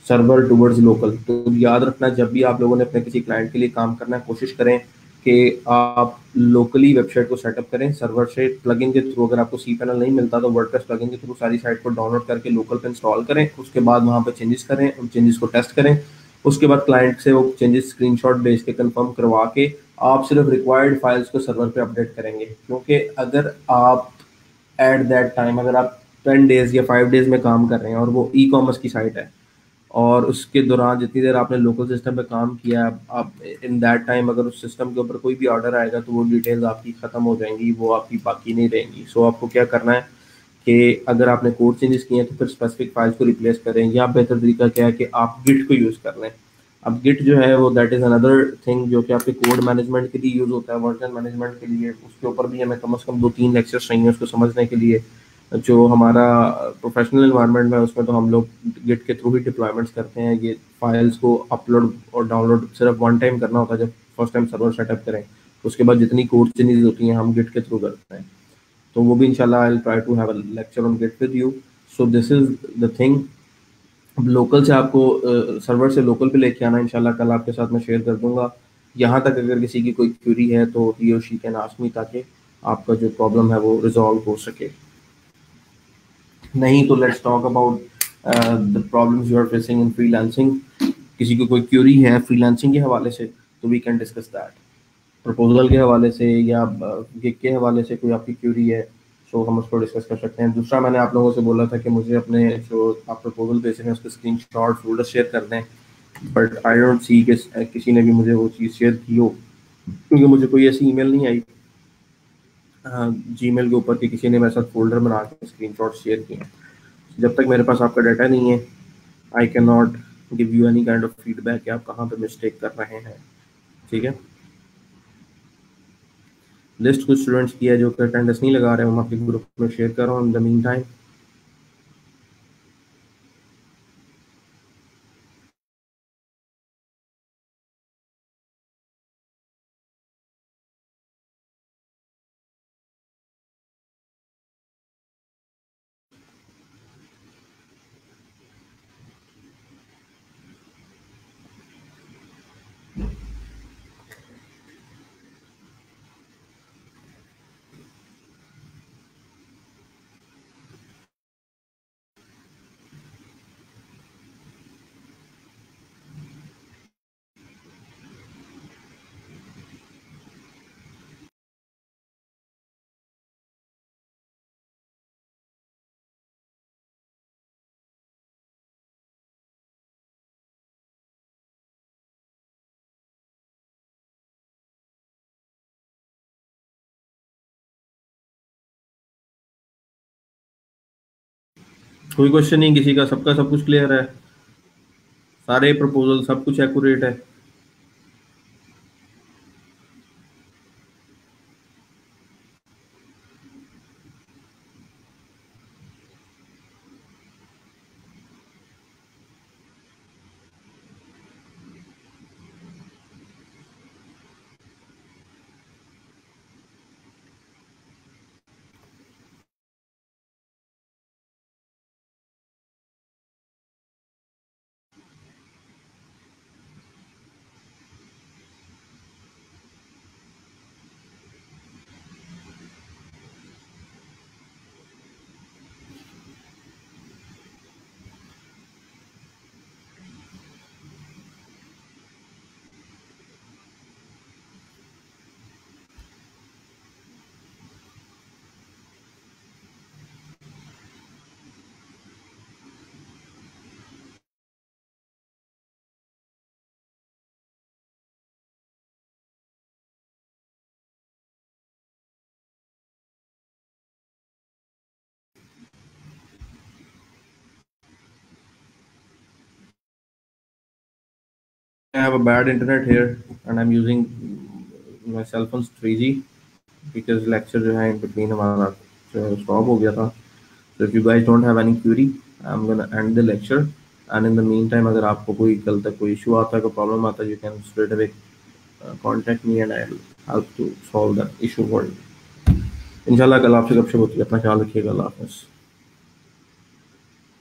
सर्वर टूवर्ड्स लोकल तो याद रखना, जब भी आप लोगों ने अपने किसी क्लाइंट के लिए काम करना है, कोशिश करें कि आप लोकली वेबसाइट को सेटअप करें। सर्वर से प्लगइन के थ्रू अगर आपको सी पैनल नहीं मिलता तो वर्डप्रेस प्लगइन के थ्रू सारी साइट को डाउनलोड करके लोकल पर इंस्टॉल करें। उसके बाद वहाँ पर चेंजेस करें उन चेंजेस को टेस्ट करें। उसके बाद क्लाइंट से वो चेंजेस स्क्रीनशॉट भेज के कंफर्म करवा के आप सिर्फ़ रिक्वायर्ड फाइल्स को सर्वर पे अपडेट करेंगे, क्योंकि अगर आप एट दैट टाइम अगर आप टेन डेज़ या फाइव डेज़ में काम कर रहे हैं और वो ई कॉमर्स की साइट है, और उसके दौरान जितनी देर आपने लोकल सिस्टम पे काम किया, आप इन दैट टाइम अगर उस सिस्टम के ऊपर कोई भी ऑर्डर आएगा तो वो डिटेल्स आपकी ख़त्म हो जाएँगी, वो आपकी बाकी नहीं रहेंगी। सो आपको क्या करना है कि अगर आपने कोड चेंजेस किए हैं तो फिर स्पेसिफिक फाइल्स को रिप्लेस करें, या बेहतर तरीका क्या है कि आप गिट को यूज़ कर लें। अब गिट जो है वो दैट इज़ अनदर थिंग जो कि आपके कोड मैनेजमेंट के लिए यूज़ होता है वर्जन मैनेजमेंट के लिए। उसके ऊपर भी हमें कम अज़ कम दो तीन लेक्चर्स चाहिए उसको समझने के लिए। जो हमारा प्रोफेशनल इन्वायरमेंट में उसमें तो हम लोग गिट के थ्रू ही डिप्लॉयमेंट्स करते हैं। ये फाइल्स को अपलोड और डाउनलोड सिर्फ़ वन टाइम करना होता है, जब फ़र्स्ट टाइम सर्वर सेटअप करें। उसके बाद जितनी कोड चेंजेस होती हैं, हम गिट के थ्रू करते हैं। तो वो भी इंशाल्लाह I try to have a lecture on git with you so this is the thing local से आपको सर्वर से लोकल पे लेके आना, इंशाल्लाह कल आपके साथ मैं शेयर कर दूँगा। यहाँ तक अगर किसी की कोई क्यूरी है तो ही और शी कैन आस्क मी ताकि आपका जो प्रॉब्लम है वो रिजॉल्व हो सके। नहीं तो let's talk about the problems you are facing in freelancing किसी को कोई क्यूरी है फ्रीलांसिंग के हवाले से तो we can discuss that proposal के हवाले से या गिग के हवाले से कोई आपकी क्यूरी है सो हम उसको डिस्कस कर सकते हैं। दूसरा मैंने आप लोगों से बोला था कि मुझे अपने जो आप प्रपोजल भेजे हैं, उसके स्क्रीन शॉट फोल्डर शेयर कर दें। बट आई डोंट सी कि किसी ने भी मुझे वो चीज़ शेयर की हो। क्योंकि मुझे कोई ऐसी ईमेल नहीं आई। जी मेल के ऊपर कि किसी ने मेरे साथ फोल्डर बना के स्क्रीन शेयर किए। हैं जब तक मेरे पास आपका डाटा नहीं है I can not give you any kind of feedback कि आप कहाँ पे मिस्टेक कर रहे हैं। ठीक है? लिस्ट कुछ स्टूडेंट्स की है जो कि अटेंडेंस नहीं लगा रहे हैं हम आपके ग्रुप में शेयर कर रहा हूँ। इन द मीन टाइम कोई क्वेश्चन नहीं, किसी का, सबका सब कुछ क्लियर है। सारे प्रपोजल सब कुछ एक्यूरेट है। I have a bad internet here and I'm using my cell phone's 3G because lecture जो है in between हमारा stop हो गया था so if you guys don't have any query I'm gonna end the lecture and in the meantime अगर आपको कोई कल तक कोई issue आता है कोई problem आता है you can straight away uh, contact me and I'll help to solve that issue for you इंशाल्लाह कल आपसे गपशप होती है अपना ख्याल रखिएगा अल्लाह हाफ़िज़